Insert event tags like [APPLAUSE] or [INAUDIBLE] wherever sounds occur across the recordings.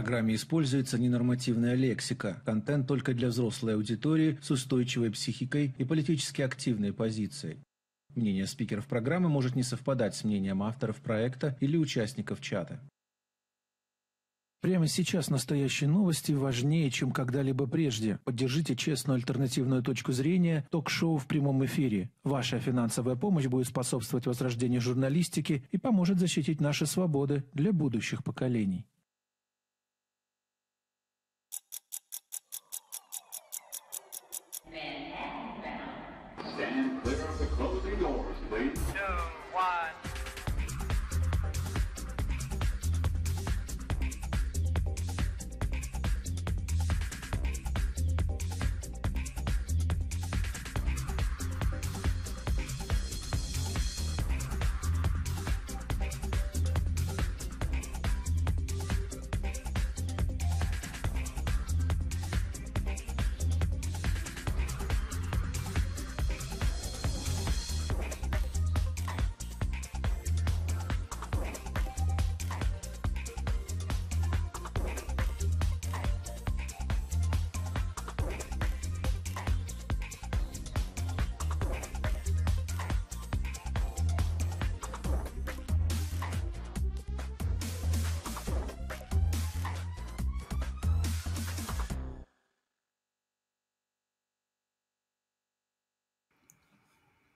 программе используется ненормативная лексика, контент только для взрослой аудитории с устойчивой психикой и политически активной позицией. Мнение спикеров программы может не совпадать с мнением авторов проекта или участников чата. Прямо сейчас настоящие новости важнее, чем когда-либо прежде. Поддержите честную альтернативную точку зрения ток-шоу в прямом эфире. Ваша финансовая помощь будет способствовать возрождению журналистики и поможет защитить наши свободы для будущих поколений.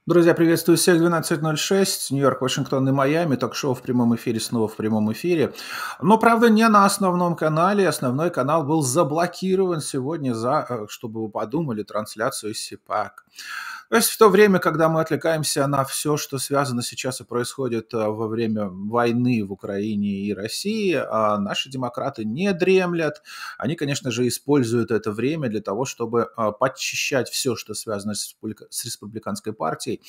Друзья, приветствую всех. 12.06, Нью-Йорк, Вашингтон и Майами. Ток-шоу в прямом эфире, снова в прямом эфире. Но, правда, не на основном канале. Основной канал был заблокирован сегодня за, э, чтобы вы подумали, трансляцию СИПАК. То есть в то время, когда мы отвлекаемся на все, что связано сейчас и происходит э, во время войны в Украине и России, а наши демократы не дремлят. Они, конечно же, используют это время для того, чтобы э, подчищать все, что связано с республиканской партией.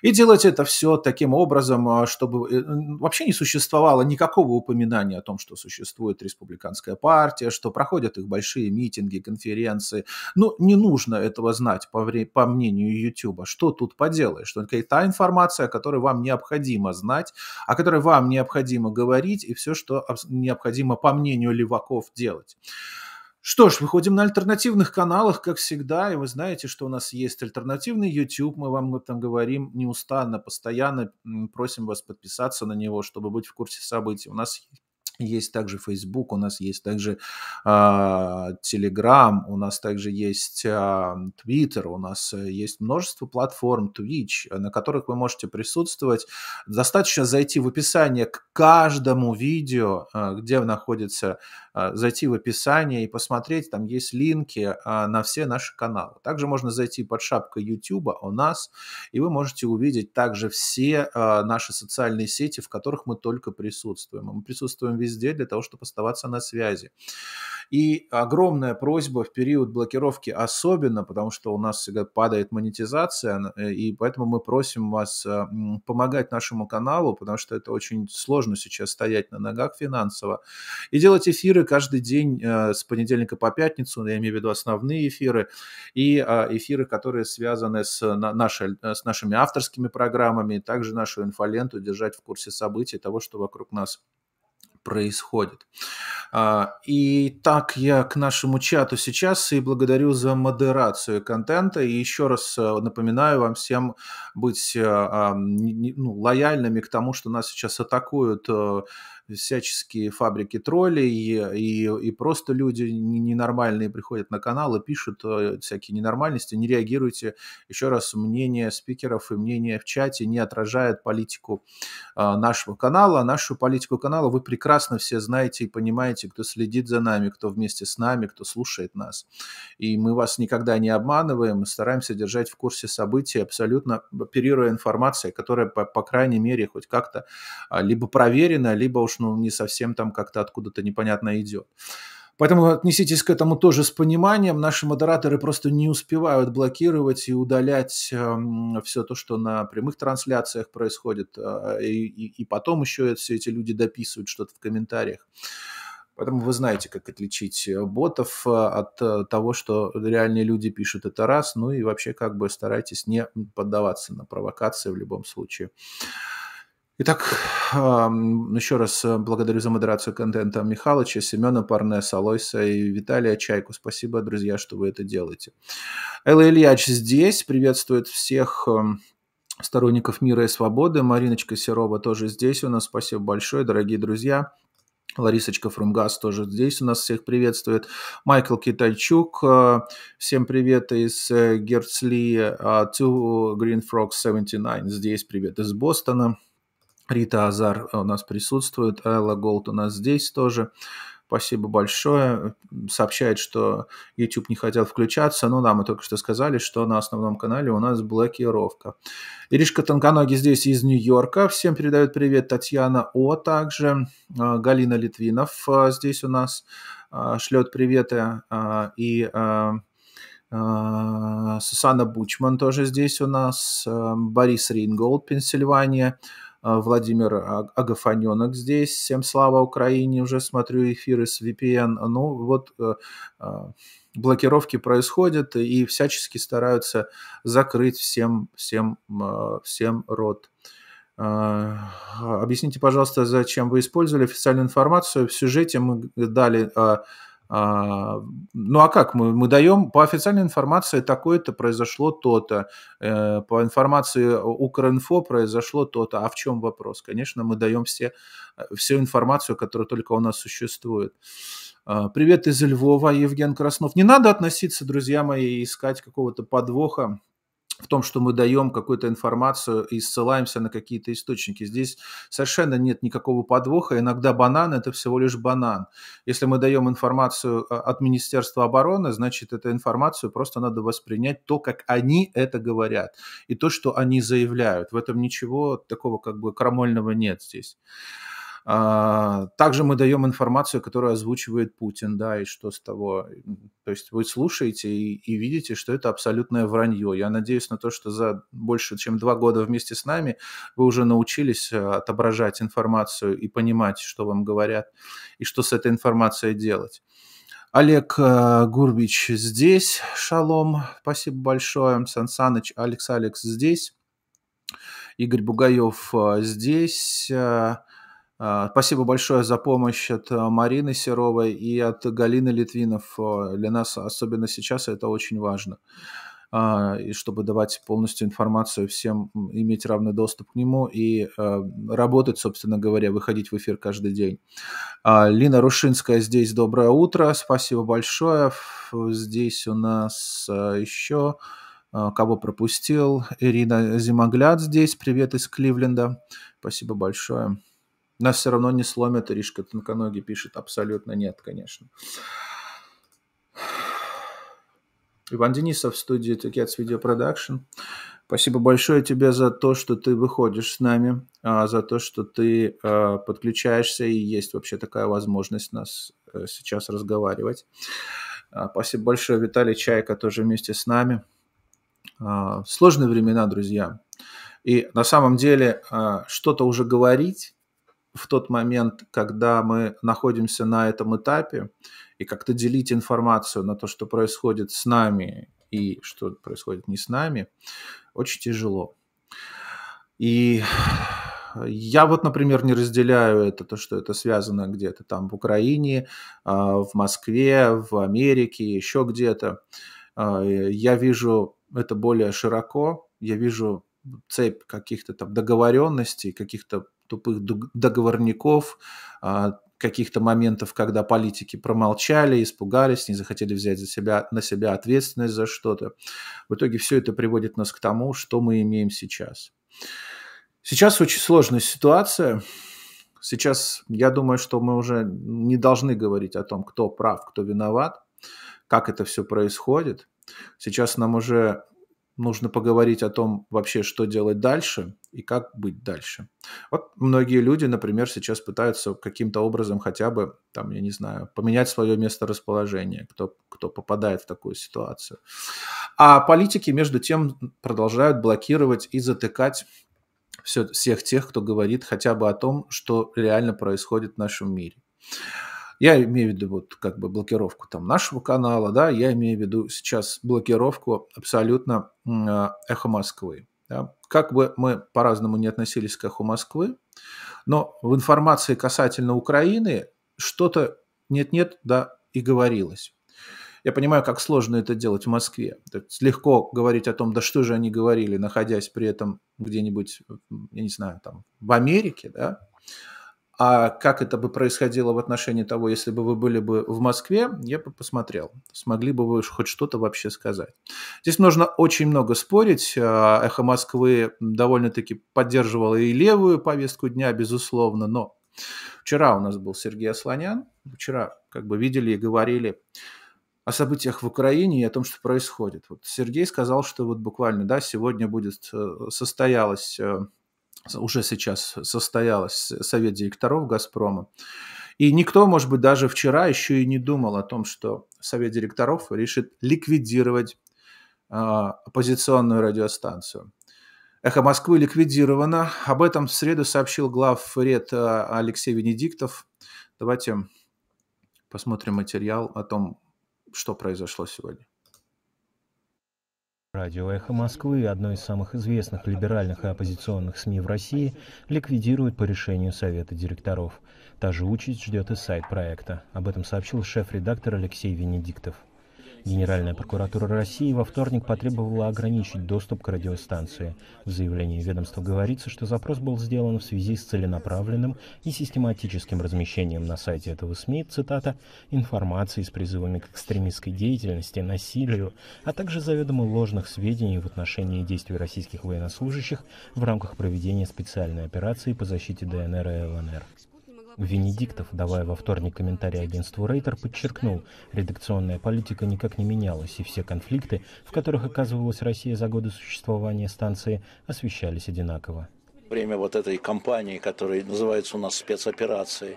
И делать это все таким образом, э, чтобы вообще не существовало никакого упоминания о том, что существует республиканская партия, что проходят их большие митинги, конференции. Ну, не нужно этого знать, по, мнению YouTube YouTube. Что тут поделаешь? Только та информация, которую вам необходимо знать, о которой вам необходимо говорить, и все, что необходимо, по мнению леваков, делать. Что ж, выходим на альтернативных каналах, как всегда, и вы знаете, что у нас есть альтернативный YouTube, мы вам об этом говорим неустанно, постоянно просим вас подписаться на него, чтобы быть в курсе событий. У нас есть также Facebook, у нас есть также э, Telegram, у нас также есть э, Twitter, у нас э, есть множество платформ Twitch, на которых вы можете присутствовать. Достаточно зайти в описание к каждому видео, э, где находится, зайти в описание и посмотреть, там есть линки э, на все наши каналы. Также можно зайти под шапкой YouTube у нас, и вы можете увидеть также все наши социальные сети, в которых мы только присутствуем. Мы присутствуем везде для того, чтобы оставаться на связи. И огромная просьба в период блокировки особенно, потому что у нас всегда падает монетизация, э, и поэтому мы просим вас помогать нашему каналу, потому что это очень сложно сейчас стоять на ногах финансово, и делать эфиры каждый день э, с понедельника по пятницу, я имею в виду основные эфиры, и эфиры, которые связаны с, нашей, с нашими авторскими программами, также нашу инфоленту держать в курсе событий того, что вокруг нас происходит. А, и так я к нашему чату сейчас и благодарю за модерацию контента. И еще раз э, напоминаю вам всем быть э, ну, лояльными к тому, что нас сейчас атакуют э, всяческие фабрики троллей, и, и, просто люди ненормальные приходят на канал и пишут э, всякие ненормальности, не реагируйте. Еще раз, мнение спикеров и мнение в чате не отражает политику а, нашего канала. Нашу политику канала вы прекрасно все знаете и понимаете, кто следит за нами, кто вместе с нами, кто слушает нас. И мы вас никогда не обманываем, стараемся держать в курсе событий, абсолютно оперируя информацией, которая, по, по крайней мере, хоть как-то а, либо проверена, либо уж ну, не совсем там как-то откуда-то непонятно идет. Поэтому отнеситесь к этому тоже с пониманием. Наши модераторы просто не успевают блокировать и удалять э, все то, что на прямых трансляциях происходит. Э, и, и, и потом еще все эти люди дописывают что-то в комментариях. Поэтому вы знаете, как отличить э, ботов э, от э, того, что реальные люди пишут это раз. Ну и вообще как бы старайтесь не поддаваться на провокации в любом случае. Итак, еще раз э, благодарю за модерацию контента Михалыча, Семена Парнеса, Алойса и Виталия Чайку. Спасибо, друзья, что вы это делаете. Элла Ильяч здесь, приветствует всех сторонников мира и свободы. Мариночка Серова тоже здесь у нас. Спасибо большое, дорогие друзья. Ларисочка Фрумгас тоже здесь у нас всех приветствует. Майкл Китайчук, э, всем привет из э, Герцли. Two Green Frogs 79 здесь, привет из Бостона. Рита Азар у нас присутствует, Элла Голд у нас здесь тоже. Спасибо большое. Сообщает, что YouTube не хотел включаться. Ну да, мы только что сказали, что на основном канале у нас блокировка. Иришка Тонконоги здесь из Нью-Йорка. Всем передает привет Татьяна О также. А, Галина Литвинов а, здесь у нас а, шлет приветы. И Сусана Бучман тоже здесь у нас. Борис Ринголд, Пенсильвания. А, Владимир Агафоненок здесь. Всем слава Украине. Уже смотрю эфиры с VPN. Ну, вот э, а, блокировки происходят и всячески стараются закрыть всем, всем, а, всем рот. Объясните, пожалуйста, зачем вы использовали официальную информацию. В сюжете мы дали ну а как мы, мы даем по официальной информации такое-то произошло то-то, э, по информации Укринфо произошло то-то. А в чем вопрос? Конечно, мы даем все, э, всю информацию, которая только у нас существует. А, привет из Львова, Евген Краснов. Не надо относиться, друзья мои, искать какого-то подвоха в том, что мы даем какую-то информацию и ссылаемся на какие-то источники. Здесь совершенно нет никакого подвоха. Иногда банан – это всего лишь банан. Если мы даем информацию а, от Министерства обороны, значит, эту информацию просто надо воспринять то, как они это говорят, и то, что они заявляют. В этом ничего такого как бы крамольного нет здесь. А, также мы даем информацию, которую озвучивает Путин, да, и что с того. То есть вы слушаете и, и видите, что это абсолютное вранье. Я надеюсь на то, что за больше чем два года вместе с нами вы уже научились э, отображать информацию и понимать, что вам говорят, и что с этой информацией делать. Олег э, Гурбич здесь, шалом, спасибо большое. Сан Саныч, Алекс Алекс здесь. Игорь Бугаев э, здесь. А, спасибо большое за помощь от а, Марины Серовой и от Галины Литвинов. Для нас, особенно сейчас, это очень важно. А, и чтобы давать полностью информацию всем, иметь равный доступ к нему и работать, собственно говоря, выходить в эфир каждый день. Лина Рушинская здесь. Доброе утро. Спасибо большое. Здесь у нас еще кого пропустил. Ирина Зимогляд здесь. Привет из Кливленда. Спасибо большое. Нас все равно не сломят, Иришка Тонконоги пишет. Абсолютно нет, конечно. Иван Денисов в студии Tickets Video Production. Спасибо большое тебе за то, что ты выходишь с нами, а, за то, что ты а, подключаешься, и есть вообще такая возможность нас э, сейчас разговаривать. А, спасибо большое, Виталий Чайка, тоже вместе с нами. Сложные времена, друзья. И на самом деле что-то уже говорить в тот момент, когда мы находимся на этом этапе, и как-то делить информацию на то, что происходит с нами и что происходит не с нами, очень тяжело. И я вот, например, не разделяю это, то, что это связано где-то там в Украине, а, в Москве, в Америке, еще где-то. А, я вижу это более широко, я вижу цепь каких-то там договоренностей, каких-то тупых договорников, а, каких-то моментов, когда политики промолчали, испугались, не захотели взять за себя, на себя ответственность за что-то. В итоге все это приводит нас к тому, что мы имеем сейчас. Сейчас очень сложная ситуация. Сейчас я думаю, что мы уже не должны говорить о том, кто прав, кто виноват, как это все происходит. Сейчас нам уже нужно поговорить о том вообще, что делать дальше и как быть дальше. Вот многие люди, например, сейчас пытаются каким-то образом хотя бы, там, я не знаю, поменять свое место расположения, кто, кто попадает в такую ситуацию. А политики, между тем, продолжают блокировать и затыкать все, всех тех, кто говорит хотя бы о том, что реально происходит в нашем мире. Я имею в виду вот как бы блокировку там нашего канала, да, я имею в виду сейчас блокировку абсолютно а, эхо Москвы. Да? Как бы мы по-разному не относились к эху Москвы, но в информации касательно Украины что-то нет-нет, да, и говорилось. Я понимаю, как сложно это делать в Москве. легко говорить о том, да что же они говорили, находясь при этом где-нибудь, я не знаю, там, в Америке, да, а как это бы происходило в отношении того, если бы вы были бы в Москве, я бы посмотрел. Смогли бы вы хоть что-то вообще сказать. Здесь нужно очень много спорить. А, Эхо Москвы довольно-таки поддерживало и левую повестку дня, безусловно, но вчера у нас был Сергей Асланян. Вчера как бы видели и говорили о событиях в Украине и о том, что происходит. Вот Сергей сказал, что вот буквально, да, сегодня будет э, состоялось э, уже сейчас состоялась совет директоров «Газпрома». И никто, может быть, даже вчера еще и не думал о том, что совет директоров решит ликвидировать э, оппозиционную радиостанцию. «Эхо Москвы» ликвидировано. Об этом в среду сообщил главред Алексей Венедиктов. Давайте посмотрим материал о том, что произошло сегодня. Радио «Эхо Москвы», одно из самых известных либеральных и оппозиционных СМИ в России, ликвидирует по решению Совета директоров. Та же участь ждет и сайт проекта. Об этом сообщил шеф-редактор Алексей Венедиктов. Генеральная прокуратура России во вторник потребовала ограничить доступ к радиостанции. В заявлении ведомства говорится, что запрос был сделан в связи с целенаправленным и систематическим размещением на сайте этого СМИ, цитата, информации с призывами к экстремистской деятельности, насилию, а также заведомо ложных сведений в отношении действий российских военнослужащих в рамках проведения специальной операции по защите ДНР и ЛНР. Венедиктов, давая во вторник комментарий агентству Рейтер, подчеркнул, редакционная политика никак не менялась, и все конфликты, в которых оказывалась Россия за годы существования станции, освещались одинаково. Время вот этой кампании, которая называется у нас спецоперацией,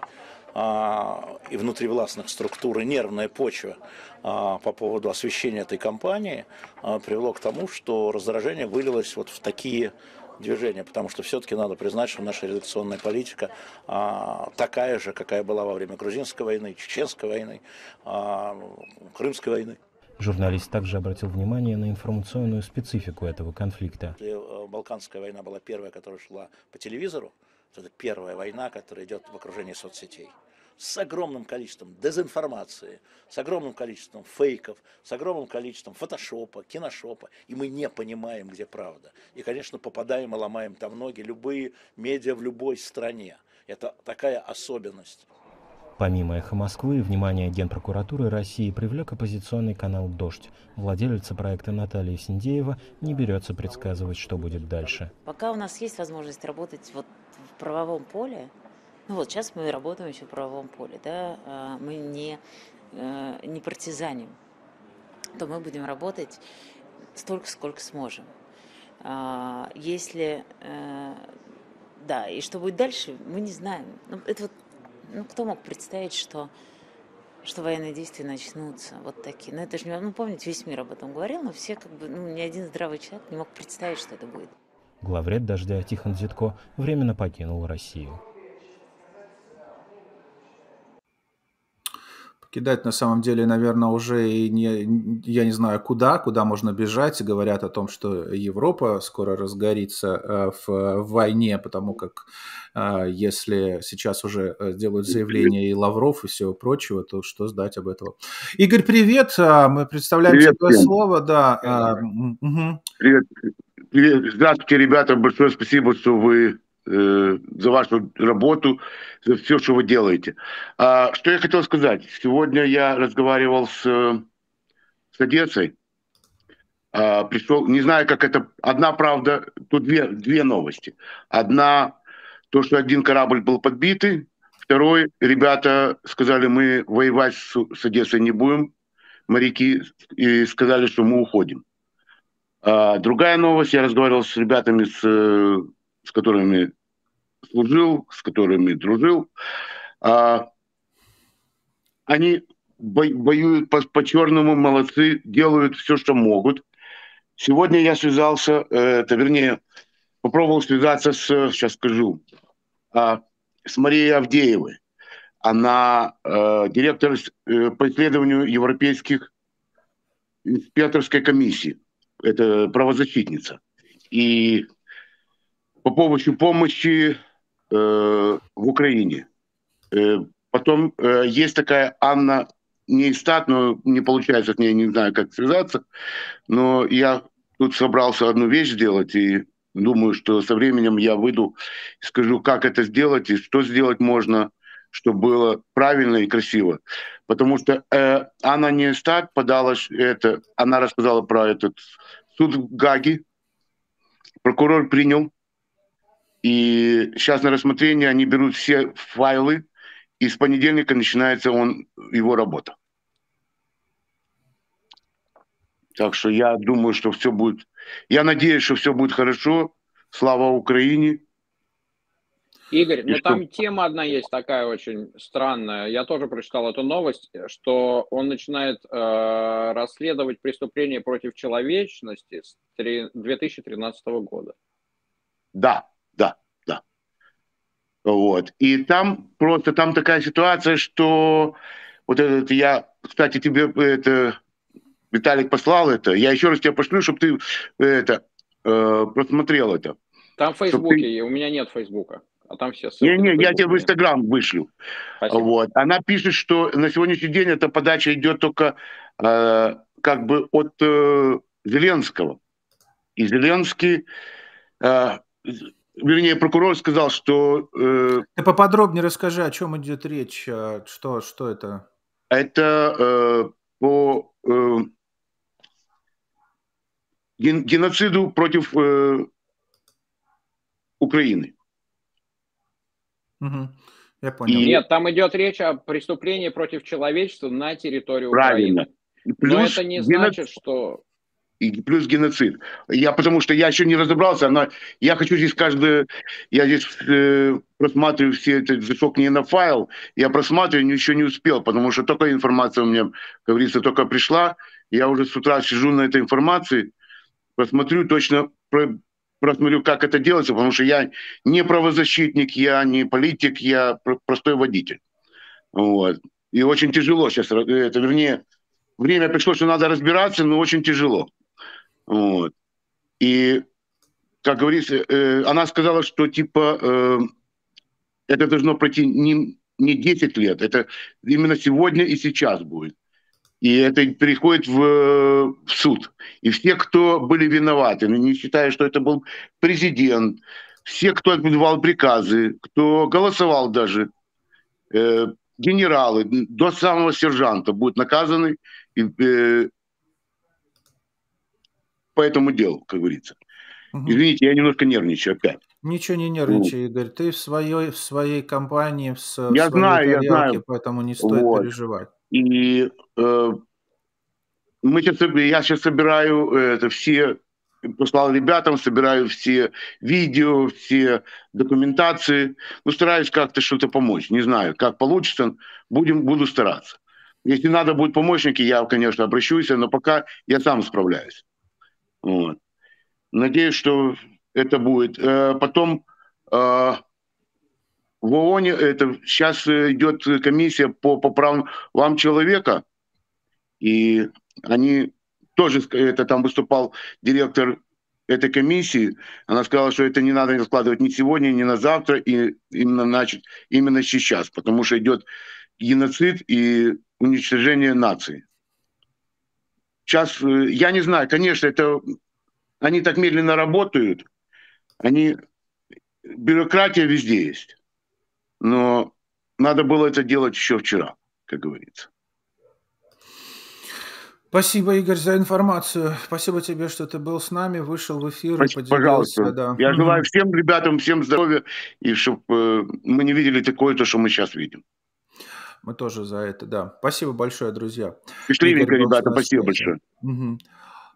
а, и внутривластных структур и нервная почва а, по поводу освещения этой кампании а, привело к тому, что раздражение вылилось вот в такие движения, потому что все-таки надо признать, что наша редакционная политика а, такая же, какая была во время Грузинской войны, Чеченской войны, а, Крымской войны. Журналист также обратил внимание на информационную специфику этого конфликта. Э, Балканская война была первая, которая шла по телевизору. Это первая война, которая идет в окружении соцсетей с огромным количеством дезинформации, с огромным количеством фейков, с огромным количеством фотошопа, киношопа, и мы не понимаем, где правда. И, конечно, попадаем и ломаем там ноги любые медиа в любой стране. Это такая особенность. Помимо «Эхо Москвы», внимание Генпрокуратуры России привлек оппозиционный канал «Дождь». Владелица проекта Наталья Синдеева не берется предсказывать, что будет дальше. Пока у нас есть возможность работать вот в правовом поле, ну вот сейчас мы работаем еще в правовом поле, да, а, мы не, э, не партизаним, то мы будем работать столько, сколько сможем. А, если, э, да, и что будет дальше, мы не знаем. Ну, это вот, ну, кто мог представить, что что военные действия начнутся вот такие. Но это же. Ну, помните, весь мир об этом говорил, но все как бы, ну, ни один здравый человек не мог представить, что это будет. Главред «Дождя» Тихон Зитко временно покинул Россию. Кидать на самом деле, наверное, уже и не, я не знаю куда, куда можно бежать. Говорят о том, что Европа скоро разгорится э, в, в войне, потому как э, если сейчас уже э, делают заявления и Лавров, и всего прочего, то что ждать об этом? Игорь, привет! А, мы представляем привет, тебе всем. слово. Да. Привет. Угу. привет. Привет. Здравствуйте, ребята. Большое спасибо, что вы за вашу работу, за все, что вы делаете. А, что я хотел сказать. Сегодня я разговаривал с, с Одессой. А, пришел, не знаю, как это... Одна правда, тут две, две новости. Одна, то, что один корабль был подбитый. Второй, ребята сказали, мы воевать с, с Одессой не будем. Моряки и сказали, что мы уходим. А, другая новость, я разговаривал с ребятами, с, с которыми служил, с которыми дружил, а, они воюют по, по-черному, молодцы, делают все, что могут. Сегодня я связался, э, это, вернее, попробовал связаться с, сейчас скажу, а, с Марией Авдеевой. Она э, директор э, по исследованию европейских инспекторской комиссии. Это правозащитница. и по помощи э, в Украине. Э, потом э, есть такая Анна Нейстат, но не получается с ней, не знаю, как связаться. Но я тут собрался одну вещь сделать, и думаю, что со временем я выйду и скажу, как это сделать и что сделать можно, чтобы было правильно и красиво. Потому что э, Анна Нейстат подала это, она рассказала про этот суд в Гаге, прокурор принял, и сейчас на рассмотрение они берут все файлы, и с понедельника начинается он, его работа. Так что я думаю, что все будет... Я надеюсь, что все будет хорошо. Слава Украине. Игорь, ну там тема одна есть такая очень странная. Я тоже прочитал эту новость, что он начинает э, расследовать преступления против человечности с 3, 2013 года. Да, да, да. Вот. И там просто там такая ситуация, что вот это я, кстати, тебе это Виталик послал это. Я еще раз тебе пошлю, чтобы ты это э, просмотрел это. Там в Фейсбуке, ты... у меня нет Фейсбука. А там все ссылки. Не, не, я тебе в Инстаграм вышлю. Спасибо. Вот. Она пишет, что на сегодняшний день эта подача идет только э, как бы от э, Зеленского. И Зеленский, э, вернее, прокурор сказал, что... Э, Ты поподробнее расскажи, о чем идет речь, э, что, что это? Это э, по э, геноциду против э, Украины. Угу. Я понял. И... Нет, там идет речь о преступлении против человечества на территории Правильно. Украины. Плюс Но это не значит, что и плюс геноцид. Я потому что я еще не разобрался, но я хочу здесь каждый, я здесь э, просматриваю все эти движок не на файл, я просматриваю, еще не успел, потому что только информация у меня, как говорится, только пришла, я уже с утра сижу на этой информации, посмотрю точно, про, просмотрю, как это делается, потому что я не правозащитник, я не политик, я простой водитель. Вот. И очень тяжело сейчас, это вернее, время пришло, что надо разбираться, но очень тяжело. Вот. И, как говорится, э, она сказала, что типа э, это должно пройти не, не 10 лет, это именно сегодня и сейчас будет. И это переходит в, в суд. И все, кто были виноваты, ну, не считая, что это был президент, все, кто отдавал приказы, кто голосовал даже, э, генералы, до самого сержанта будут наказаны и, э, по этому делу, как говорится. Угу. Извините, я немножко нервничаю опять. Ничего не нервничай, Игорь. Ты в своей, в своей компании, в я своей знаю, тарелке, я знаю. поэтому не стоит вот. переживать. И э, мы сейчас, я сейчас собираю э, это все, послал ребятам, собираю все видео, все документации. Ну, стараюсь как-то что-то помочь. Не знаю, как получится, будем, буду стараться. Если надо будет помощники, я, конечно, обращусь, но пока я сам справляюсь. Вот. Надеюсь, что это будет. Э, потом э, в ООН это сейчас идет комиссия по, по правам человека, и они тоже, это там выступал директор этой комиссии, она сказала, что это не надо раскладывать ни сегодня, ни на завтра, и именно, значит, именно сейчас, потому что идет геноцид и уничтожение нации. Сейчас, э, я не знаю, конечно, это они так медленно работают, они, бюрократия везде есть, но надо было это делать еще вчера, как говорится. Спасибо, Игорь, за информацию. Спасибо тебе, что ты был с нами, вышел в эфир Спасибо, и поделился. Пожалуйста. Да. Я желаю всем ребятам, всем здоровья, и чтобы э, мы не видели такое, то, что мы сейчас видим. Мы тоже за это, да. Спасибо большое, друзья. Счастливенько, ребята, спасибо большое. Угу.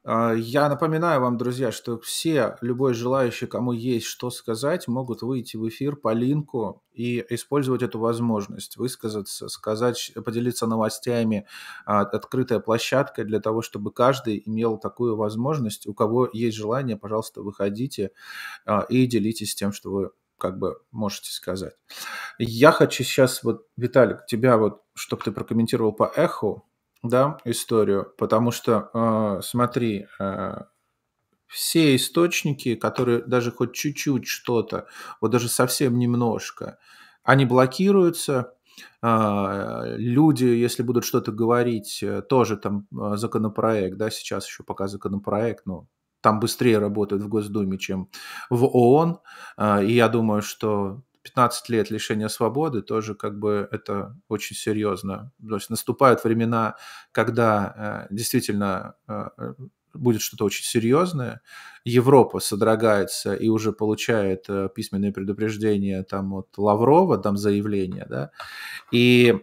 Я напоминаю вам, друзья, что все, любой желающий, кому есть что сказать, могут выйти в эфир по линку и использовать эту возможность, высказаться, сказать, поделиться новостями, а, открытая площадка для того, чтобы каждый имел такую возможность. У кого есть желание, пожалуйста, выходите а, и делитесь тем, что вы как бы можете сказать. Я хочу сейчас вот, Виталик, тебя вот, чтобы ты прокомментировал по эху, да, историю, потому что, э, смотри, э, все источники, которые даже хоть чуть-чуть что-то, вот даже совсем немножко, они блокируются, а, люди, если будут что-то говорить, э, тоже там а, законопроект, да, сейчас еще пока законопроект, но там быстрее работают в Госдуме, чем в ООН, а, и я думаю, что 15 лет лишения свободы тоже как бы это очень серьезно. То есть наступают времена, когда э, действительно э, будет что-то очень серьезное. Европа содрогается и уже получает письменные предупреждения там от Лаврова, там заявления, да. И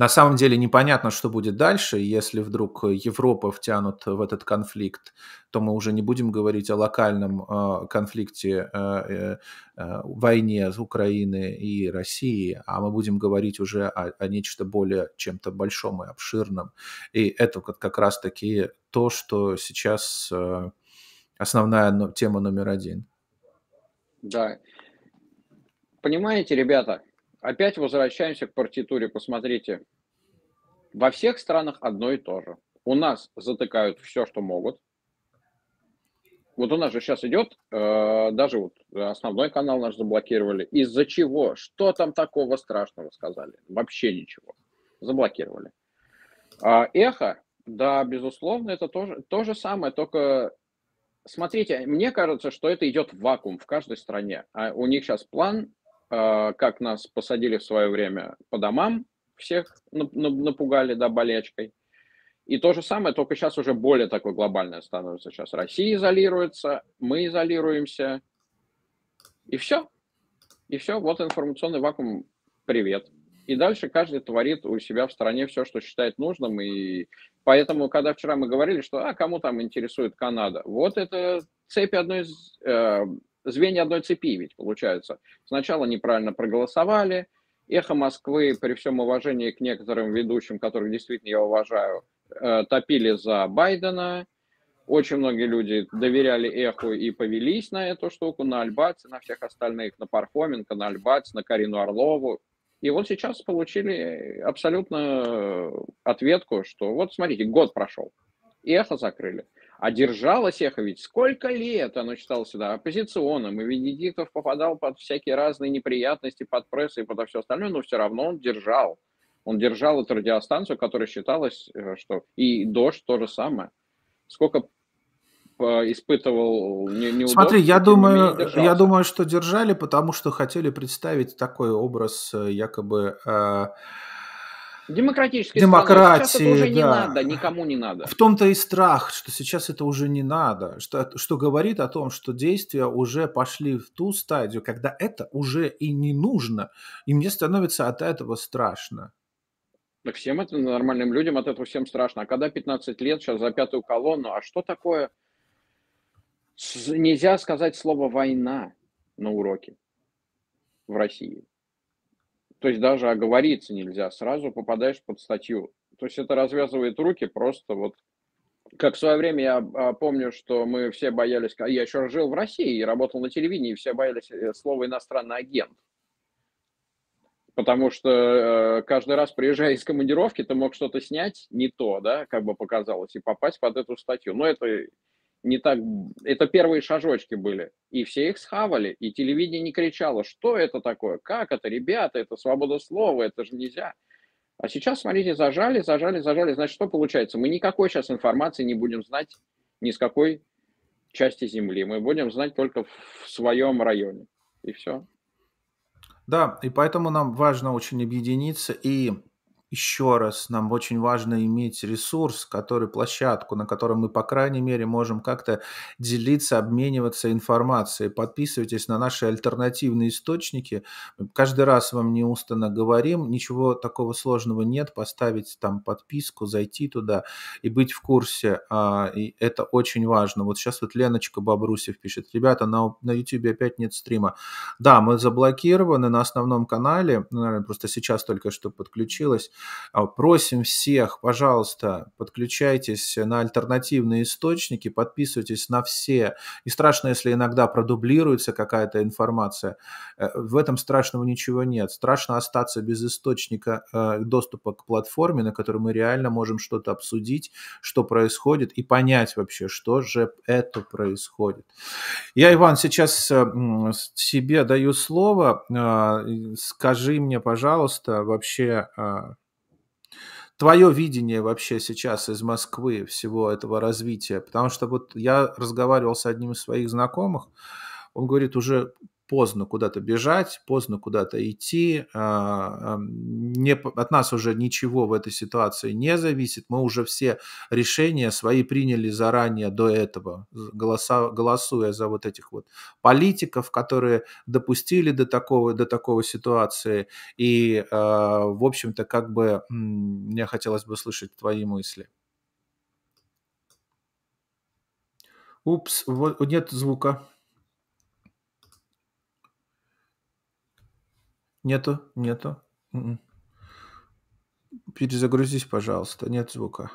на самом деле непонятно, что будет дальше. Если вдруг Европа втянут в этот конфликт, то мы уже не будем говорить о локальном э, конфликте, э, э, э войне Украины и России, а мы будем говорить уже о, о нечто более чем-то большом и обширном. И это как раз-таки то, что сейчас э, основная тема номер один. Да. Понимаете, ребята, опять возвращаемся к партитуре, посмотрите. Во всех странах одно и то же. У нас затыкают все, что могут. Вот у нас же сейчас идет, э, даже вот основной канал наш заблокировали. Из-за чего? Что там такого страшного сказали? Вообще ничего. Заблокировали. А эхо, да, безусловно, это тоже то же самое, только смотрите, мне кажется, что это идет в вакуум в каждой стране. А у них сейчас план как нас посадили в свое время по домам, всех напугали, да, болячкой. И то же самое, только сейчас уже более такое глобальное становится. Сейчас Россия изолируется, мы изолируемся, и все. И все, вот информационный вакуум, привет. И дальше каждый творит у себя в стране все, что считает нужным. И поэтому, когда вчера мы говорили, что а кому там интересует Канада, вот это цепь одной из э, звенья одной цепи ведь получается. Сначала неправильно проголосовали, эхо Москвы, при всем уважении к некоторым ведущим, которых действительно я уважаю, э, топили за Байдена. Очень многие люди доверяли эху и повелись на эту штуку, на Альбаце, на всех остальных, на Пархоменко, на Альбац, на Карину Орлову. И вот сейчас получили абсолютно ответку, что вот смотрите, год прошел, эхо закрыли. А держалось эхо ведь сколько лет оно считалось сюда оппозиционным, и Венедиктов попадал под всякие разные неприятности, под прессу и под все остальное, но все равно он держал. Он держал эту радиостанцию, которая считалась, э, что... И «Дождь» то же самое. Сколько э, испытывал не, Смотри, я думаю, я думаю, что держали, потому что хотели представить такой образ э, якобы э, Демократической демократии, Сейчас это уже да. не надо, никому не надо. В том-то и страх, что сейчас это уже не надо, что, что говорит о том, что действия уже пошли в ту стадию, когда это уже и не нужно, и мне становится от этого страшно. Так всем это нормальным людям от этого всем страшно. А когда 15 лет сейчас за пятую колонну, а что такое? Нельзя сказать слово «война» на уроке в России. То есть даже оговориться нельзя, сразу попадаешь под статью. То есть это развязывает руки просто вот как в свое время я а, помню, что мы все боялись, я еще жил в России и работал на телевидении, и все боялись э, слова иностранный агент. Потому что э, каждый раз, приезжая из командировки, ты мог что-то снять не то, да, как бы показалось, и попасть под эту статью. Но это не так... Это первые шажочки были. И все их схавали. И телевидение не кричало, что это такое, как это, ребята, это свобода слова, это же нельзя. А сейчас, смотрите, зажали, зажали, зажали. Значит, что получается? Мы никакой сейчас информации не будем знать ни с какой части Земли. Мы будем знать только в своем районе. И все. Да, и поэтому нам важно очень объединиться и еще раз, нам очень важно иметь ресурс, который, площадку, на которой мы, по крайней мере, можем как-то делиться, обмениваться информацией. Подписывайтесь на наши альтернативные источники. Каждый раз вам неустанно говорим, ничего такого сложного нет, поставить там подписку, зайти туда и быть в курсе. А, и это очень важно. Вот сейчас вот Леночка Бобрусев пишет, ребята, на, на YouTube опять нет стрима. Да, мы заблокированы на основном канале, наверное, просто сейчас только что подключилась. А, просим всех, пожалуйста, подключайтесь на альтернативные источники, подписывайтесь на все. И страшно, если иногда продублируется какая-то информация. Э, в этом страшного ничего нет. Страшно остаться без источника э, доступа к платформе, на которой мы реально можем что-то обсудить, что происходит, и понять вообще, что же это происходит. Я, Иван, сейчас э, себе даю слово. Скажи мне, пожалуйста, вообще твое видение вообще сейчас из Москвы всего этого развития? Потому что вот я разговаривал с одним из своих знакомых, он говорит, уже поздно куда-то бежать, поздно куда-то идти, а, не, от нас уже ничего в этой ситуации не зависит, мы уже все решения свои приняли заранее до этого, голоса, голосуя за вот этих вот политиков, которые допустили до такого, до такого ситуации, и, а, в общем-то, как бы мне хотелось бы слышать твои мысли. Упс, вот, нет звука. Нету, нету. М-м. Перезагрузись, пожалуйста. Нет звука.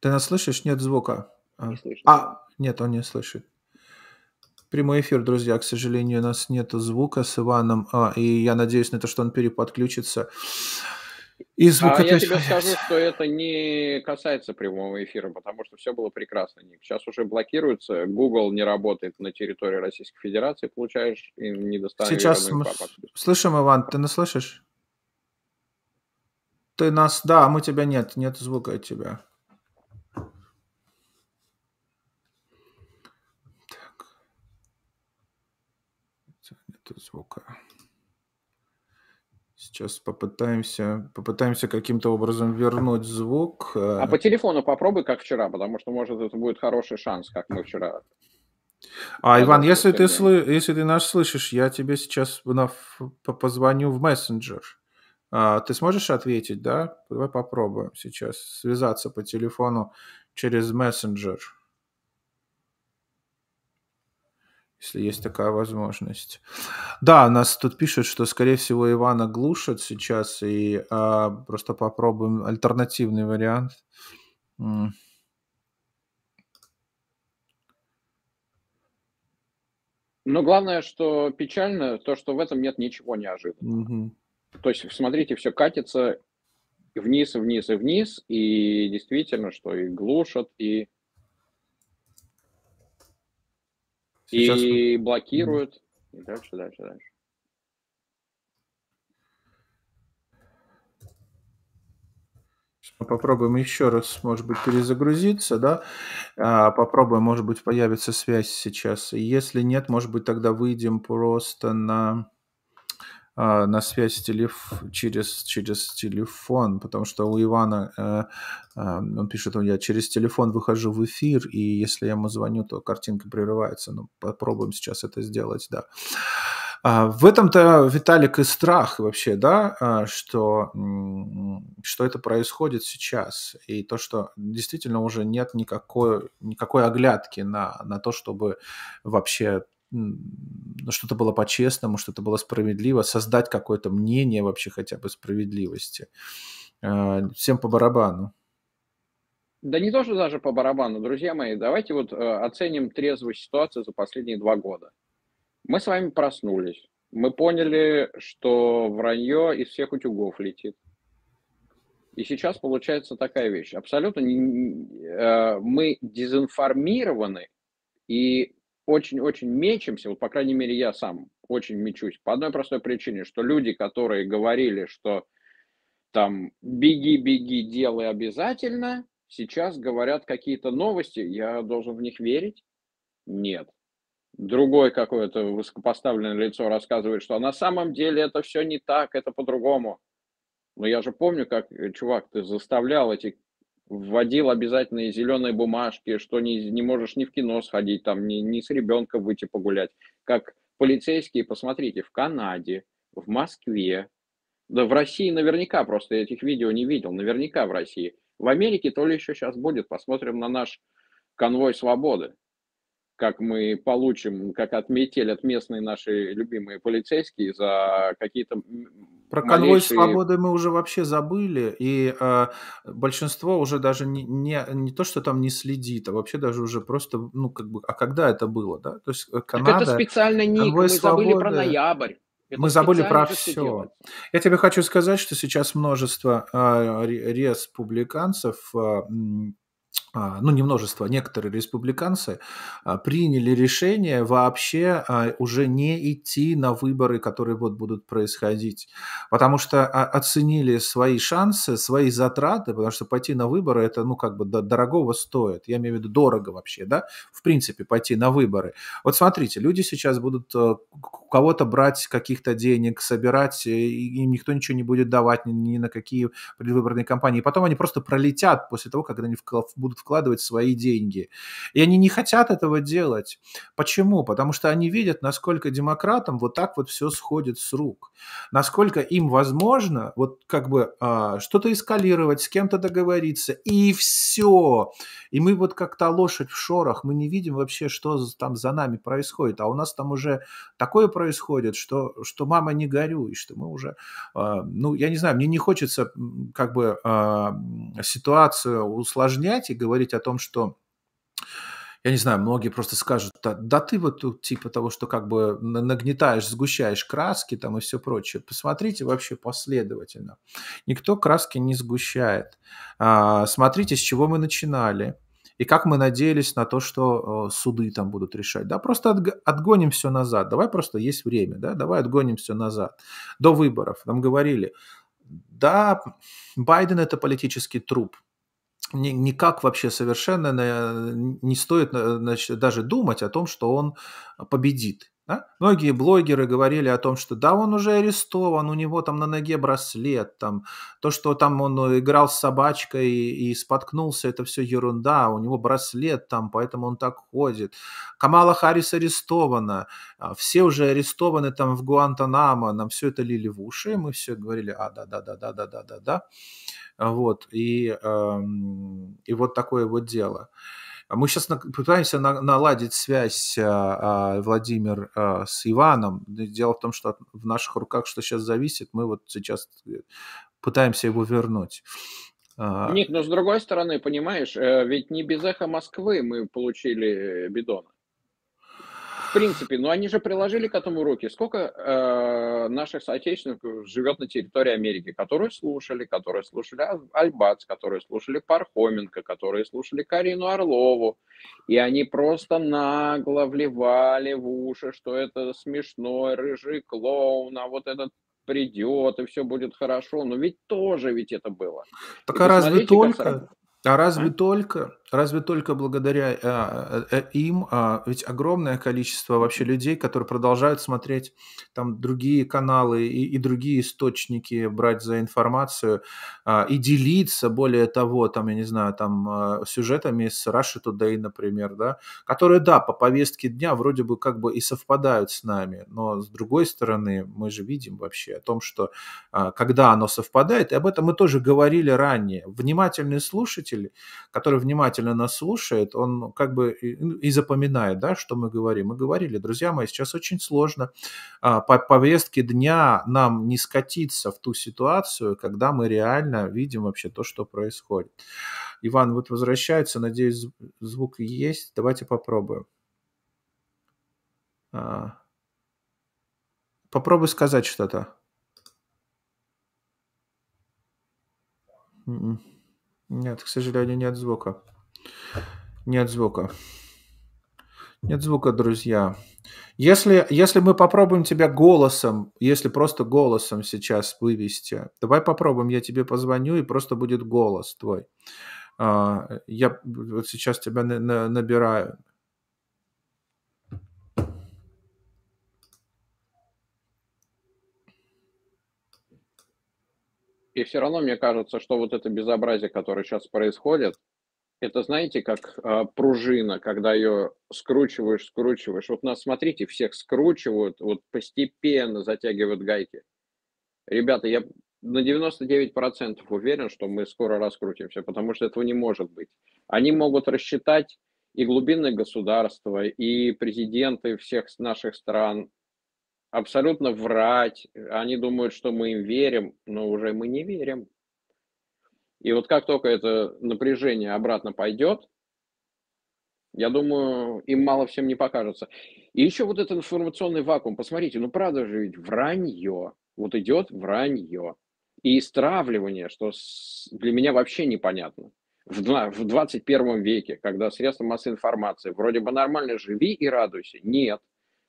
Ты нас слышишь? Нет звука. А. Не. А, нет, он не слышит. Прямой эфир, друзья. К сожалению, у нас нет звука с Иваном. А, и я надеюсь на то, что он переподключится. И звук а я тебе скажу, что это не касается прямого эфира, потому что все было прекрасно. Сейчас уже блокируется, Google не работает на территории Российской Федерации, получаешь недостоверную Сейчас мы слышим, Иван, ты нас слышишь? Ты нас, да, мы тебя нет, нет звука от тебя. Так. Нет звука. Сейчас попытаемся, попытаемся каким-то образом вернуть звук. Э. А по телефону попробуй, как вчера, потому что, может, это будет хороший шанс, как мы вчера. А, Иван, если ты, сл... если ты нас слышишь, я тебе сейчас на... позвоню в мессенджер. А, ты сможешь ответить, да? Давай попробуем сейчас связаться по телефону через мессенджер. Если есть такая возможность. Да, нас тут пишут, что, скорее всего, Ивана глушат сейчас, и а, просто попробуем альтернативный вариант. Но главное, что печально, то, что в этом нет ничего неожиданного. Угу. То есть, смотрите, все катится вниз, и вниз, и вниз, и действительно, что и глушат, и Сейчас... И блокируют. И дальше, дальше, дальше. Попробуем еще раз, может быть, перезагрузиться, да? А, попробуем, может быть, появится связь сейчас. Если нет, может быть, тогда выйдем просто на а, на связь телеф... через, через телефон, потому что у Ивана, э, э, он пишет, я через телефон выхожу в эфир, и если я ему звоню, то картинка прерывается. Ну, попробуем сейчас это сделать, да. А, в этом-то, Виталик, и страх вообще, да, что, что это происходит сейчас. И то, что действительно уже нет никакой, никакой оглядки на, на то, чтобы вообще что-то было по-честному, что-то было справедливо, создать какое-то мнение вообще хотя бы справедливости. А, всем по барабану. Да не то, что даже по барабану, друзья мои, давайте вот э, оценим трезвую ситуацию за последние два года. Мы с вами проснулись, мы поняли, что вранье из всех утюгов летит. И сейчас получается такая вещь. Абсолютно не, э, мы дезинформированы, и очень-очень мечемся, вот по крайней мере я сам очень мечусь, по одной простой причине, что люди, которые говорили, что там беги, беги, делай обязательно, сейчас говорят какие-то новости, я должен в них верить? Нет. Другой какое-то высокопоставленное лицо рассказывает, что на самом деле это все не так, это по-другому. Но я же помню, как, э, чувак, ты заставлял эти вводил обязательные зеленые бумажки, что не, не можешь ни в кино сходить, там, ни, ни с ребенком выйти погулять. Как полицейские, посмотрите, в Канаде, в Москве, да в России наверняка, просто я этих видео не видел, наверняка в России. В Америке то ли еще сейчас будет, посмотрим на наш конвой свободы. как мы получим, как отметелят местные наши любимые полицейские за какие-то про конвой малейшие... свободы мы уже вообще забыли, и э, большинство уже даже не, не, не то, что там не следит, а вообще даже уже просто, ну, как бы, а когда это было, да? То есть Канада... Так это специально ник, мы свободы... забыли про ноябрь. Это мы забыли про все. Я тебе хочу сказать, что сейчас множество э, республиканцев э, ну, не множество, некоторые республиканцы а, приняли решение вообще а, уже не идти на выборы, которые вот будут происходить, потому что оценили свои шансы, свои затраты, потому что пойти на выборы это, ну, как бы дорогого стоит, я имею в виду дорого вообще, да, в принципе, пойти на выборы. Вот смотрите, люди сейчас будут у кого-то брать каких-то денег, собирать, и им никто ничего не будет давать ни, ни на какие предвыборные кампании, и потом они просто пролетят после того, когда они будут вкладывать свои деньги. И они не хотят этого делать. Почему? Потому что они видят, насколько демократам вот так вот все сходит с рук. Насколько им возможно вот как бы а, что-то эскалировать, с кем-то договориться, и все. И мы вот как то лошадь в шорах, мы не видим вообще, что там за нами происходит. А у нас там уже такое происходит, что, что мама не горюй, что мы уже, а, ну, я не знаю, мне не хочется как бы а, ситуацию усложнять и говорить, о том, что я не знаю, многие просто скажут, да, да ты вот тут типа того, что как бы нагнетаешь, сгущаешь краски там и все прочее. Посмотрите вообще последовательно. Никто краски не сгущает. А, смотрите, с чего мы начинали. И как мы надеялись на то, что суды там будут решать. Да, просто отгоним все назад. Давай просто есть время, да, давай отгоним все назад. До выборов нам говорили, да, Байден это политический труп никак вообще совершенно не стоит значит, даже думать о том, что он победит. Да? Многие блогеры говорили о том, что да, он уже арестован, у него там на ноге браслет, там, то, что там он э, играл с собачкой и, и споткнулся, это все ерунда, у него браслет там, поэтому он так ходит. Камала Харрис арестована, а, все уже арестованы там в Гуантанамо, нам все это лили в уши, мы все говорили, а, да-да-да-да-да-да-да. Вот, и, и вот такое вот дело. Мы сейчас пытаемся наладить связь, а, а, Владимир, а, с Иваном. Дело в том, что в наших руках что сейчас зависит, мы вот сейчас э, пытаемся его вернуть. Ник, но с другой стороны, понимаешь, э, ведь не без эхо Москвы мы получили бидона принципе, ну они же приложили к этому руки. Сколько э, наших соотечественников живет на территории Америки, которые слушали, которые слушали Альбац, которые слушали Пархоменко, которые слушали Карину Орлову, и они просто нагло вливали в уши, что это смешной рыжий клоун, а вот этот придет, и все будет хорошо. Но ведь тоже ведь это было. Так а разве только? А разве а? только, разве только благодаря а, а, им, а, ведь огромное количество вообще людей, которые продолжают смотреть там другие каналы и, и другие источники, брать за информацию а, и делиться, более того, там, я не знаю, там а, сюжетами с Russia Today, например, да, которые, да, по повестке дня вроде бы как бы и совпадают с нами, но с другой стороны мы же видим вообще о том, что а, когда оно совпадает, и об этом мы тоже говорили ранее, внимательный слушатель слушатель, который внимательно нас слушает, он как бы и, ну, и запоминает, да, что мы говорим. Мы говорили, друзья мои, сейчас очень сложно а, по повестке дня нам не скатиться в ту ситуацию, когда мы реально видим вообще то, что происходит. Иван вот возвращается, надеюсь, звук есть. Давайте попробуем. А, попробуй сказать что-то. Mm-mm. Нет, к сожалению, нет звука. Нет звука. Нет звука, друзья. Если, если мы попробуем тебя голосом, если просто голосом сейчас вывести, давай попробуем, я тебе позвоню, и просто будет голос твой. А, я вот сейчас тебя набираю. И все равно мне кажется, что вот это безобразие, которое сейчас происходит, это, знаете, как э, пружина, когда ее скручиваешь, скручиваешь. Вот нас, смотрите, всех скручивают, вот постепенно затягивают гайки. Ребята, я на 99% уверен, что мы скоро раскрутимся, потому что этого не может быть. Они могут рассчитать и глубинные государства, и президенты всех наших стран абсолютно врать. Они думают, что мы им верим, но уже мы не верим. И вот как только это напряжение обратно пойдет, я думаю, им мало всем не покажется. И еще вот этот информационный вакуум. Посмотрите, ну правда же ведь вранье. Вот идет вранье. И истравливание, что для меня вообще непонятно. В 21 веке, когда средства массовой информации вроде бы нормально живи и радуйся. Нет.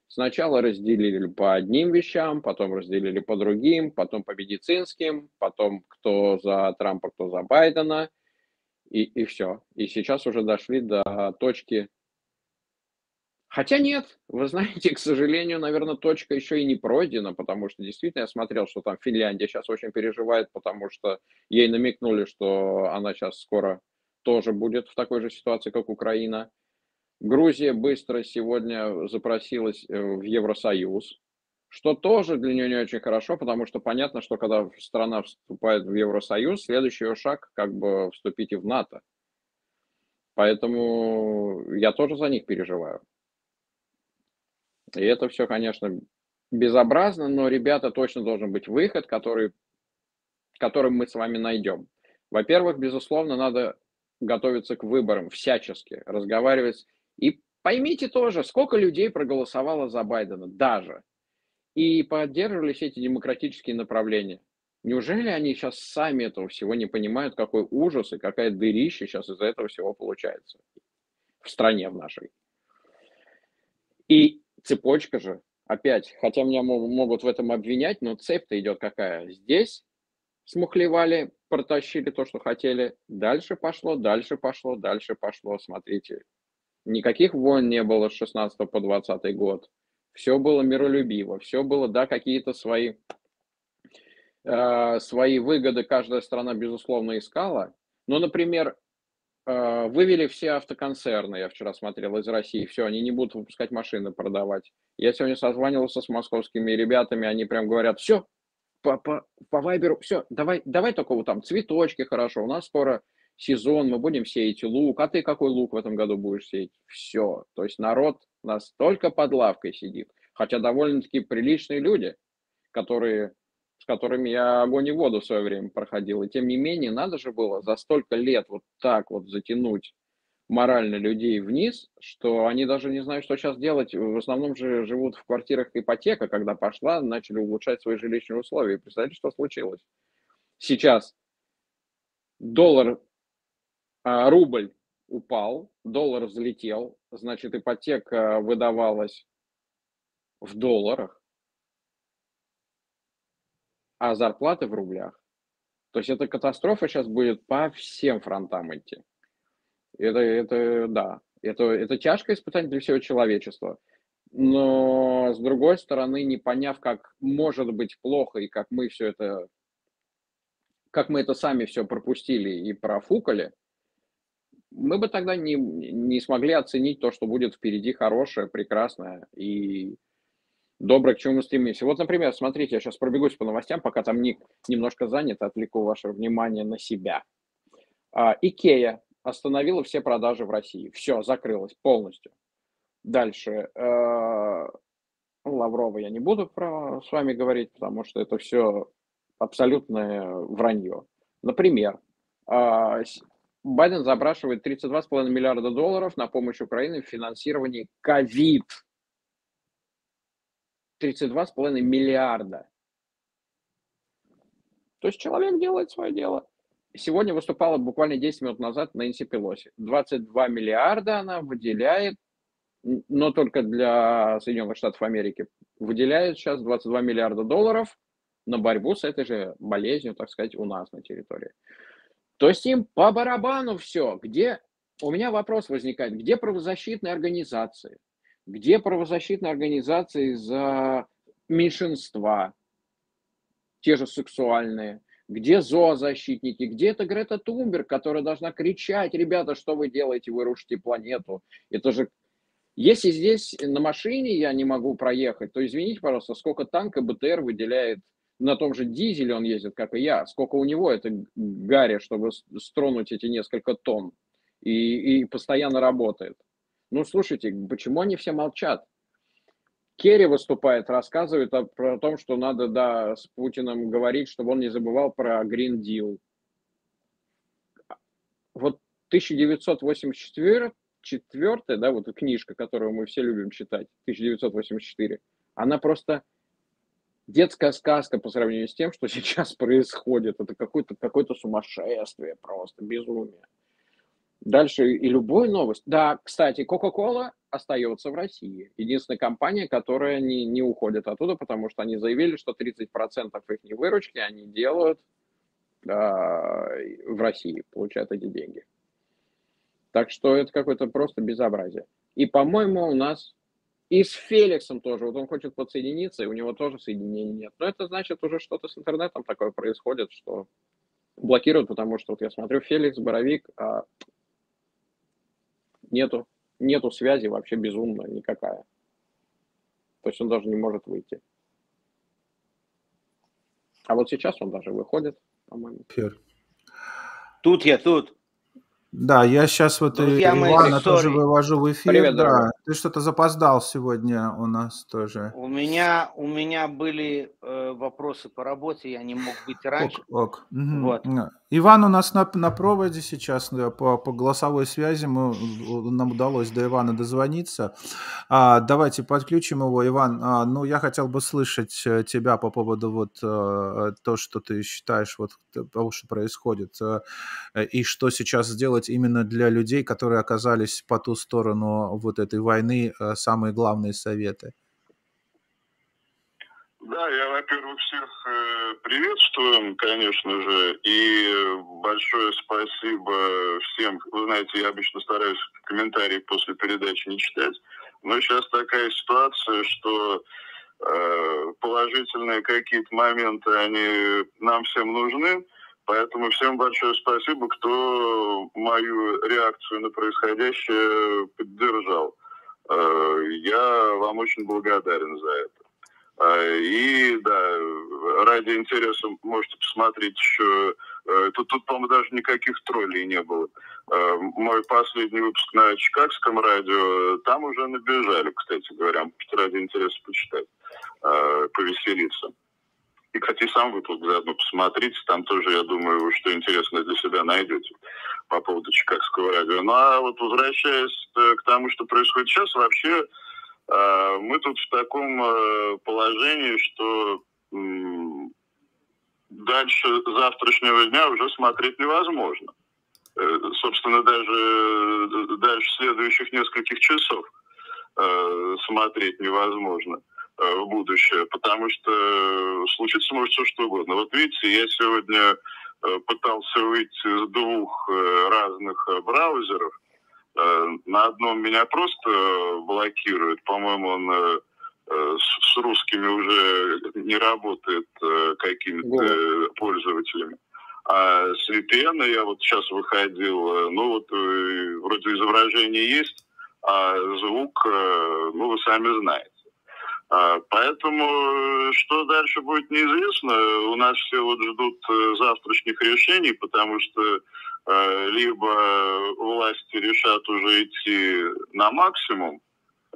Сначала разделили по одним вещам, потом разделили по другим, потом по медицинским, потом кто за Трампа, кто за Байдена, и, и все. И сейчас уже дошли до точки... Хотя нет, вы знаете, [LAUGHS] к сожалению, наверное, точка еще и не пройдена, потому что действительно я смотрел, что там Финляндия сейчас очень переживает, потому что ей намекнули, что она сейчас скоро тоже будет в такой же ситуации, как Украина. Грузия быстро сегодня запросилась э, в Евросоюз, что тоже для нее не очень хорошо, потому что понятно, что когда страна вступает в Евросоюз, следующий ее шаг как бы вступить и в НАТО. Поэтому я тоже за них переживаю. И это все, конечно, безобразно, но, ребята, точно должен быть выход, который, которым мы с вами найдем. Во-первых, безусловно, надо готовиться к выборам всячески, разговаривать и поймите тоже, сколько людей проголосовало за Байдена даже. И поддерживали все эти демократические направления. Неужели они сейчас сами этого всего не понимают, какой ужас и какая дырища сейчас из-за этого всего получается в стране в нашей? И цепочка же, опять, хотя меня могут в этом обвинять, но цепь-то идет какая? Здесь смухлевали, протащили то, что хотели, дальше пошло, дальше пошло, дальше пошло, смотрите, Никаких войн не было с 16 по 20 год. Все было миролюбиво, все было, да, какие-то свои, э, свои выгоды каждая страна, безусловно, искала. Но, например, э, вывели все автоконцерны, я вчера смотрел, из России, все, они не будут выпускать машины, продавать. Я сегодня созванивался с московскими ребятами, они прям говорят, все, по, по, по Вайберу, все, давай, давай такого там цветочки, хорошо, у нас скоро сезон, мы будем сеять лук, а ты какой лук в этом году будешь сеять? Все. То есть народ настолько под лавкой сидит, хотя довольно-таки приличные люди, которые, с которыми я огонь и воду в свое время проходил. И тем не менее, надо же было за столько лет вот так вот затянуть морально людей вниз, что они даже не знают, что сейчас делать. В основном же живут в квартирах ипотека, когда пошла, начали улучшать свои жилищные условия. Представляете, что случилось? Сейчас доллар рубль упал, доллар взлетел, значит, ипотека выдавалась в долларах, а зарплаты в рублях. То есть эта катастрофа сейчас будет по всем фронтам идти. Это, это да, это, это тяжкое испытание для всего человечества. Но, с другой стороны, не поняв, как может быть плохо и как мы все это, как мы это сами все пропустили и профукали, мы бы тогда не, не смогли оценить то, что будет впереди хорошее, прекрасное и доброе, к чему мы стремимся. Вот, например, смотрите, я сейчас пробегусь по новостям, пока там Ник немножко занят, отвлеку ваше внимание на себя. А, Икея остановила все продажи в России. Все, закрылось полностью. Дальше. Э, Лаврова я не буду про, с вами говорить, потому что это все абсолютное вранье. Например, а, Байден запрашивает 32,5 миллиарда долларов на помощь Украине в финансировании ковид. 32,5 миллиарда. То есть человек делает свое дело. Сегодня выступала буквально 10 минут назад Нэнси Пелоси. 22 миллиарда она выделяет, но только для Соединенных Штатов Америки. Выделяет сейчас 22 миллиарда долларов на борьбу с этой же болезнью, так сказать, у нас на территории. То есть им по барабану все. Где, у меня вопрос возникает, где правозащитные организации? Где правозащитные организации за меньшинства, те же сексуальные? Где зоозащитники? Где это Грета Тумберг, которая должна кричать, ребята, что вы делаете, вы рушите планету? Это же если здесь на машине я не могу проехать, то извините, пожалуйста, сколько танка БТР выделяет на том же дизеле он ездит, как и я, сколько у него это гарри, чтобы стронуть эти несколько тонн, и, и постоянно работает. Ну, слушайте, почему они все молчат? Керри выступает, рассказывает о, про том, что надо, да, с Путиным говорить, чтобы он не забывал про Green Deal. Вот 1984, четвертая, да, вот книжка, которую мы все любим читать, 1984, она просто детская сказка по сравнению с тем, что сейчас происходит. Это какое-то какое сумасшествие просто, безумие. Дальше и любую новость. Да, кстати, Coca-Cola остается в России. Единственная компания, которая не, не уходит оттуда, потому что они заявили, что 30% их выручки они делают э, в России, получают эти деньги. Так что это какое-то просто безобразие. И, по-моему, у нас и с Феликсом тоже. Вот он хочет подсоединиться, и у него тоже соединения нет. Но это значит уже что-то с интернетом такое происходит, что блокируют, потому что вот я смотрю, Феликс, Боровик, а нету, нету связи вообще безумно никакая. То есть он даже не может выйти. А вот сейчас он даже выходит, по-моему. Тут я, тут. Да, я сейчас вот Друзья Ивана тоже вывожу в эфир. Привет, да, дорогой. ты что-то запоздал сегодня у нас тоже. У меня у меня были э, вопросы по работе, я не мог быть раньше. Ок, ок. Вот. Иван у нас на, на проводе сейчас по, по голосовой связи. Мы, нам удалось до Ивана дозвониться. А, давайте подключим его. Иван, а, ну я хотел бы слышать э, тебя по поводу вот а, то, что ты считаешь вот того, что происходит, а, и что сейчас сделать именно для людей, которые оказались по ту сторону вот этой войны, а, самые главные советы. Да, я, во-первых, всех э, приветствую, конечно же, и большое спасибо всем. Вы знаете, я обычно стараюсь комментарии после передачи не читать, но сейчас такая ситуация, что э, положительные какие-то моменты, они нам всем нужны, поэтому всем большое спасибо, кто мою реакцию на происходящее поддержал. Э, я вам очень благодарен за это. А, и, да, ради интереса можете посмотреть еще. Э, тут, тут по-моему, даже никаких троллей не было. А, мой последний выпуск на Чикагском радио, там уже набежали, кстати говоря, может, ради интереса почитать, повеселиться. И, кстати, сам выпуск заодно посмотрите, там тоже, я думаю, что интересно для себя найдете по поводу Чикагского радио. Ну, а вот возвращаясь э, к тому, что происходит сейчас, вообще мы тут в таком э, положении, что дальше завтрашнего дня уже смотреть невозможно. Э, собственно, даже э, дальше следующих нескольких часов смотреть невозможно в будущее, потому что случится может все что угодно. Вот видите, я сегодня пытался выйти с двух разных браузеров – Э, на одном меня просто блокирует. По-моему, он э, с русскими уже не работает э, какими-то пользователями. А с VPN я вот сейчас выходил, ну вот вроде изображение есть, а звук, ну вы сами знаете. А, поэтому что дальше будет неизвестно. У нас все вот ждут завтрашних решений, потому что Э, либо власти решат уже идти на максимум,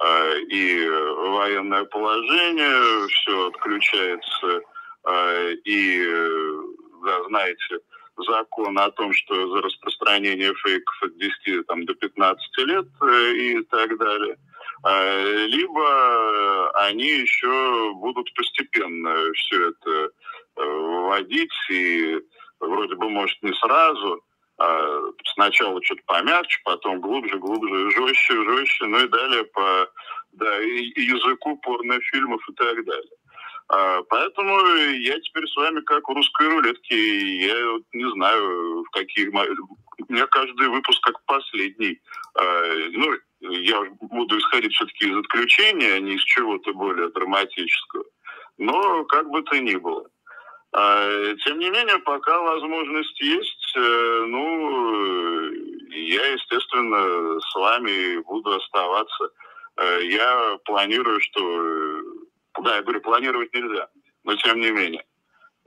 э, и военное положение, все отключается, э, и, да, знаете, закон о том, что за распространение фейков от 10 там, до 15 лет и так далее. Либо они еще будут постепенно все это вводить, и вроде бы, может, не сразу, сначала что-то помягче, потом глубже, глубже, жестче, жестче, ну и далее по да, языку порнофильмов и так далее. А, поэтому я теперь с вами как в русской рулетке. Я вот не знаю, в каких... У меня каждый выпуск как последний. А, ну, я буду исходить все-таки из отключения, а не из чего-то более драматического. Но как бы то ни было. А, тем не менее, пока возможность есть, э, ну, я, естественно, с вами буду оставаться. Э, я планирую, что... Э, да, я говорю, планировать нельзя, но тем не менее.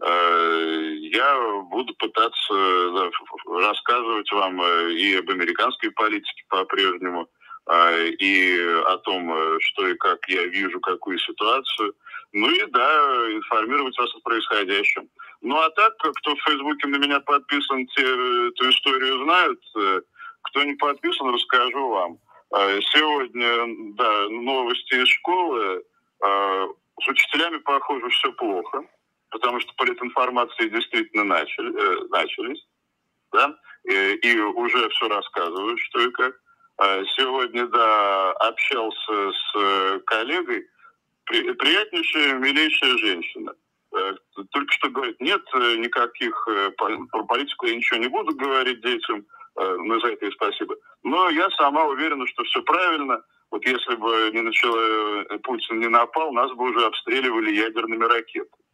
Я буду пытаться рассказывать вам и об американской политике по-прежнему, и о том, что и как я вижу, какую ситуацию. Ну и да, информировать вас о происходящем. Ну а так, кто в Фейсбуке на меня подписан, те эту историю знают. Кто не подписан, расскажу вам. Сегодня, да, новости из школы. С учителями, похоже, все плохо, потому что политинформации действительно начали, э, начались, да, и, и уже все рассказывают, что и как. Сегодня, да, общался с коллегой, приятнейшая, милейшая женщина. Э, только что говорит, нет никаких, э, про политику я ничего не буду говорить детям, ну, за это и спасибо. Но я сама уверена, что все правильно – вот если бы не начало, э, Путин не напал, нас бы уже обстреливали ядерными ракетами.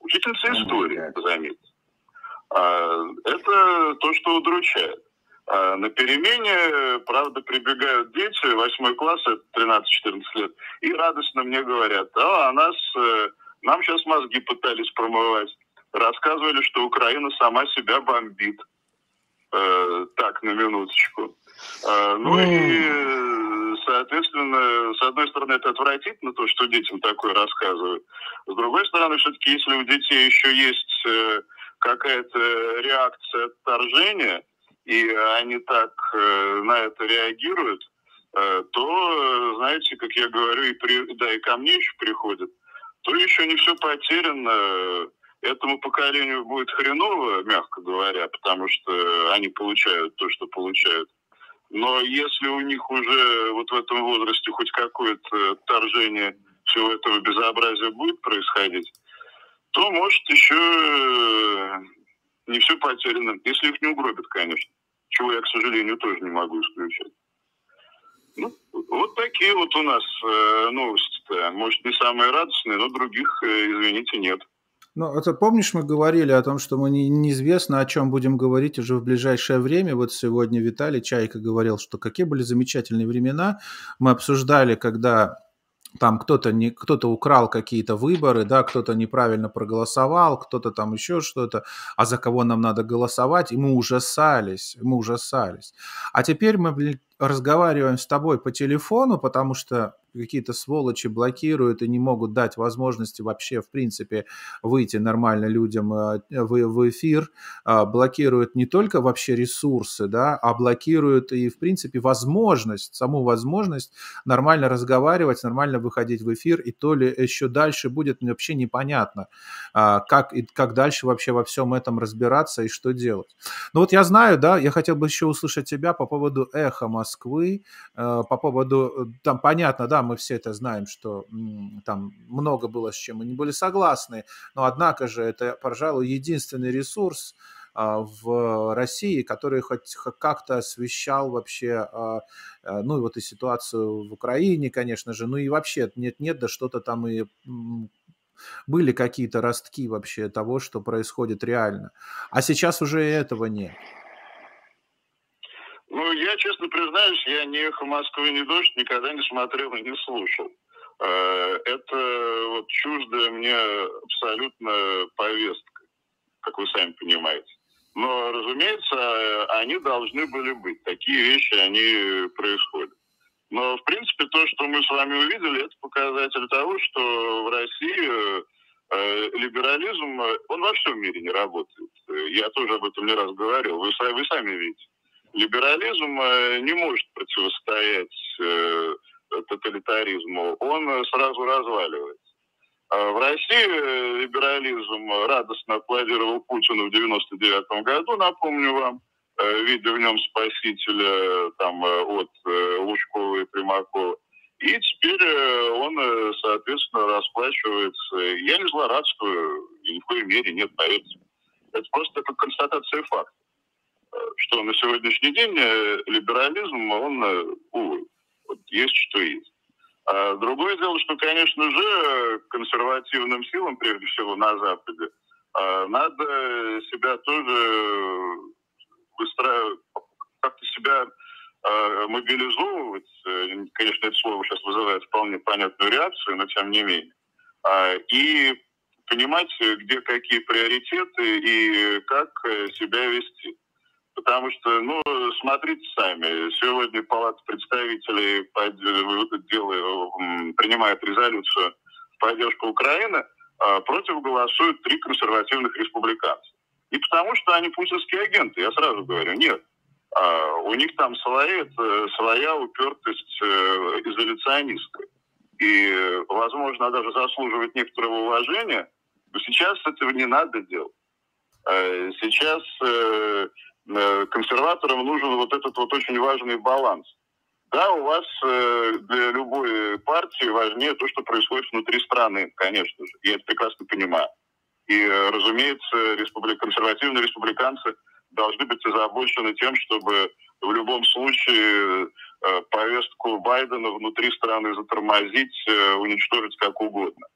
Учительница истории, заметьте. А, это то, что удручает. А на перемене, правда, прибегают дети, восьмой класс, это 13-14 лет, и радостно мне говорят, а, а нас, э, нам сейчас мозги пытались промывать. Рассказывали, что Украина сама себя бомбит. Э, так, на минуточку. А, ну и, соответственно, с одной стороны, это отвратительно, то, что детям такое рассказывают. С другой стороны, все-таки, если у детей еще есть э, какая-то реакция отторжения, и они так э, на это реагируют, э, то, знаете, как я говорю, и при, да, и ко мне еще приходят, то еще не все потеряно. Этому поколению будет хреново, мягко говоря, потому что они получают то, что получают но если у них уже вот в этом возрасте хоть какое-то отторжение всего этого безобразия будет происходить, то, может, еще э, не все потеряно, если их не угробят, конечно. Чего я, к сожалению, тоже не могу исключать. Ну, вот такие вот у нас э, новости-то. Может, не самые радостные, но других, э, извините, нет. Ну, это помнишь, мы говорили о том, что мы не, неизвестно, о чем будем говорить уже в ближайшее время. Вот сегодня Виталий Чайка говорил, что какие были замечательные времена. Мы обсуждали, когда там кто-то не кто-то украл какие-то выборы, да, кто-то неправильно проголосовал, кто-то там еще что-то, а за кого нам надо голосовать, и мы ужасались, мы ужасались. А теперь мы разговариваем с тобой по телефону, потому что какие-то сволочи блокируют и не могут дать возможности вообще, в принципе, выйти нормально людям э, в, эфир, а, блокируют не только вообще ресурсы, да, а блокируют и, в принципе, возможность, саму возможность нормально разговаривать, нормально выходить в эфир, и то ли еще дальше будет вообще непонятно, а, как, и как дальше вообще во всем этом разбираться и что делать. Ну вот я знаю, да, я хотел бы еще услышать тебя по поводу эхо Москвы, э, по поводу, э, там понятно, да, мы все это знаем, что там много было с чем мы не были согласны, но однако же это, пожалуй, единственный ресурс, а, в России, который хоть как-то освещал вообще, а, а, ну и вот и ситуацию в Украине, конечно же, ну и вообще нет-нет, да что-то там и были какие-то ростки вообще того, что происходит реально. А сейчас уже этого нет. Ну, я честно признаюсь, я ни «Эхо Москвы», ни «Дождь» никогда не смотрел и не слушал. Э, это вот чуждая мне абсолютно повестка, как вы сами понимаете. Но, разумеется, они должны были быть. Такие вещи, они происходят. Но, в принципе, то, что мы с вами увидели, это показатель того, что в России э, либерализм, он во всем мире не работает. Я тоже об этом не раз говорил. Вы, вы сами видите либерализм э, не может противостоять э, тоталитаризму, он сразу разваливается. А в России либерализм радостно аплодировал Путину в 99 году, напомню вам, э, видя в нем спасителя там, от Лужкова и Примакова. И теперь он, соответственно, расплачивается. Я не злорадствую, ни в коей мере нет, поверьте. Это просто как констатация факта что на сегодняшний день э, либерализм, он, э, увы, вот есть что есть. А другое дело, что, конечно же, консервативным силам, прежде всего на Западе, а, надо себя тоже выстраивать, как-то себя а, мобилизовывать. Э, конечно, это слово сейчас вызывает вполне понятную реакцию, но тем не менее. А, и понимать, где какие приоритеты и как себя вести. Потому что, ну, смотрите сами, сегодня Палата представителей делает, принимает резолюцию в поддержку Украины, а против голосуют три консервативных республиканца. Не потому, что они путинские агенты, я сразу говорю, нет. А у них там своя, своя упертость э, изоляционистская. И, возможно, даже заслуживает некоторого уважения, но сейчас этого не надо делать. Сейчас э, э, консерваторам нужен вот этот вот очень важный баланс. Да, у вас для любой партии важнее то, что происходит внутри страны, конечно же. Я это прекрасно понимаю. И, разумеется, республик... консервативные республиканцы – должны быть озабочены тем, чтобы в любом случае э, повестку Байдена внутри страны затормозить, э, уничтожить как угодно.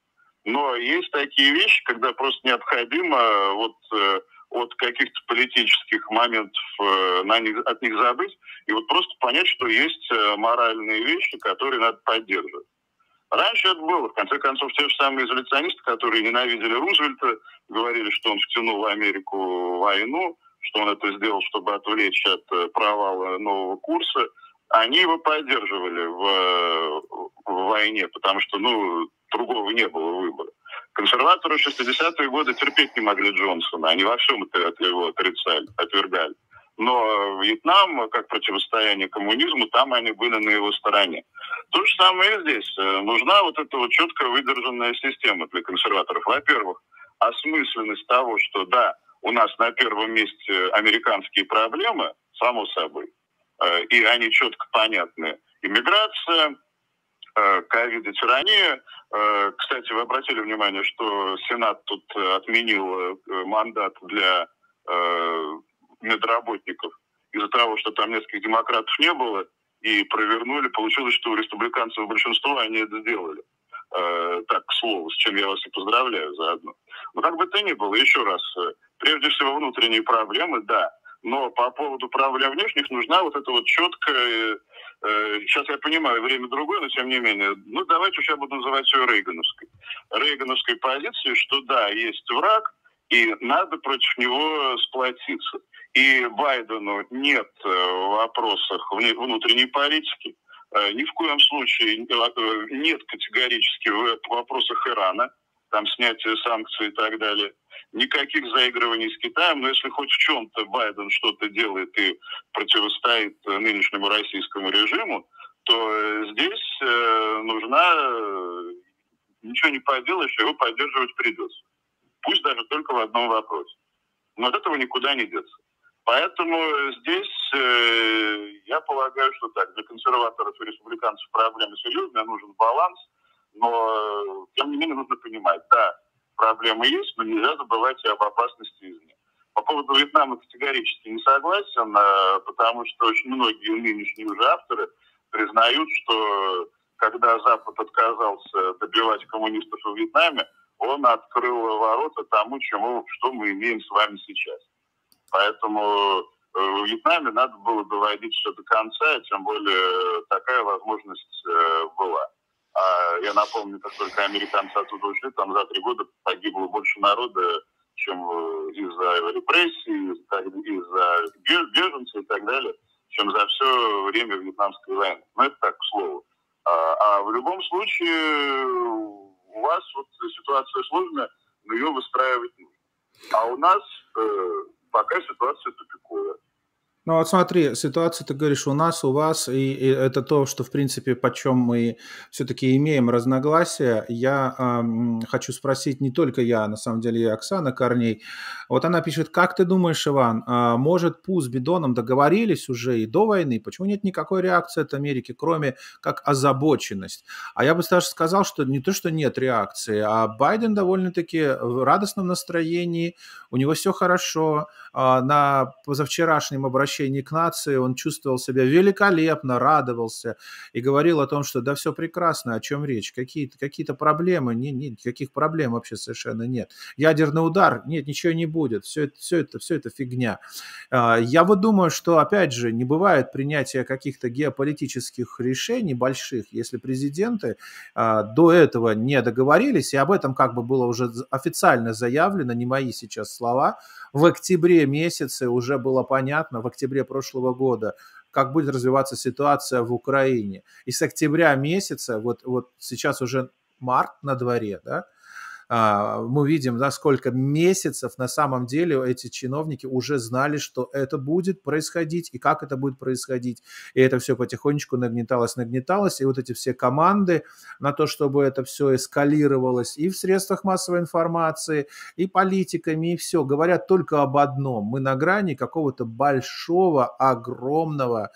Но есть такие вещи, когда просто необходимо вот э, от каких-то политических моментов на них, от них забыть и вот просто понять, что есть моральные вещи, которые надо поддерживать. Раньше это было. В конце концов, те же самые изоляционисты, которые ненавидели Рузвельта, говорили, что он втянул Америку в войну, что он это сделал, чтобы отвлечь от э, провала нового курса, они его поддерживали в, э, в войне, потому что, ну, другого не было выбора. Консерваторы 60-е годы терпеть не могли Джонсона, они во всем это его отрицали, отвергали. Но Вьетнам, как противостояние коммунизму, там они были на его стороне. То же самое и здесь. Э, нужна вот эта вот четко выдержанная система для консерваторов. Во-первых, осмысленность того, что да, у нас на первом месте американские проблемы, само собой, и они четко понятны. Иммиграция, э, ковид и тирания. Э, кстати, вы обратили внимание, что Сенат тут отменил мандат для медработников из-за того, что там нескольких демократов не было, и провернули. Получилось, что у республиканцев большинство они это сделали. Э, так, к слову, с чем я вас и поздравляю заодно. Но как бы то ни было, еще раз, э, прежде всего внутренние проблемы, да, но по поводу проблем внешних нужна вот эта вот четкая, э, сейчас я понимаю, время другое, но тем не менее, ну давайте я буду называть ее Рейгановской. Рейгановской позиции, что да, есть враг, и надо против него сплотиться. И Байдену нет э, в вопросах внутренней политики, Э, ни в коем случае э, нет категорически в вопросах Ирана, там снятие санкций и так далее. Никаких заигрываний с Китаем, но если хоть в чем-то Байден что-то делает и противостоит нынешнему российскому режиму, то здесь э, нужна, ничего не поделаешь, его поддерживать придется. Пусть даже только в одном вопросе. Но от этого никуда не деться. Поэтому здесь э, я полагаю, что так, для консерваторов и республиканцев проблемы серьезные, нужен баланс, но э, тем не менее нужно понимать, да, проблемы есть, но нельзя забывать и об опасности из них. По поводу Вьетнама категорически не согласен, э, потому что очень многие нынешние уже авторы признают, что когда Запад отказался добивать коммунистов в Вьетнаме, он открыл ворота тому, чему, что мы имеем с вами сейчас. Поэтому э, в Вьетнаме надо было доводить все до конца, тем более такая возможность э, была. А я напомню, как только американцы оттуда ушли, там за три года погибло больше народа, чем э, из-за репрессий, из-за беженцев и так далее, чем за все время Вьетнамской войны. Но это так, к слову. А, а в любом случае у вас вот ситуация сложная, но ее выстраивать нужно. А у нас пока ситуация тупиковая. Ну вот смотри, ситуация, ты говоришь, у нас, у вас, и, и это то, что, в принципе, почем мы все-таки имеем разногласия. Я эм, хочу спросить не только я, на самом деле, и Оксана Корней. Вот она пишет, как ты думаешь, Иван, э, может, ПУ с Бидоном договорились уже и до войны? Почему нет никакой реакции от Америки, кроме как озабоченность? А я бы даже сказал, что не то, что нет реакции, а Байден довольно-таки в радостном настроении, у него все хорошо. Э, на позавчерашнем обращении обращении к нации он чувствовал себя великолепно, радовался и говорил о том, что да, все прекрасно, о чем речь, какие-то какие проблемы, нет, нет, никаких проблем вообще совершенно нет. Ядерный удар, нет, ничего не будет, все это, все это, все это фигня. А, я вот думаю, что, опять же, не бывает принятия каких-то геополитических решений больших, если президенты а, до этого не договорились, и об этом как бы было уже официально заявлено, не мои сейчас слова, в октябре месяце уже было понятно, в октябре прошлого года, как будет развиваться ситуация в Украине. И с октября месяца, вот, вот сейчас уже март на дворе, да, мы видим, да, сколько месяцев на самом деле эти чиновники уже знали, что это будет происходить и как это будет происходить. И это все потихонечку нагнеталось, нагнеталось. И вот эти все команды на то, чтобы это все эскалировалось и в средствах массовой информации, и политиками, и все, говорят только об одном. Мы на грани какого-то большого, огромного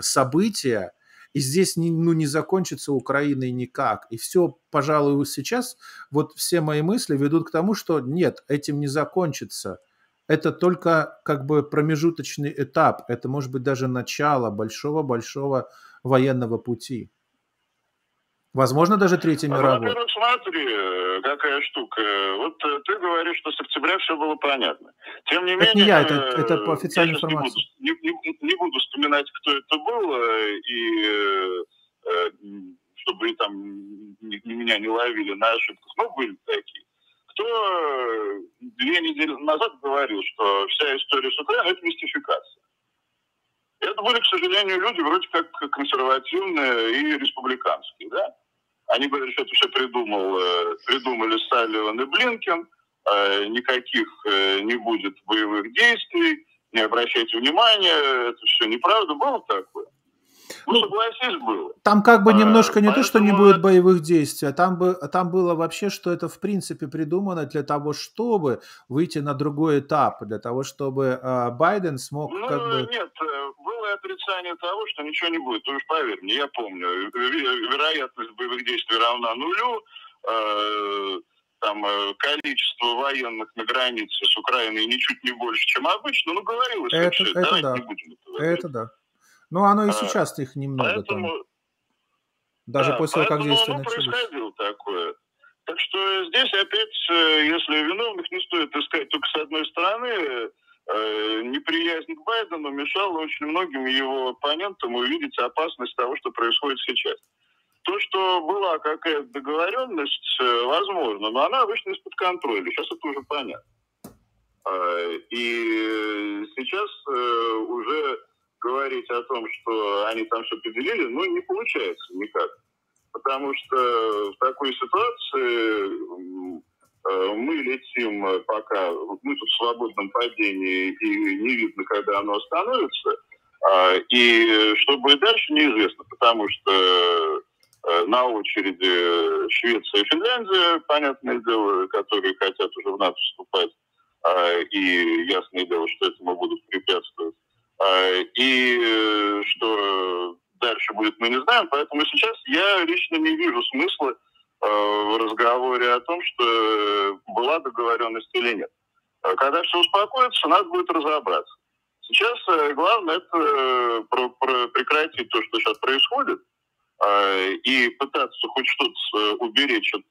события, и здесь не, ну, не закончится Украиной никак. И все, пожалуй, сейчас вот все мои мысли ведут к тому, что нет, этим не закончится. Это только как бы промежуточный этап. Это может быть даже начало большого-большого военного пути. Возможно, даже Третья а, мировая. Во-первых, смотри, э, какая штука. Вот э, ты говоришь, что с октября все было понятно. Тем не это менее... не я, это, это по официальной информации. Не буду, не, не, не буду вспоминать, кто это был, и чтобы там меня не ловили на ошибках. Но были такие. Кто две недели назад говорил, что вся история с Украиной – это мистификация. Это были, к сожалению, люди вроде как консервативные и республиканские, да? Они говорят, что это все придумал, э, придумали Салливан и Блинкен, э, никаких э, не будет боевых действий, не обращайте внимания, это все неправда. Было такое? Ну, ну согласись, было. Там как бы немножко а, не поэтому... то, что не будет боевых действий, а там, бы, там было вообще, что это в принципе придумано для того, чтобы выйти на другой этап, для того, чтобы э, Байден смог ну, как бы... Нет, отрицание того, что ничего не будет. Ты уж поверь мне, я помню. Вероятность боевых действий равна нулю. Э, там э, количество военных на границе с Украиной ничуть не больше, чем обычно. Ну, говорилось это, вообще. Это Давайте да. не будем это Это да. Ну, оно и сейчас их немного поэтому, там. Даже да, после того, как действия начались. происходило такое. Так что здесь опять, э, если виновных не стоит искать только с одной стороны, Э, неприязнь к Байдену мешала очень многим его оппонентам увидеть опасность того, что происходит сейчас. То, что была какая-то договоренность, э, возможно, но она вышла из-под контроля. Сейчас это уже понятно. Э, и сейчас уже говорить о том, что они там все поделили, ну, не получается никак. Потому что в такой ситуации Э, мы летим э, пока, мы тут в свободном падении, и не видно, когда оно остановится. А, и что будет дальше, неизвестно, потому что э, на очереди Швеция и Финляндия, понятное дело, которые хотят уже в НАТО вступать, а, и ясное дело, что этому будут препятствовать. А, и что дальше будет, мы не знаем, поэтому сейчас я лично не вижу смысла Э, в разговоре о том, что э, была договоренность или нет. Э, когда все успокоится, надо будет разобраться. Сейчас главное это прекратить то, что сейчас происходит, и пытаться хоть что-то уберечь от,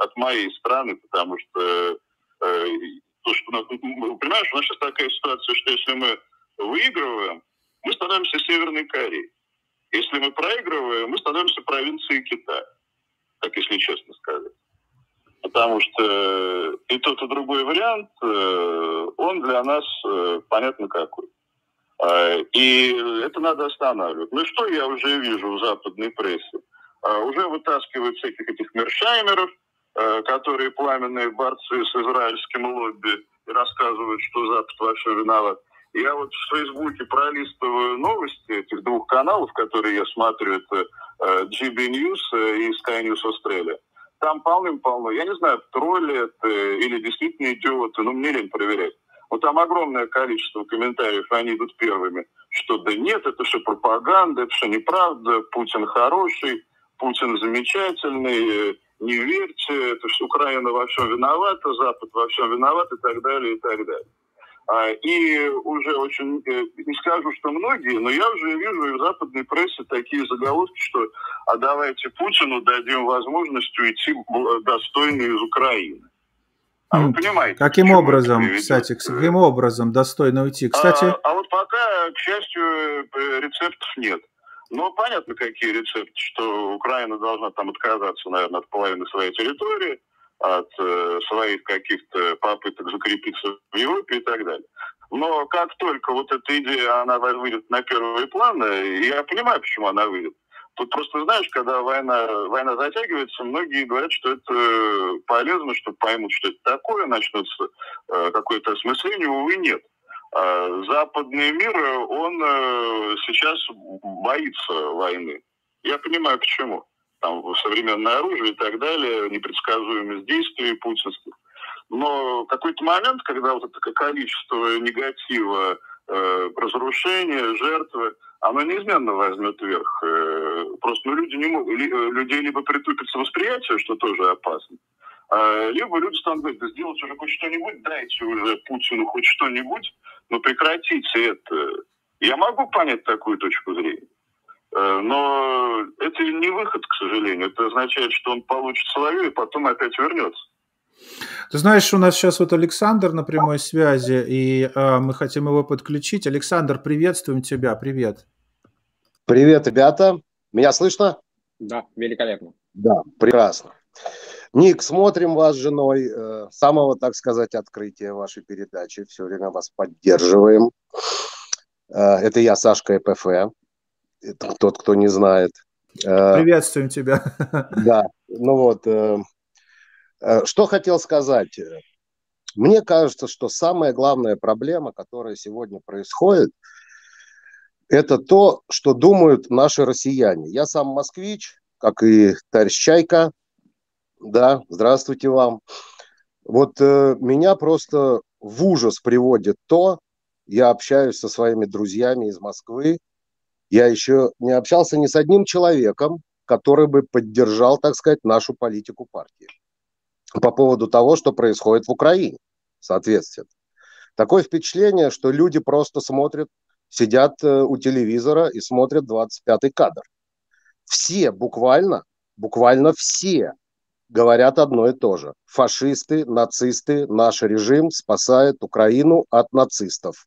от моей страны, потому что, то, что ну, понимаешь, у нас сейчас такая ситуация, что если мы выигрываем, мы становимся Северной Кореей. Если мы проигрываем, мы становимся провинцией Китая так если честно сказать. Потому что э, и тот, и другой вариант, э, он для нас э, понятно какой. А, и это надо останавливать. Ну что я уже вижу в западной прессе? А, уже вытаскивают всяких этих мершаймеров, которые пламенные борцы с израильским лобби и рассказывают, что Запад вообще виноват. Я вот в Фейсбуке пролистываю новости этих двух каналов, которые я смотрю, это GB News и Sky News Australia. Там полным-полно. Я не знаю, тролли это или действительно идиоты, но мне лень проверять. Но там огромное количество комментариев, они идут первыми, что да нет, это все пропаганда, это все неправда, Путин хороший, Путин замечательный, не верьте, это все Украина во всем виновата, Запад во всем виноват и так далее, и так далее. А, и уже очень, э, не скажу, что многие, но я уже вижу и в западной прессе такие заголовки, что а давайте Путину дадим возможность уйти достойно из Украины. А вы понимаете? Каким образом, кстати, каким образом достойно уйти? Кстати... А, а вот пока, к счастью, э, рецептов нет. Но понятно, какие рецепты, что Украина должна там отказаться, наверное, от половины своей территории, от э, своих каких-то попыток закрепиться в Европе и так далее. Но как только вот эта идея, она выйдет на первый план, э, я понимаю, почему она выйдет. Тут просто, знаешь, когда война, война затягивается, многие говорят, что это полезно, чтобы поймут, что это такое, начнется э, какое-то осмысление, увы, нет. А западный мир, он э, сейчас боится войны. Я понимаю, почему там, современное оружие и так далее, непредсказуемость действий путинских. Но какой-то момент, когда вот это количество негатива, э, разрушения, жертвы, оно неизменно возьмет вверх. Э, просто ну, люди не могут, ли, э, людей либо притупится восприятие, что тоже опасно, э, либо люди станут говорить, да сделайте уже хоть что-нибудь, дайте уже Путину хоть что-нибудь, но прекратите это. Я могу понять такую точку зрения. Э, но это не выход, к сожалению. Это означает, что он получит свое и потом опять вернется. Ты знаешь, у нас сейчас вот Александр на прямой связи, и э, мы хотим его подключить. Александр, приветствуем тебя, привет. Привет, ребята. Меня слышно? Да, великолепно. Да, прекрасно. Ник, смотрим вас с женой э, самого, так сказать, открытия вашей передачи. Все время вас поддерживаем. Э, это я, Сашка ЭПФ тот, кто не знает. Э, Приветствуем тебя. [LAUGHS] Да, ну вот. Э, э, что хотел сказать. Мне кажется, что самая главная проблема, которая сегодня происходит, это то, что думают наши россияне. Я сам москвич, как и товарищ Чайка. Да, здравствуйте вам. Вот э, меня просто в ужас приводит то, я общаюсь со своими друзьями из Москвы, я еще не общался ни с одним человеком, который бы поддержал, так сказать, нашу политику партии по поводу того, что происходит в Украине, соответственно. Такое впечатление, что люди просто смотрят, сидят э, у телевизора и смотрят 25-й кадр. Все буквально, буквально все говорят одно и то же. Фашисты, нацисты, наш режим спасает Украину от нацистов.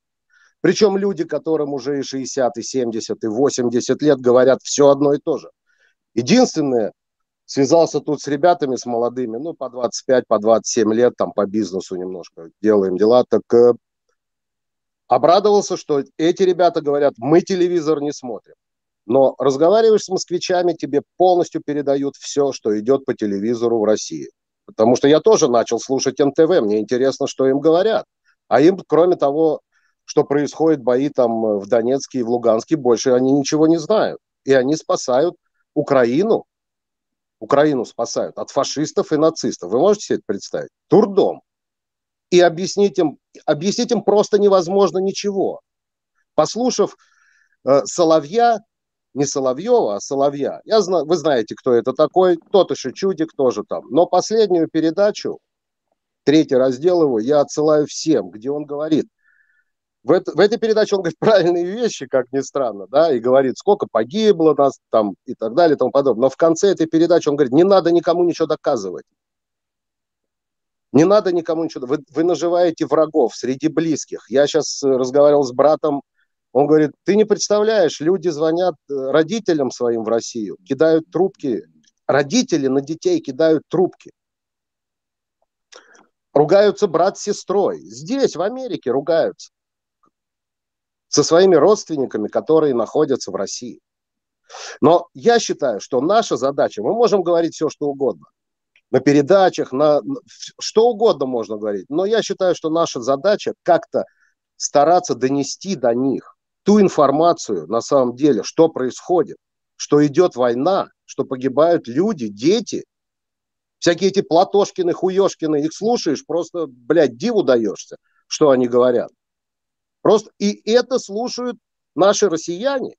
Причем люди, которым уже и 60, и 70, и 80 лет, говорят все одно и то же. Единственное, связался тут с ребятами, с молодыми, ну, по 25, по 27 лет, там, по бизнесу немножко делаем дела, так э, обрадовался, что эти ребята говорят, мы телевизор не смотрим. Но разговариваешь с москвичами, тебе полностью передают все, что идет по телевизору в России. Потому что я тоже начал слушать НТВ, мне интересно, что им говорят. А им, кроме того, что происходит бои там э, в Донецке и в Луганске, больше они ничего не знают. И они спасают Украину, Украину спасают от фашистов и нацистов. Вы можете себе это представить? Турдом. И объяснить им, объяснить им просто невозможно ничего. Послушав э, Соловья, не Соловьева, а Соловья, я знаю, вы знаете, кто это такой, тот еще чудик тоже там. Но последнюю передачу, третий раздел его, я отсылаю всем, где он говорит – в, это, в этой передаче он говорит правильные вещи, как ни странно, да, и говорит, сколько погибло нас там и так далее и тому подобное. Но в конце этой передачи он говорит, не надо никому ничего доказывать. Не надо никому ничего. Вы, вы наживаете врагов среди близких. Я сейчас разговаривал с братом, он говорит, ты не представляешь, люди звонят э, родителям своим в Россию, кидают трубки, родители на детей кидают трубки. Ругаются брат с сестрой. Здесь, в Америке, ругаются со своими родственниками, которые находятся в России. Но я считаю, что наша задача, мы можем говорить все, что угодно, на передачах, на что угодно можно говорить, но я считаю, что наша задача как-то стараться донести до них ту информацию на самом деле, что происходит, что идет война, что погибают люди, дети, всякие эти Платошкины, Хуешкины, их слушаешь, просто, блядь, диву даешься, что они говорят. Просто и это слушают наши россияне.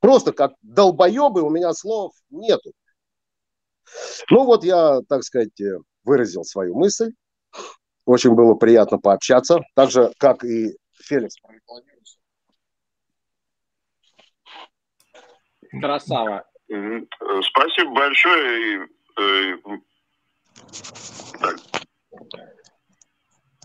Просто как долбоебы у меня слов нету. Ну вот я, так сказать, выразил свою мысль. Очень было приятно пообщаться. Так же, как и Феликс. Красава. Спасибо большое.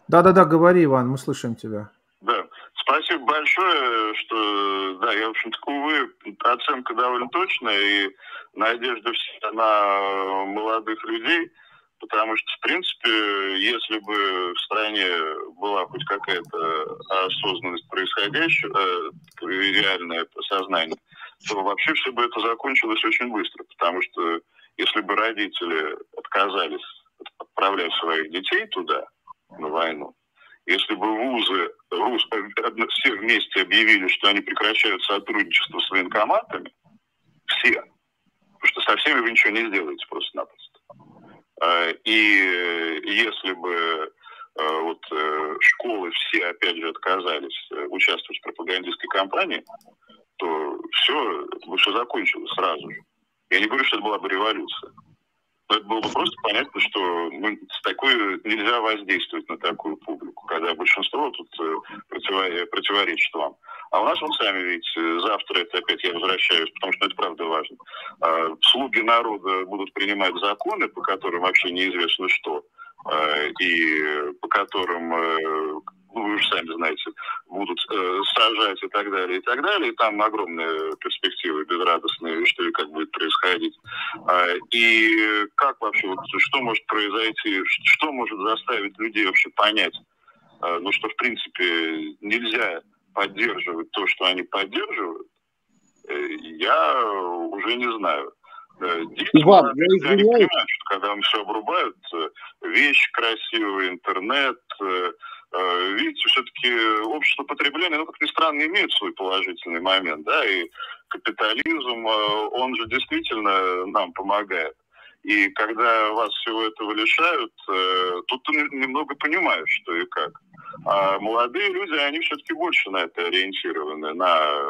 Да-да-да, говори, Иван, мы слышим тебя. Да, спасибо большое, что, да, я, в общем-то, увы, оценка довольно точная, и надежда вся на молодых людей, потому что, в принципе, если бы в стране была хоть какая-то осознанность происходящего, э, реальное сознание, то вообще все бы это закончилось очень быстро, потому что если бы родители отказались отправлять своих детей туда, на войну, если бы вузы рус, все вместе объявили, что они прекращают сотрудничество с военкоматами, все, потому что со всеми вы ничего не сделаете просто-напросто. А, и если бы а, вот э, школы все, опять же, отказались э, участвовать в пропагандистской кампании, то все, бы все закончилось сразу же. Я не говорю, что это была бы революция. Это было бы просто понятно, что ну, с такой нельзя воздействовать на такую публику, когда большинство тут э, противоречит вам. А у нас, вот сами видите, завтра это опять я возвращаюсь, потому что это правда важно. А, слуги народа будут принимать законы, по которым вообще неизвестно что, а, и по которым э, ну, вы же сами знаете, будут э, сажать и так далее, и так далее. И там огромные перспективы безрадостные, что и как будет происходить. А, и как вообще, вот, что может произойти, что может заставить людей вообще понять, э, ну, что, в принципе, нельзя поддерживать то, что они поддерживают, э, я уже не знаю. Э, дети, Иван, я они понимают, что когда им все обрубают, э, вещи красивые, интернет, Э, видите, все-таки общество потребления, ну, как ни странно, имеет свой положительный момент, да, и капитализм, э, он же действительно нам помогает. И когда вас всего этого лишают, э, тут ты немного понимаешь, что и как. А молодые люди, они все-таки больше на это ориентированы, на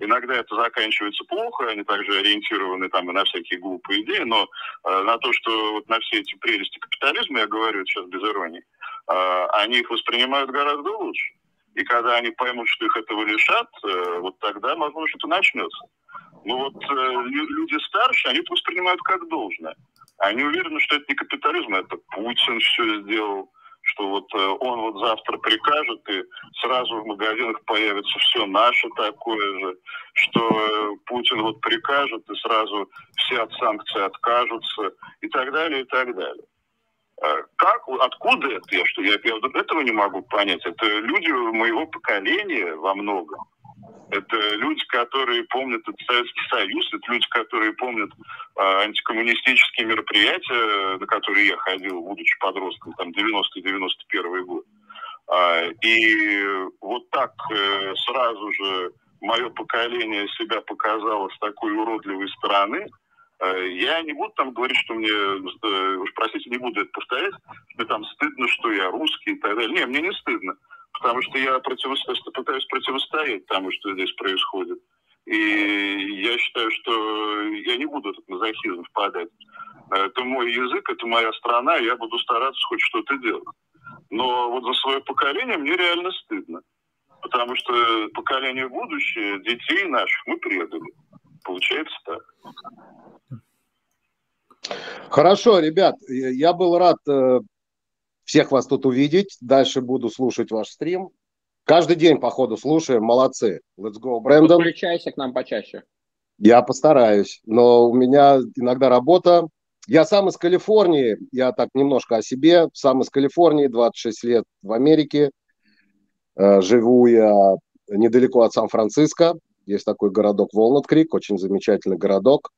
Иногда это заканчивается плохо, они также ориентированы там и на всякие глупые идеи, но э, на то, что вот на все эти прелести капитализма, я говорю сейчас без иронии, э, они их воспринимают гораздо лучше. И когда они поймут, что их этого лишат, э, вот тогда, возможно, что-то начнется. Но вот э, люди старше, они это воспринимают как должное. Они уверены, что это не капитализм, это Путин все сделал что вот э, он вот завтра прикажет, и сразу в магазинах появится все наше такое же, что Путин вот прикажет, и сразу все от санкций откажутся, и так далее, и так далее. А как, откуда это? Я, что, я, я вот этого не могу понять. Это люди моего поколения во многом. Это люди, которые помнят этот Советский Союз, это люди, которые помнят э, антикоммунистические мероприятия, на которые я ходил, будучи подростком, там, 90-91 год. А, и вот так э, сразу же мое поколение себя показало с такой уродливой стороны, э, я не буду там говорить, что мне, э, уж простите, не буду это повторять, мне там стыдно, что я русский и так далее. Не, мне не стыдно потому что я противостоять, пытаюсь противостоять тому, что здесь происходит. И я считаю, что я не буду этот мазохизм впадать. Это мой язык, это моя страна, я буду стараться хоть что-то делать. Но вот за свое поколение мне реально стыдно. Потому что поколение будущее, детей наших мы предали. Получается так. Хорошо, ребят, я был рад э, всех вас тут увидеть. Дальше буду слушать ваш стрим. Каждый день, походу, слушаем. Молодцы. Let's go, Брэндон. Подключайся к нам почаще. Я постараюсь. Но у меня иногда работа. Я сам из Калифорнии. Я так немножко о себе. Сам из Калифорнии. 26 лет в Америке. Э, живу я недалеко от Сан-Франциско. Есть такой городок Волнат Крик. Очень замечательный городок.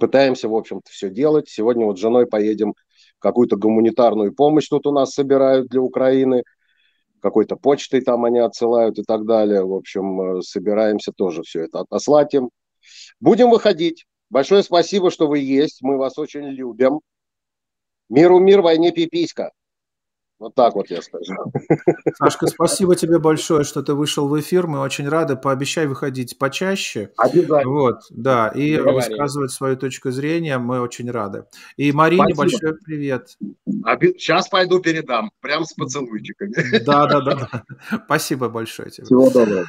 Пытаемся, в общем-то, все делать. Сегодня вот с женой поедем какую-то гуманитарную помощь тут у нас собирают для Украины, какой-то почтой там они отсылают и так далее. В общем, э, собираемся тоже все это отослать им. Будем выходить. Большое спасибо, что вы есть. Мы вас очень любим. Миру мир, войне пиписька. Вот так вот я скажу. Сашка, спасибо тебе большое, что ты вышел в эфир. Мы очень рады. Пообещай выходить почаще. Обязательно. Вот, да, и Говори. высказывать свою точку зрения. Мы очень рады. И Марине Спасибо. большой привет. Сейчас пойду передам, прям с поцелуйчиками. Да, да. да. [LAUGHS] Спасибо большое тебе. Всего доброго.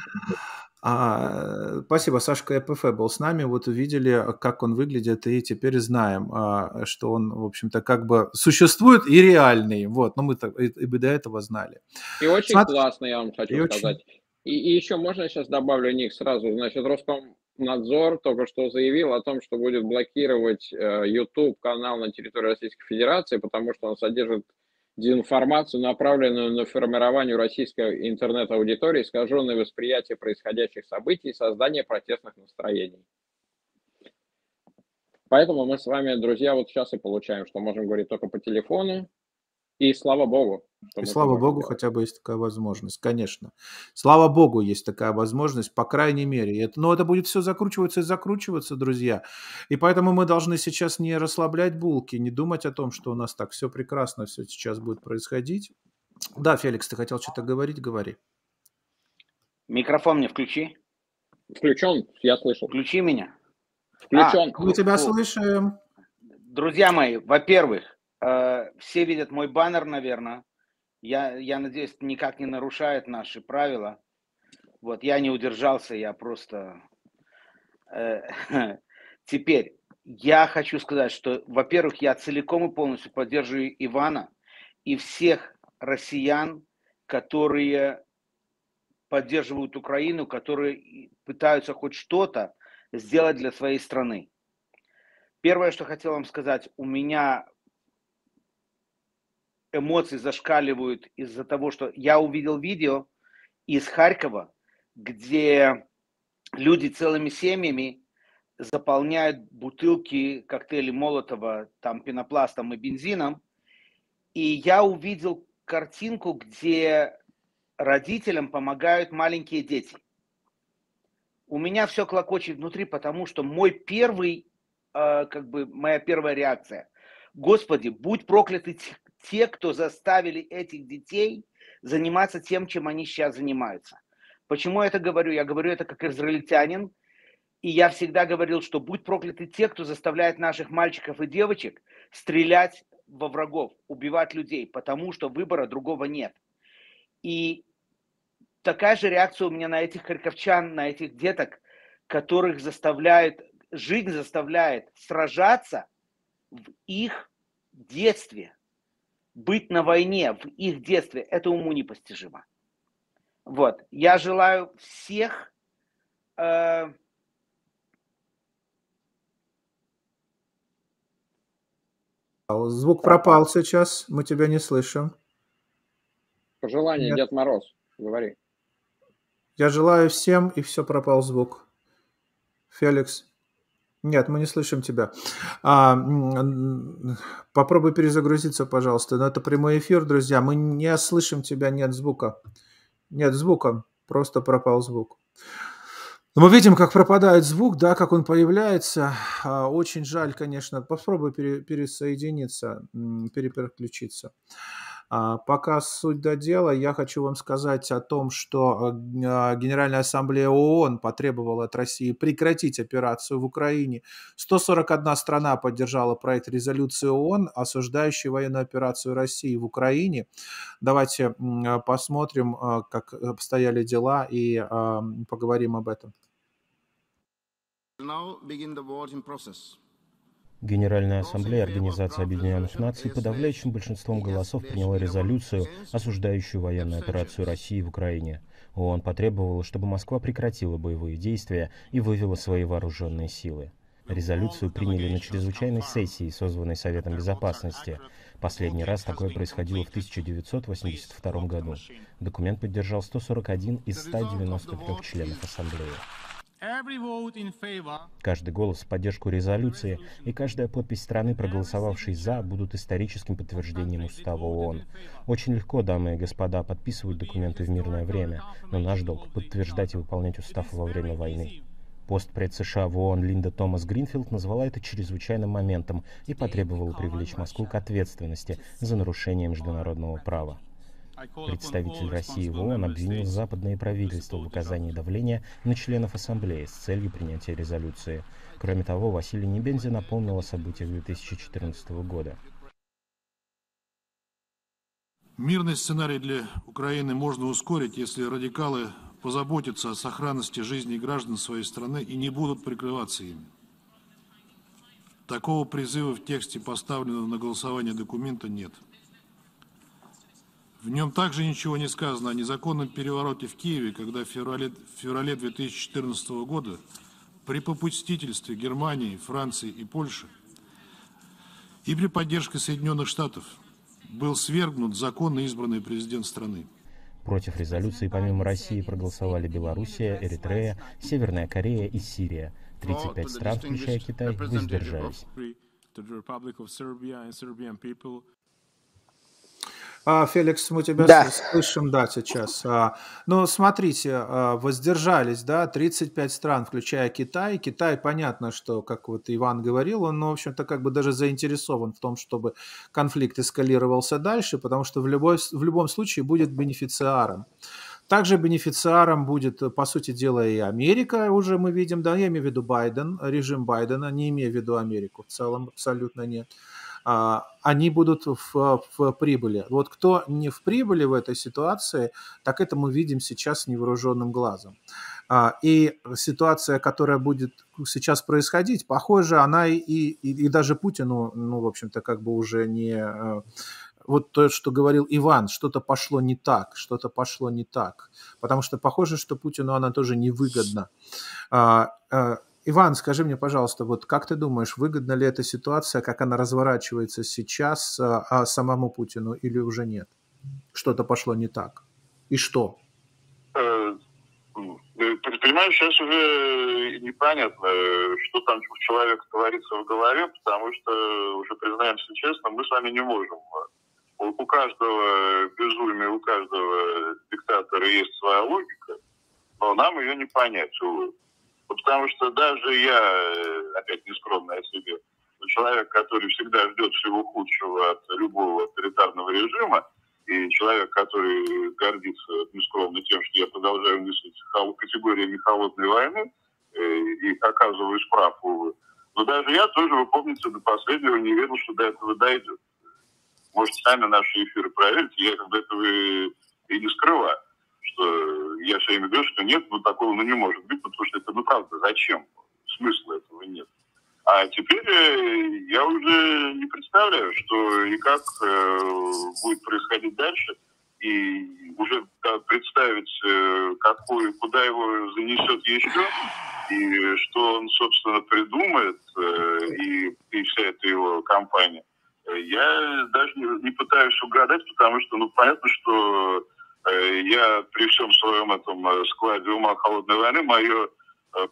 А, спасибо, Сашка ЭПФ был с нами, вот увидели, как он выглядит, и теперь знаем, а, что он, в общем-то, как бы существует и реальный, вот, но мы и, и до этого знали. И очень Смотри- классно, я вам хочу и очень- сказать. И, и еще можно я сейчас добавлю них сразу. Значит, Роскомнадзор только что заявил о том, что будет блокировать э, YouTube канал на территории Российской Федерации, потому что он содержит дезинформацию, направленную на формирование российской интернет-аудитории, искаженное восприятие происходящих событий и создание протестных настроений. Поэтому мы с вами, друзья, вот сейчас и получаем, что можем говорить только по телефону. И слава богу. И слава богу, делать. хотя бы есть такая возможность, конечно. Слава богу, есть такая возможность, по крайней мере. Это, но это будет все закручиваться и закручиваться, друзья. И поэтому мы должны сейчас не расслаблять булки, не думать о том, что у нас так все прекрасно, все сейчас будет происходить. Да, Феликс, ты хотел что-то говорить? Говори. Микрофон мне включи. Включен, я слышал. Включи меня. Включен. А, Мы тебя слышим. Друзья мои, во-первых, все видят мой баннер, наверное. Я, я надеюсь, никак не нарушает наши правила. Вот, я не удержался, я просто... э, [LAUGHS] Теперь, я хочу сказать, что, во-первых, я целиком и полностью поддерживаю Ивана и всех россиян, которые поддерживают Украину, которые пытаются хоть что-то сделать для своей страны. Первое, что хотел вам сказать, у меня эмоции зашкаливают из-за того, что я увидел видео из Харькова, где люди целыми семьями заполняют бутылки коктейлей Молотова там пенопластом и бензином. И я увидел картинку, где родителям помогают маленькие дети. У меня все клокочет внутри, потому что мой первый, э, как бы моя первая реакция. Господи, будь прокляты те- кто заставили этих детей заниматься тем, чем они сейчас занимаются. Почему я это говорю? Я говорю это как израильтянин, и я всегда говорил, что будь прокляты те, кто заставляет наших мальчиков и девочек стрелять во врагов, убивать людей, потому что выбора другого нет. И такая же реакция у меня на этих харьковчан, на этих деток, которых заставляет, жизнь заставляет сражаться в их детстве, быть на войне в их детстве, это уму непостижимо. Вот. Я желаю всех э, Звук пропал сейчас, мы тебя не слышим. Пожелание, Нет. Дед Мороз, говори. Я желаю всем, и все пропал звук. Феликс. Нет, мы не слышим тебя. А, попробуй перезагрузиться, пожалуйста. Но это прямой эфир, друзья. Мы не слышим тебя, нет звука. Нет звука, просто пропал звук. Но мы видим, как пропадает звук, да, как он появляется. А, Очень жаль, конечно. Попробуй пере- пересоединиться, перепереключиться. А, Пока суть до дела, я хочу вам сказать о том, что а, Генеральная Ассамблея ООН потребовала от России прекратить операцию в Украине. 141 страна поддержала проект резолюции ООН, осуждающий военную операцию России в Украине. Давайте посмотрим, э, как обстояли дела, и поговорим об этом. Now begin the voting process. Генеральная ассамблея Организации Объединенных Наций подавляющим большинством голосов приняла резолюцию, осуждающую военную операцию России в Украине. ООН потребовала, чтобы Москва прекратила боевые действия и вывела свои вооруженные силы. Резолюцию приняли на чрезвычайной сессии, созванной Советом Безопасности. Последний раз такое происходило в 1982 году. Документ поддержал 141 из 193 членов Ассамблеи. Каждый голос в поддержку резолюции и каждая подпись страны, проголосовавшей «за», будут историческим подтверждением Устава ООН. Очень легко, дамы и господа, подписывать документы в мирное время, но наш долг — подтверждать и выполнять Устав во время войны. Постпред США в ООН Линда Томас Гринфилд назвала это чрезвычайным моментом и потребовала привлечь Москву к ответственности за нарушение международного права. Представитель России в ООН обвинил западные правительства в оказании давления на членов Ассамблеи с целью принятия резолюции. Кроме того, Василий Небензи напомнил о событиях 2014 года. Мирный сценарий для Украины можно ускорить, если радикалы позаботятся о сохранности жизни граждан своей страны и не будут прикрываться ими. Такого призыва в тексте поставленного на голосование документа нет. В нем также ничего не сказано о незаконном перевороте в Киеве, когда в феврале, в феврале 2014 года при попустительстве Германии, Франции и Польши и при поддержке Соединенных Штатов был свергнут законно избранный президент страны. Против резолюции помимо России проголосовали Белоруссия, Эритрея, Северная Корея и Сирия. 35 стран, включая Китай, воздержались. А, Феликс, мы тебя Да. слышим, да, сейчас. А, ну, смотрите, а, воздержались, да, 35 стран, включая Китай. Китай, понятно, что, как вот Иван говорил, он, ну, в общем-то, как бы даже заинтересован в том, чтобы конфликт эскалировался дальше, потому что в, любой, в любом случае будет бенефициаром. Также бенефициаром будет, по сути дела, и Америка, уже мы видим, да, я имею в виду Байден, режим Байдена, не имею в виду Америку в целом, абсолютно нет. А, они будут в, в прибыли. Вот кто не в прибыли в этой ситуации, так это мы видим сейчас невооруженным глазом. А, И ситуация, которая будет сейчас происходить, похоже, она и, и, и даже Путину, ну, в общем-то, как бы уже не... э, Вот то, что говорил Иван, что-то пошло не так, что-то пошло не так. Потому что похоже, что Путину она тоже невыгодна. Иван, скажи мне, пожалуйста, вот как ты думаешь, выгодна ли эта ситуация, как она разворачивается сейчас а, а самому Путину или уже нет? Что-то пошло не так. И что? Э, э, Понимаешь, сейчас уже непонятно, э, что там у человека творится в голове, потому что, уже признаемся честно, мы с вами не можем. У каждого безумия, у каждого диктатора есть своя логика, но нам ее не понять, Потому что даже я, э, опять нескромный о себе, человек, который всегда ждет всего худшего от любого авторитарного режима, и человек, который гордится нескромно тем, что я продолжаю мыслить категориями холодной войны э, и оказываюсь прав, увы. Но даже я тоже, вы помните, до последнего не верил, что до этого дойдет. Можете сами наши эфиры проверить, я бы этого и не скрываю. Что я все время говорю, что нет, ну такого ну, не может быть, потому что это, ну правда, зачем? Смысла этого нет. А теперь э, я уже не представляю, что и как э, будет происходить дальше, и уже да, представить, э, какой, куда его занесет еще, и что он, собственно, придумает, э, и, и вся эта его компания. Э, Я даже не, не пытаюсь угадать, потому что, ну, понятно, что э, я при всем своем этом складе ума холодной войны, мое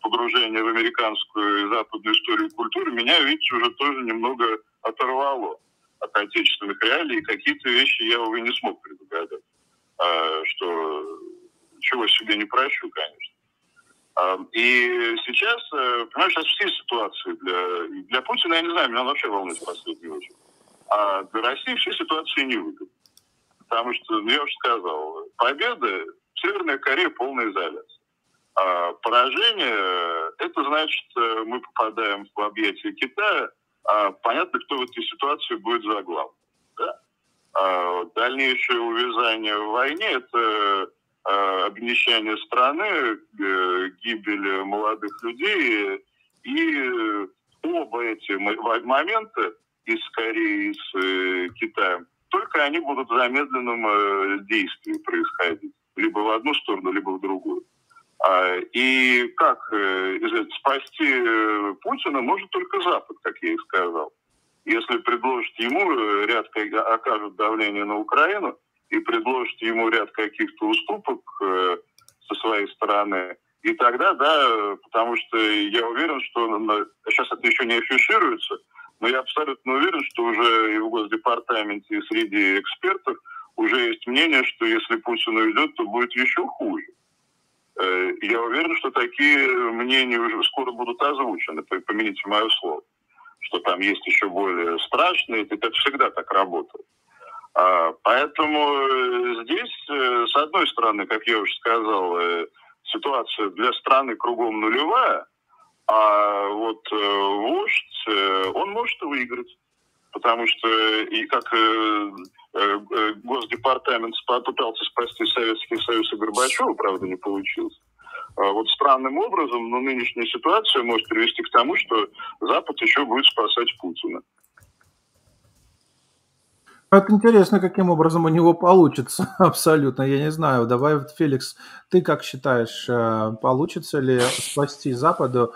погружение в американскую и западную историю и культуру меня, видите, уже тоже немного оторвало от отечественных реалий, и какие-то вещи я, увы, не смог предугадать. Что чего себе не прощу, конечно. И сейчас, понимаешь, сейчас все ситуации для, для Путина, я не знаю, меня вообще волнует в последнюю очередь. А для России все ситуации невыгодны. Потому что, ну, я уже сказал, победа в Северной Корее полная изоляция. А поражение, это значит, э, мы попадаем в объятия Китая, а понятно, кто в этой ситуации будет за главным. Да? А дальнейшее увязание в войне – это э, обнищание страны, э, гибель молодых людей. И оба эти момента из Кореи и с Китаем, только они будут в замедленном э, действии происходить. Либо в одну сторону, либо в другую. А, И как э, спасти э, Путина может только Запад, как я и сказал. Если предложить ему ряд, окажут давление на Украину и предложить ему ряд каких-то уступок со своей стороны, и тогда, да, потому что я уверен, что сейчас это еще не афишируется, но я абсолютно уверен, что уже и в Госдепартаменте, и среди экспертов уже есть мнение, что если Путин уйдет, то будет еще хуже. Э, я уверен, что такие мнения уже скоро будут озвучены, помяните мое слово, что там есть еще более страшные, это всегда так работает. А, поэтому э, здесь, э, с одной стороны, как я уже сказал, ситуация для страны кругом нулевая, а вот вождь, он может выиграть потому что и как э, э, э, Госдепартамент попытался спасти Советский Союз и Горбачева, правда, не получилось. А вот странным образом, но нынешняя ситуация может привести к тому, что Запад еще будет спасать Путина. Это интересно, каким образом у него получится. [LAUGHS] Абсолютно, я не знаю. Давай, Феликс, ты как считаешь, э, получится ли спасти Западу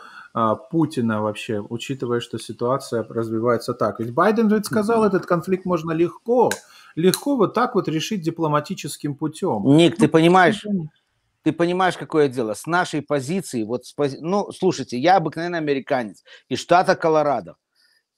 Путина вообще, учитывая, что ситуация развивается так. Ведь Байден ведь сказал, этот конфликт можно легко, легко вот так вот решить дипломатическим путем. Ник, ты ну, понимаешь, ты понимаешь, какое дело? С нашей позиции, вот, с пози... ну, слушайте, я обыкновенный американец из штата Колорадо,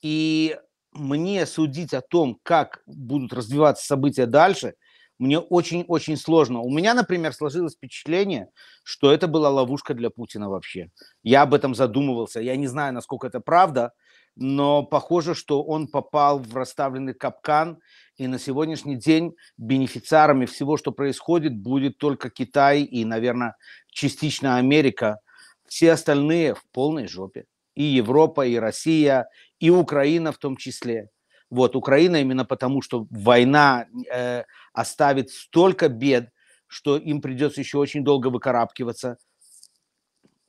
и мне судить о том, как будут развиваться события дальше – мне очень-очень сложно. У меня, например, сложилось впечатление, что это была ловушка для Путина вообще. Я об этом задумывался. Я не знаю, насколько это правда, но похоже, что он попал в расставленный капкан, и на сегодняшний день бенефициарами всего, что происходит, будет только Китай и, наверное, частично Америка. Все остальные в полной жопе. И Европа, и Россия, и Украина в том числе. Вот, Украина именно потому, что война э, оставит столько бед, что им придется еще очень долго выкарабкиваться.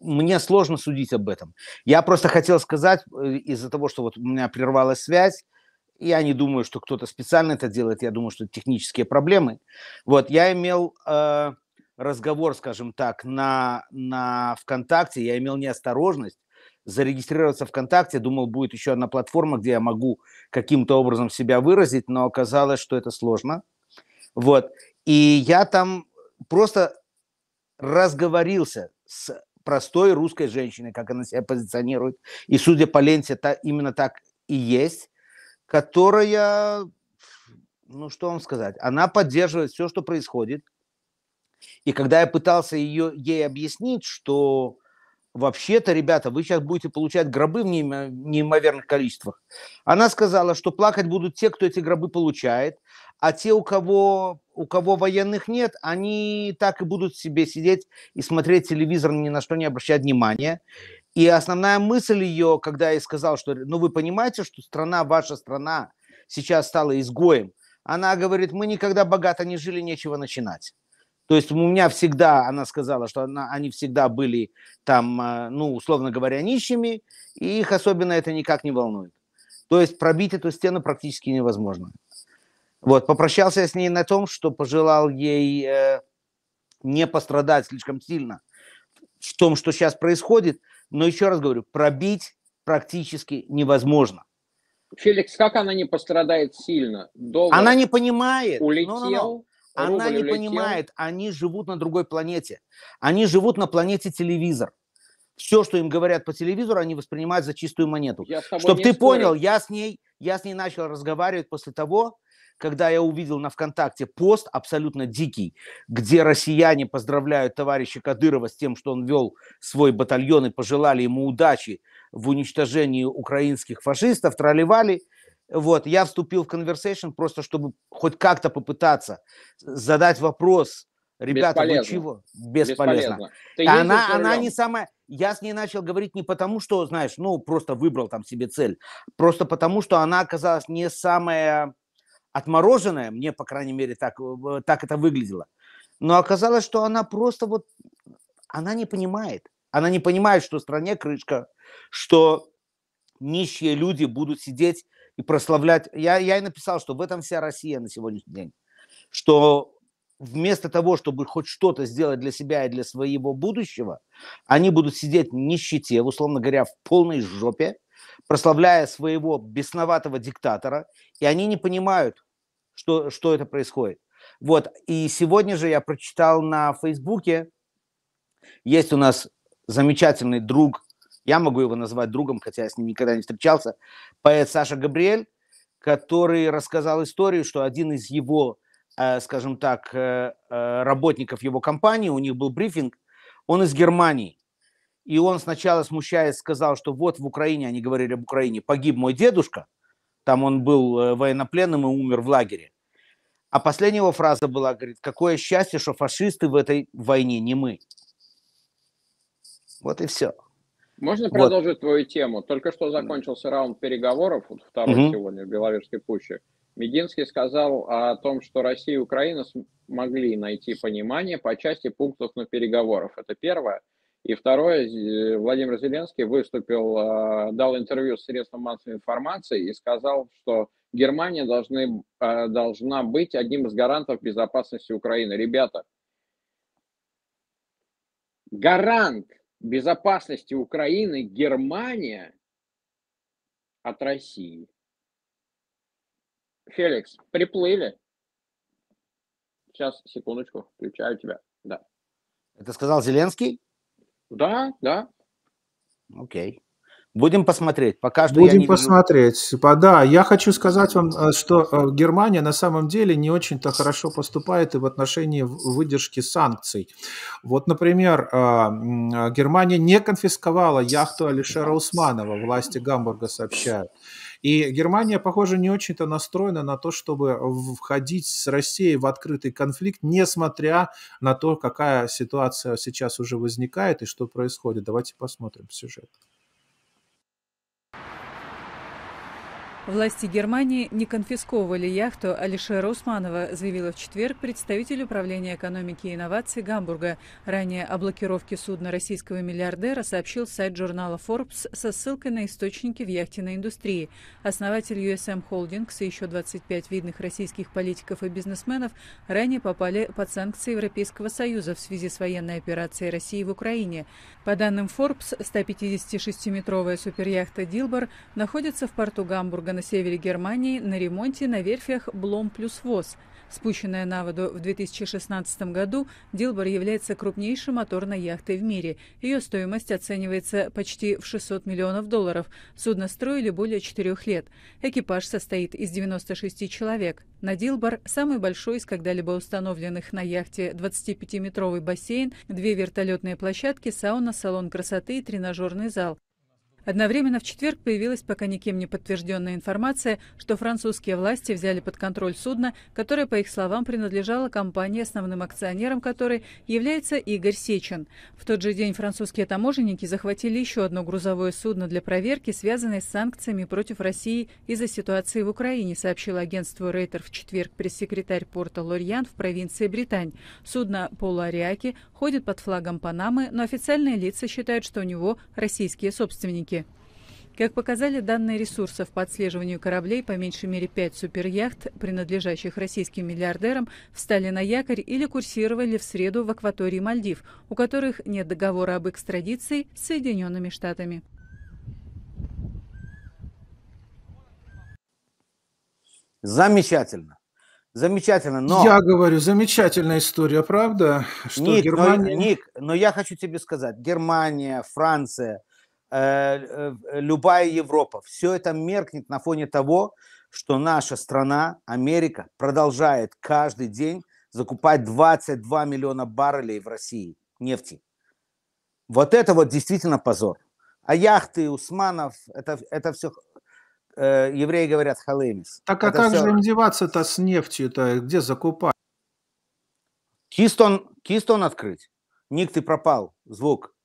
Мне сложно судить об этом. Я просто хотел сказать, э, из-за того, что вот у меня прервалась связь, я не думаю, что кто-то специально это делает, я думаю, что это технические проблемы. Вот, я имел э, разговор, скажем так, на, на ВКонтакте, я имел неосторожность зарегистрироваться ВКонтакте, думал, будет еще одна платформа, где я могу каким-то образом себя выразить, но оказалось, что это сложно. Вот. И я там просто разговорился с простой русской женщиной, как она себя позиционирует, и судя по ленте, та, именно так и есть, которая, ну что вам сказать, она поддерживает все, что происходит. И когда я пытался ее, ей объяснить, что вообще-то, ребята, вы сейчас будете получать гробы в неимоверных количествах. Она сказала, что плакать будут те, кто эти гробы получает, а те, у кого, у кого военных нет, они так и будут себе сидеть и смотреть телевизор, ни на что не обращать внимания. И основная мысль ее, когда я сказал, что, ну, вы понимаете, что страна, ваша страна сейчас стала изгоем, она говорит, мы никогда богато не жили, нечего начинать. То есть у меня всегда, она сказала, что она, они всегда были там, э, ну, условно говоря, нищими, и их особенно это никак не волнует. То есть пробить эту стену практически невозможно. Вот, попрощался я с ней на том, что пожелал ей э, не пострадать слишком сильно в том, что сейчас происходит, но еще раз говорю, пробить практически невозможно. Феликс, как она не пострадает сильно? Доллар она не понимает. Улетел? No, no, no. Она не улетел. понимает, они живут на другой планете. Они живут на планете телевизор. Все, что им говорят по телевизору, они воспринимают за чистую монету. Чтобы ты спорю. понял, я с ней, я с ней начал разговаривать после того, когда я увидел на ВКонтакте пост абсолютно дикий, где россияне поздравляют товарища Кадырова с тем, что он вел свой батальон и пожелали ему удачи в уничтожении украинских фашистов, тролливали – вот, я вступил в conversation просто, чтобы хоть как-то попытаться задать вопрос. Ребята, Бесполезно. вы чего? Бесполезно. Бесполезно. Она, она не самая... Я с ней начал говорить не потому, что, знаешь, ну, просто выбрал там себе цель. Просто потому, что она оказалась не самая отмороженная, мне, по крайней мере, так, так это выглядело. Но оказалось, что она просто вот... Она не понимает. Она не понимает, что в стране крышка, что нищие люди будут сидеть и прославлять. Я, я и написал, что в этом вся Россия на сегодняшний день. Что вместо того, чтобы хоть что-то сделать для себя и для своего будущего, они будут сидеть в нищете, условно говоря, в полной жопе, прославляя своего бесноватого диктатора, и они не понимают, что, что это происходит. Вот, и сегодня же я прочитал на Фейсбуке, есть у нас замечательный друг я могу его назвать другом, хотя я с ним никогда не встречался, поэт Саша Габриэль, который рассказал историю, что один из его, э, скажем так, э, э, работников его компании, у них был брифинг, Он из Германии. И он сначала, смущаясь, сказал, что вот в Украине, они говорили об Украине, погиб мой дедушка. Там он был военнопленным и умер в лагере. А последняя его фраза была, говорит, какое счастье, что фашисты в этой войне не мы. Вот и все. Можно вот. продолжить твою тему? Только что закончился раунд переговоров, вот второй угу. сегодня в Беловежской пуще. Мединский сказал о том, что Россия и Украина смогли найти понимание по части пунктов на переговоров. Это первое. И второе, Владимир Зеленский выступил, а, дал интервью с средством массовой информации и сказал, что Германия должны, а, должна быть одним из гарантов безопасности Украины. Ребята, гарант безопасности Украины Германия от России. Феликс, приплыли. Сейчас, секундочку, включаю тебя. Да. Это сказал Зеленский? Да, да. Окей. Будем посмотреть. Пока что Будем я не посмотреть. Вижу... Да, я хочу сказать вам, э, что э, Германия на самом деле не очень-то хорошо поступает и в отношении выдержки санкций. Вот, например, э, Германия не конфисковала яхту Алишера Усманова, власти Гамбурга сообщают. И Германия, похоже, не очень-то настроена на то, чтобы входить с Россией в открытый конфликт, несмотря на то, какая ситуация сейчас уже возникает и что происходит. Давайте посмотрим сюжет. Власти Германии не конфисковывали яхту Алишера Усманова, заявила в четверг представитель Управления экономики и инноваций Гамбурга. Ранее о блокировке судна российского миллиардера сообщил сайт журнала Forbes со ссылкой на источники в яхтенной индустрии. Основатель USM Holdings и еще 25 видных российских политиков и бизнесменов ранее попали под санкции Европейского Союза в связи с военной операцией России в Украине. По данным Forbes, 156-метровая суперяхта «Дилбар» находится в порту Гамбурга на севере Германии на ремонте на верфях Блом плюс ВОЗ. Спущенная на воду в 2016 году, Дилбар является крупнейшей моторной яхтой в мире. Ее стоимость оценивается почти в 600 миллионов долларов. Судно строили более четырех лет. Экипаж состоит из 96 человек. На Дилбар самый большой из когда-либо установленных на яхте 25-метровый бассейн, две вертолетные площадки, сауна, салон красоты и тренажерный зал. Одновременно в четверг появилась пока никем не подтвержденная информация, что французские власти взяли под контроль судно, которое, по их словам, принадлежало компании, основным акционером которой является Игорь Сечин. В тот же день французские таможенники захватили еще одно грузовое судно для проверки, связанное с санкциями против России из-за ситуации в Украине, сообщил агентству Рейтер в четверг пресс-секретарь порта Лорьян в провинции Британь. Судно Полуариаки ходит под флагом Панамы, но официальные лица считают, что у него российские собственники. Как показали данные ресурсов по отслеживанию кораблей, по меньшей мере пять суперяхт, принадлежащих российским миллиардерам, встали на якорь или курсировали в среду в акватории Мальдив, у которых нет договора об экстрадиции с Соединенными Штатами. Замечательно. Замечательно, но... Я говорю, замечательная история, правда? Что Ник, Германия... но, Ник, но я хочу тебе сказать, Германия, Франция, любая Европа. Все это меркнет на фоне того, что наша страна, Америка, продолжает каждый день закупать 22 миллиона баррелей в России нефти. Вот это вот действительно позор. А яхты Усманов, это, это все, э, евреи говорят, халемис. Так а это как все... же им деваться-то с нефтью-то? Где закупать? Кистон, Кистон открыть. Ник, ты пропал. Звук.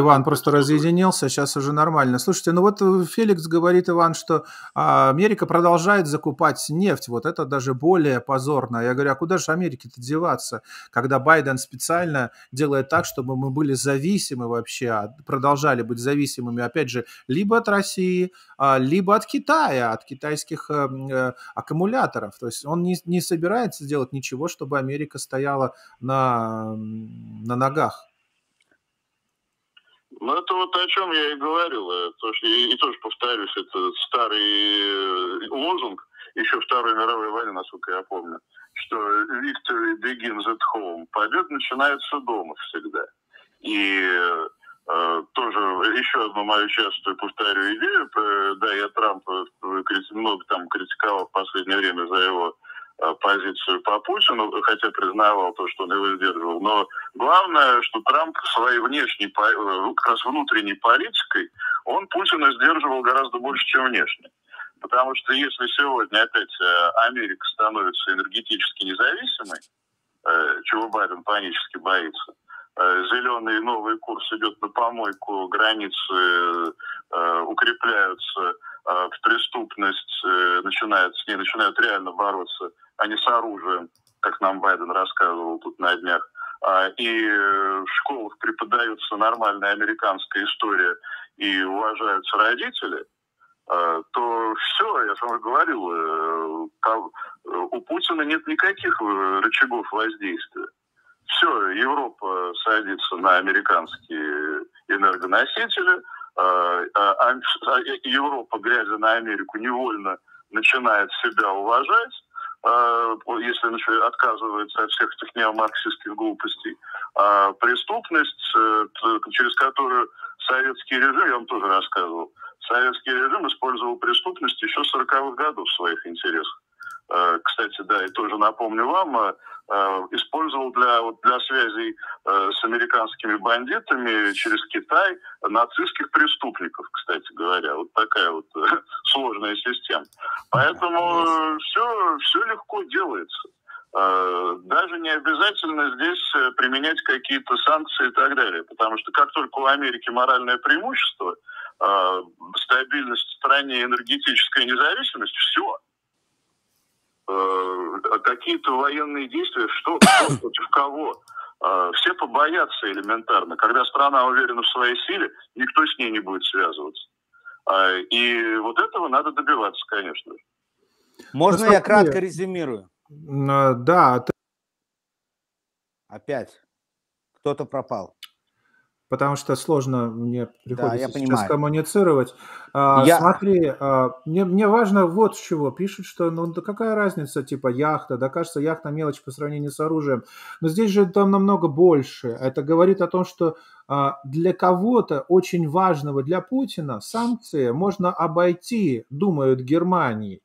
Иван просто разъединился, сейчас уже нормально. Слушайте, ну вот э, Феликс говорит, Иван, что а, Америка продолжает закупать нефть. Вот это даже более позорно. Я говорю, а куда же Америке-то деваться, когда Байден специально делает так, чтобы мы были зависимы вообще, а, продолжали быть зависимыми, опять же, либо от России, а, либо от Китая, от китайских э, э, аккумуляторов. То есть он не, не собирается делать ничего, чтобы Америка стояла на, на ногах. Ну, это вот о чем я и говорил. Э, то, что, и, и тоже повторюсь, это старый э, лозунг еще Второй мировой войны, насколько я помню, что victory begins at home. Победа начинается дома всегда. И э, тоже еще одну мою частую повторю идею. Да, я Трампа много там критиковал в последнее время за его позицию по Путину, хотя признавал то, что он его сдерживал. Но главное, что Трамп своей внешней, как раз внутренней политикой, он Путина сдерживал гораздо больше, чем внешне. Потому что если сегодня опять Америка становится энергетически независимой, чего Байден панически боится, зеленый новый курс идет на помойку, границы укрепляются, преступность начинает, с ней начинают реально бороться, а не с оружием, как нам Байден рассказывал тут на днях. И в школах преподается нормальная американская история и уважаются родители, то все, я с вами говорил, у Путина нет никаких рычагов воздействия. Все, Европа садится на американские энергоносители, а, а, а, Европа, глядя на Америку, невольно начинает себя уважать, если отказывается от всех этих неомарксистских глупостей. А преступность, э, через которую советский режим, я вам тоже рассказывал, советский режим использовал преступность еще с 40-х годов в своих интересах. Э, кстати, да, и тоже напомню вам, э, э, использовал для, вот, для связей с американскими бандитами через Китай нацистских преступников, кстати говоря. Вот такая вот [LAUGHS] сложная система. Поэтому все, все легко делается. Даже не обязательно здесь применять какие-то санкции и так далее. Потому что как только у Америки моральное преимущество, стабильность в стране, энергетическая независимость, все – какие-то военные действия, что, что против кого. Э, все побоятся элементарно. Когда страна уверена в своей силе, никто с ней не будет связываться. Э, и вот этого надо добиваться, конечно. Можно я кратко резюмирую? Да. Опять. Кто-то пропал потому что сложно мне приходится да, я сейчас понимаю. коммуницировать. А, я... Смотри, а, мне, мне важно вот с чего. Пишут, что ну да какая разница, типа яхта, да кажется, яхта мелочь по сравнению с оружием. Но здесь же там намного больше. Это говорит о том, что а, для кого-то очень важного для Путина санкции можно обойти, думают Германии.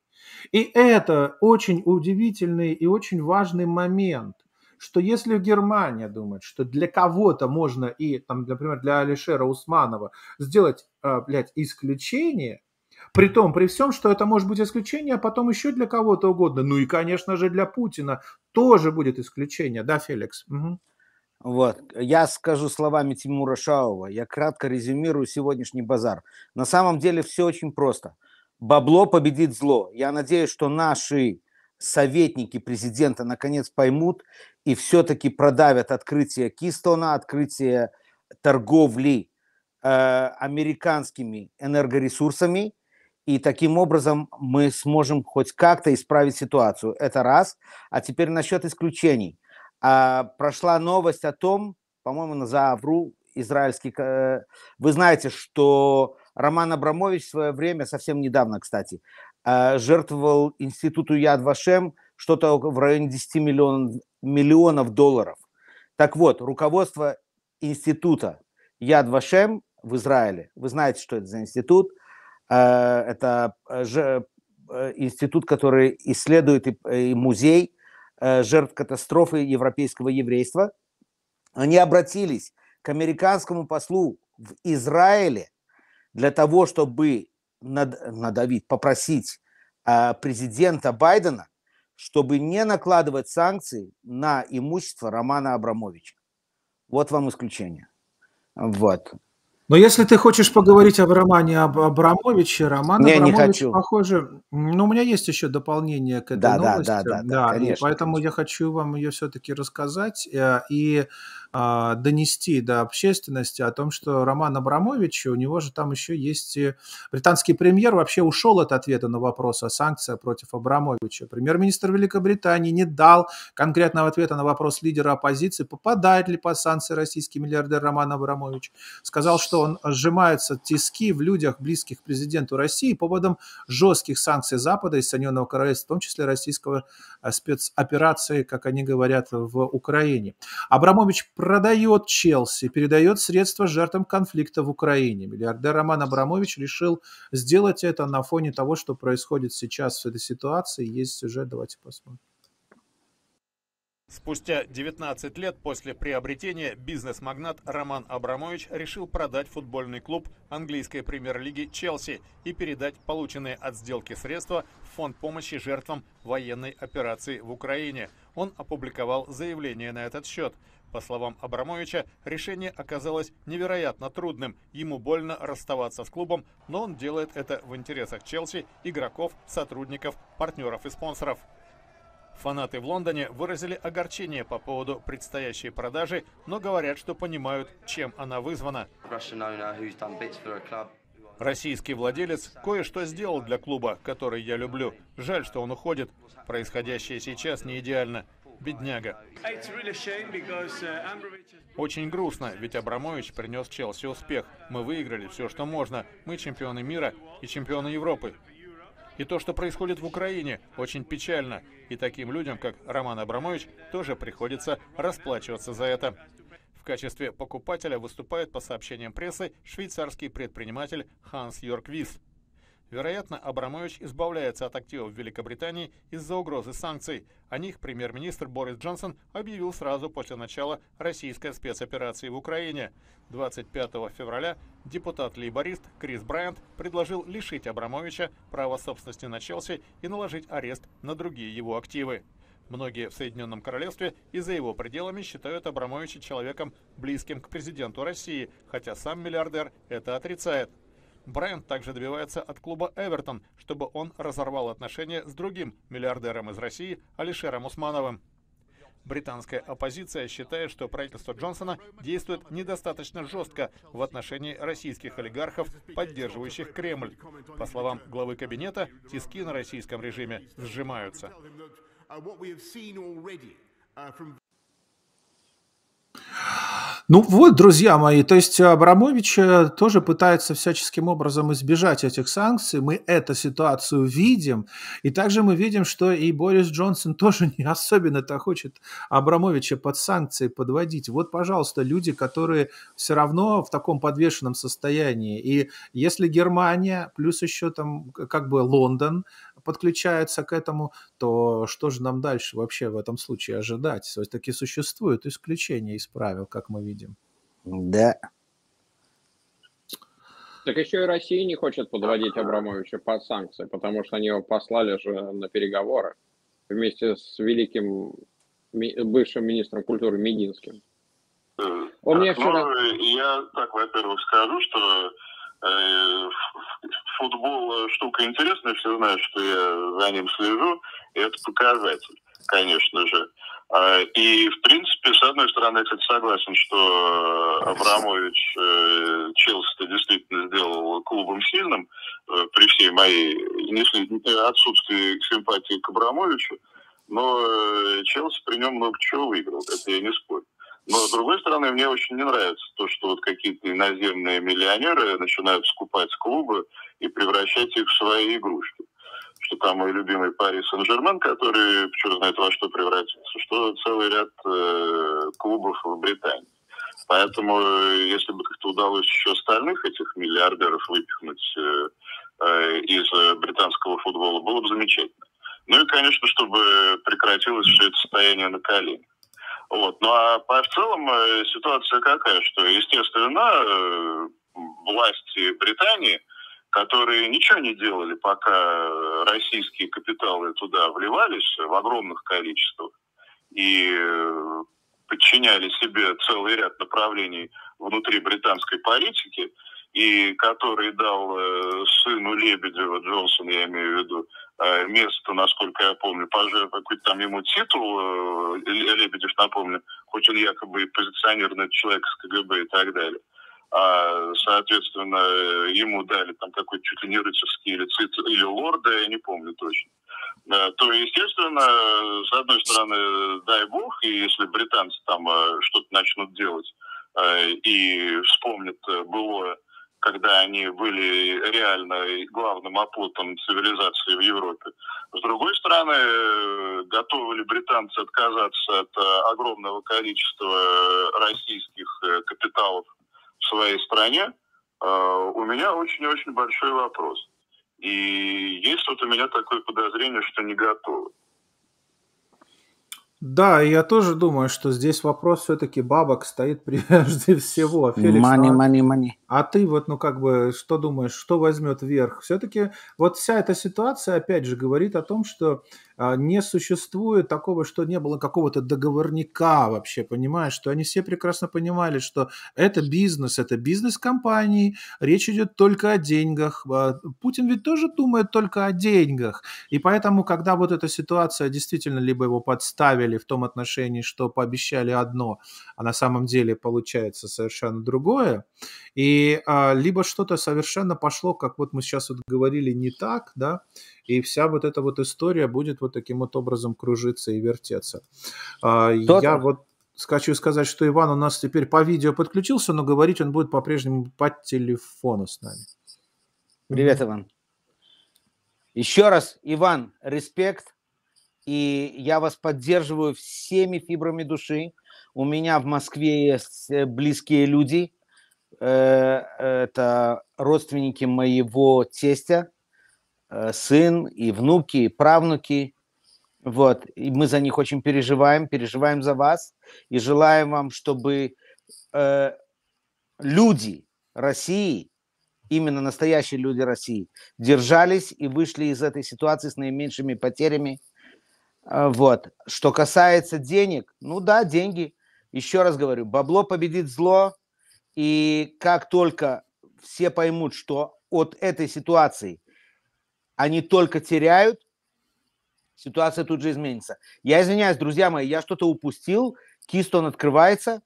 И это очень удивительный и очень важный момент что если Германия думает, что для кого-то можно и, там, например, для Алишера Усманова сделать, э, блядь, исключение, при том, при всем, что это может быть исключение, а потом еще для кого-то угодно. Ну и, конечно же, для Путина тоже будет исключение, да, Феликс? Угу. Вот, я скажу словами Тимура Шаова, я кратко резюмирую сегодняшний базар. На самом деле все очень просто. Бабло победит зло. Я надеюсь, что наши советники президента наконец поймут и все-таки продавят открытие Кистона, открытие торговли э, американскими энергоресурсами, и таким образом мы сможем хоть как-то исправить ситуацию. Это раз. А теперь насчет исключений. А, прошла новость о том, по-моему, на Завру, израильский... Э, вы знаете, что Роман Абрамович в свое время, совсем недавно, кстати, э, жертвовал институту Яд Вашем что-то в районе 10 миллионов, миллионов долларов. Так вот, руководство института Яд Вашем в Израиле, вы знаете, что это за институт, э, это э, э, институт, который исследует и музей жертв катастрофы европейского еврейства. Они обратились к американскому послу в Израиле для того, чтобы надавить, попросить президента Байдена чтобы не накладывать санкции на имущество Романа Абрамовича. Вот вам исключение. Вот. Но если ты хочешь поговорить об романе об Абрамовиче, Роман не, Абрамович, не хочу. похоже, ну, у меня есть еще дополнение к этой да, новости. Да, да, да, да, конечно, поэтому конечно. я хочу вам ее все-таки рассказать. Э, и донести до общественности о том, что Роман Абрамович, у него же там еще есть британский премьер, вообще ушел от ответа на вопрос о санкциях против Абрамовича. Премьер-министр Великобритании не дал конкретного ответа на вопрос лидера оппозиции, попадает ли под санкции российский миллиардер Роман Абрамович. Сказал, что он сжимаются тиски в людях, близких президенту России, по поводом жестких санкций Запада и Соединенного Королевства, в том числе российского э, спецоперации, как они говорят, в Украине. Абрамович продает Челси, передает средства жертвам конфликта в Украине. Миллиардер Роман Абрамович решил сделать это на фоне того, что происходит сейчас в этой ситуации. Есть сюжет, давайте посмотрим. Спустя 19 лет после приобретения бизнес-магнат Роман Абрамович решил продать футбольный клуб английской премьер-лиги «Челси» и передать полученные от сделки средства в фонд помощи жертвам военной операции в Украине. Он опубликовал заявление на этот счет. По словам Абрамовича, решение оказалось невероятно трудным. Ему больно расставаться с клубом, но он делает это в интересах Челси, игроков, сотрудников, партнеров и спонсоров. Фанаты в Лондоне выразили огорчение по поводу предстоящей продажи, но говорят, что понимают, чем она вызвана. Российский владелец кое-что сделал для клуба, который я люблю. Жаль, что он уходит. Происходящее сейчас не идеально. Бедняга. Очень грустно, ведь Абрамович принес Челси успех. Мы выиграли все, что можно. Мы чемпионы мира и чемпионы Европы. И то, что происходит в Украине, очень печально. И таким людям, как Роман Абрамович, тоже приходится расплачиваться за это. В качестве покупателя выступает по сообщениям прессы швейцарский предприниматель Ханс Йорк Вис. Вероятно, Абрамович избавляется от активов в Великобритании из-за угрозы санкций. О них премьер-министр Борис Джонсон объявил сразу после начала российской спецоперации в Украине. 25 февраля депутат-лейборист Крис Брайант предложил лишить Абрамовича права собственности на Челси и наложить арест на другие его активы. Многие в Соединенном Королевстве и за его пределами считают Абрамовича человеком, близким к президенту России, хотя сам миллиардер это отрицает. Брайант также добивается от клуба «Эвертон», чтобы он разорвал отношения с другим миллиардером из России Алишером Усмановым. Британская оппозиция считает, что правительство Джонсона действует недостаточно жестко в отношении российских олигархов, поддерживающих Кремль. По словам главы кабинета, тиски на российском режиме сжимаются. Ну вот, друзья мои, то есть Абрамович э, тоже пытается всяческим образом избежать этих санкций. Мы эту ситуацию видим. И также мы видим, что и Борис Джонсон [LAUGHS] тоже не особенно-то хочет Абрамовича под санкции подводить. Вот, пожалуйста, люди, которые все равно в таком подвешенном состоянии. И если Германия, плюс еще там как бы Лондон, подключаются к этому, то что же нам дальше вообще в этом случае ожидать? Все-таки существуют исключения из правил, как мы видим. Да. Так еще и Россия не хочет подводить Абрамовича под санкции, потому что они его послали же на переговоры вместе с великим бывшим министром культуры Мединским. Он мне вчера... Ну, я так, во-первых, скажу, что Э, футбол штука интересная, все знают, что я за ним слежу, и это показатель, конечно же. А, и, в принципе, с одной стороны, я, кстати, согласен, что Абрамович э, Челси действительно сделал клубом сильным, э, при всей моей отсутствии симпатии к Абрамовичу, но Челси при нем много чего выиграл, это я не спорю. Но, с другой стороны, мне очень не нравится то, что вот какие-то иноземные миллионеры начинают скупать клубы и превращать их в свои игрушки. Что там мой любимый Пари Сен-Жермен, который, черт знает во что превратится, что целый ряд э, клубов в Британии. Поэтому, э, если бы как-то удалось еще остальных этих миллиардеров выпихнуть э, э, из британского футбола, было бы замечательно. Ну и, конечно, чтобы прекратилось все это состояние на коленях. Вот. Ну а по, в целом э, ситуация какая, что, естественно, э, власти Британии, которые ничего не делали, пока российские капиталы туда вливались в огромных количествах и э, подчиняли себе целый ряд направлений внутри британской политики, и который дал сыну Лебедева, Джонсон, я имею в виду, Э, место, насколько я помню, пожалуй, какой-то там ему титул, э, Лебедев, напомню, хоть он якобы и позиционированный человек с КГБ и так далее. А, соответственно, ему дали там какой-то чуть ли не рыцарский или, цит, или лорда, я не помню точно. То, естественно, с одной стороны, дай бог, и если британцы там э, что-то начнут делать и вспомнят былое когда они были реально главным оплотом цивилизации в Европе. С другой стороны, э, готовы ли британцы отказаться от э, огромного количества российских э, капиталов в своей стране, у меня очень-очень большой вопрос. И есть вот у меня такое подозрение, что не готовы. Да, я тоже думаю, что здесь вопрос все-таки бабок стоит [LAUGHS] прежде всего. Феликс, Money, ну, а- money, money. а ты вот, ну как бы, что думаешь, что возьмет верх? Все-таки вот вся эта ситуация, опять же, говорит о том, что не существует такого, что не было какого-то договорника вообще, понимаешь, что они все прекрасно понимали, что это бизнес, это бизнес компании, речь идет только о деньгах. А, Путин ведь тоже думает только о деньгах, и поэтому, когда вот эта ситуация действительно либо его подставили в том отношении, что пообещали одно, а на самом деле получается совершенно другое, и а, либо что-то совершенно пошло, как вот мы сейчас вот говорили, не так, да, и вся вот эта вот история будет вот таким вот образом кружиться и вертеться. А, Кто-то- Я вот хочу сказать, что Иван у нас теперь по видео подключился, но говорить он будет по-прежнему по телефону с нами. Привет, Иван. Еще раз, Иван, респект. И я вас поддерживаю всеми фибрами души. У меня в Москве есть э, близкие люди. Э, Это родственники моего тестя, э, сын и внуки, и правнуки. Вот. И мы за них очень переживаем, переживаем за вас. И желаем вам, чтобы э, люди России, именно настоящие люди России, держались и вышли из этой ситуации с наименьшими потерями. А, Вот. Что касается денег, ну да, деньги. Еще раз говорю, бабло победит зло. И как только все поймут, что от этой ситуации они только теряют, ситуация тут же изменится. Я извиняюсь, друзья мои, я что-то упустил. Кистон открывается.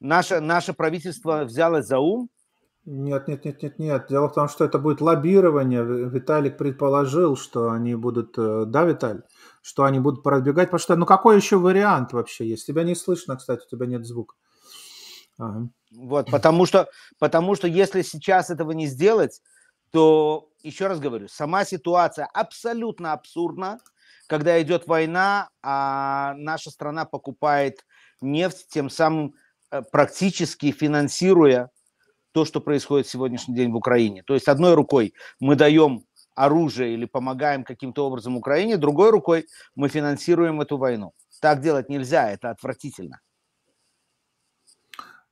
Наше, наше правительство взялось за ум. Нет, нет, нет, нет, нет. Дело в том, что это будет лоббирование. Виталик предположил, что они будут, э, да, Виталий, что они будут пробегать, потому что, ну какой еще вариант вообще есть? Тебя не слышно, кстати, у тебя нет звука. Ага. Вот, потому что, потому что если сейчас этого не сделать, то, еще раз говорю, сама ситуация абсолютно абсурдна, когда идет война, а наша страна покупает нефть, тем самым э, практически финансируя то, что происходит в сегодняшний день в Украине. То есть одной рукой мы даем оружие или помогаем каким-то образом Украине, другой рукой мы финансируем эту войну. Так делать нельзя, это отвратительно.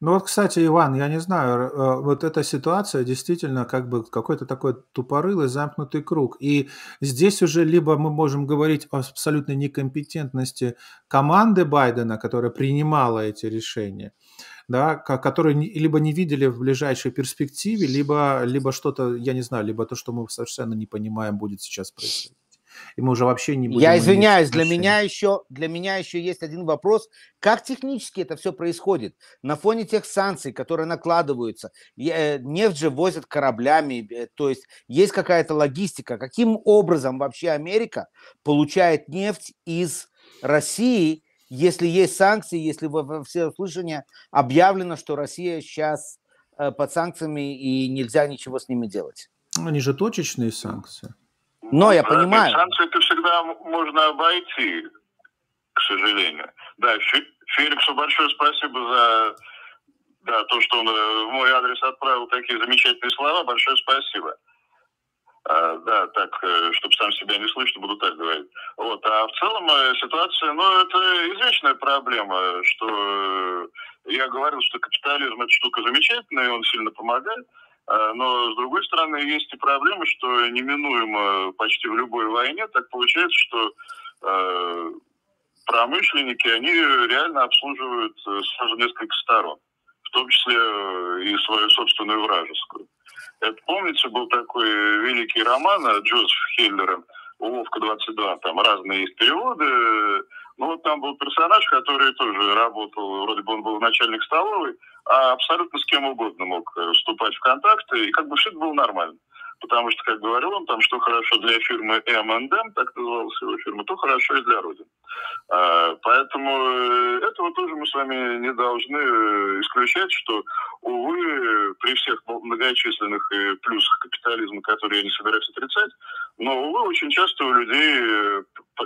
Ну вот, кстати, Иван, я не знаю, э, вот эта ситуация действительно как бы какой-то такой тупорылый замкнутый круг. И здесь уже либо мы можем говорить о абсолютной некомпетентности команды Байдена, которая принимала эти решения, да, ко- которые либо не видели в ближайшей перспективе, либо, либо что-то, я не знаю, либо то, что мы совершенно не понимаем, будет сейчас происходить. И мы уже вообще не будем Я извиняюсь, для меня еще для меня еще есть один вопрос: как технически это все происходит на фоне тех санкций, которые накладываются? Э, Нефть же возят кораблями, э, то есть есть какая-то логистика. Каким образом вообще Америка получает нефть из России, если есть санкции, если во, во всеуслышание объявлено, что Россия сейчас под санкциями и нельзя ничего с ними делать? Они же точечные санкции. Но я Да, понимаю. Санкции это всегда можно обойти, к сожалению. Да, Фе- Феликсу большое спасибо за да, то, что он э, в мой адрес отправил такие замечательные слова. Большое спасибо. А, да, так, чтобы сам себя не слышно, буду так говорить. Вот. А в целом э, ситуация, ну, это извечная проблема, что э, я говорил, что капитализм это штука замечательная, и он сильно помогает. А, Но, с другой стороны, есть и проблема, что неминуемо почти в любой войне так получается, что э, промышленники, они реально обслуживают э, сразу несколько сторон, в том числе э, и свою собственную вражескую. Это, помните, был такой великий роман Джозефа Хеллера «Уловка-22», там разные есть переводы, ну вот там был персонаж, который тоже работал, вроде бы он был начальник столовой, а абсолютно с кем угодно мог э, вступать в контакты, и как бы все это было нормально. Потому что, как говорил он, там, что хорошо для фирмы M&M, так называлась его фирма, то хорошо и для Родины. А, Поэтому э, этого тоже мы с вами не должны э, исключать, что, увы, при всех многочисленных плюсах капитализма, которые я не собираюсь отрицать, но, увы, очень часто у людей э,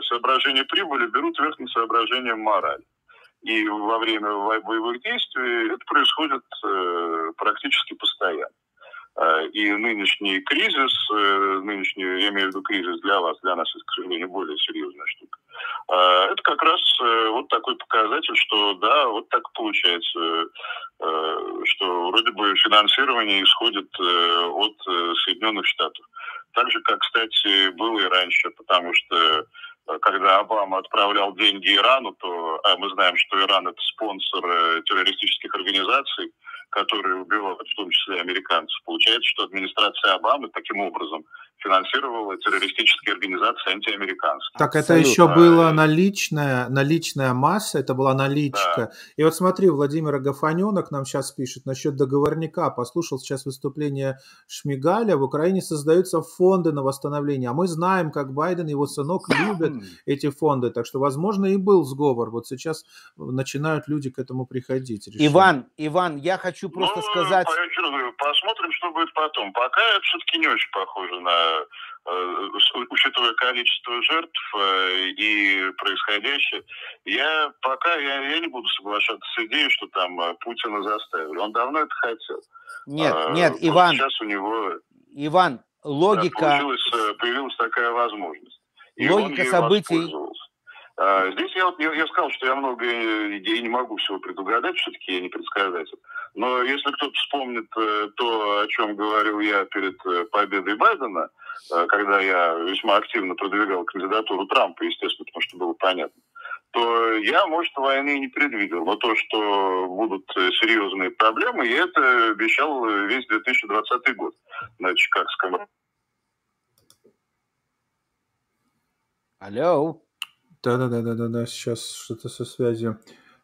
соображения прибыли берут верх над соображением морали. И во время боевых действий это происходит э, практически постоянно. Э, и нынешний кризис, э, нынешний, я имею в виду кризис для вас, для нас это, к сожалению, более серьезная штука. Э, это как раз вот такой показатель, что да, вот так получается, что вроде бы финансирование исходит от Соединенных Штатов. Так же, как, кстати, было и раньше, потому что когда Обама отправлял деньги Ирану, то а мы знаем, что Иран это спонсор террористических организаций, которые убивают в том числе американцев. Получается, что администрация Обамы таким образом финансировала террористические организации антиамериканские. Так это Абсолютно. еще была наличная, наличная масса, это была наличка. Да. И вот смотри, Владимир Агафоненок нам сейчас пишет насчет договорника. Послушал сейчас выступление Шмигаля. В Украине создаются фонды на восстановление. А мы знаем, как Байден и его сынок любят эти фонды. Так что, возможно, и был сговор. Вот сейчас начинают люди к этому приходить. Решили. Иван, Иван, я хочу просто ну, сказать... Посмотрим, что будет потом. Пока это все-таки не очень похоже на Э, учитывая количество жертв э, и происходящее, я пока я, я не буду соглашаться с идеей, что там э, Путина заставили. Он давно это хотел. Нет, а, нет, Иван. Сейчас у него Иван, логика. Появилась такая возможность. И логика событий. А, здесь я, вот, я, я сказал, что я много идей не могу всего предугадать, все-таки я не предсказатель. Но если кто-то вспомнит то, о чем говорил я перед победой Байдена, Э, когда я весьма активно продвигал кандидатуру Трампа, естественно, потому что было понятно, то я, может, войны не предвидел. Но то, что будут серьезные проблемы, я это обещал весь 2020 год на Чикагском. Алло. Да-да-да-да-да, сейчас что-то со связью.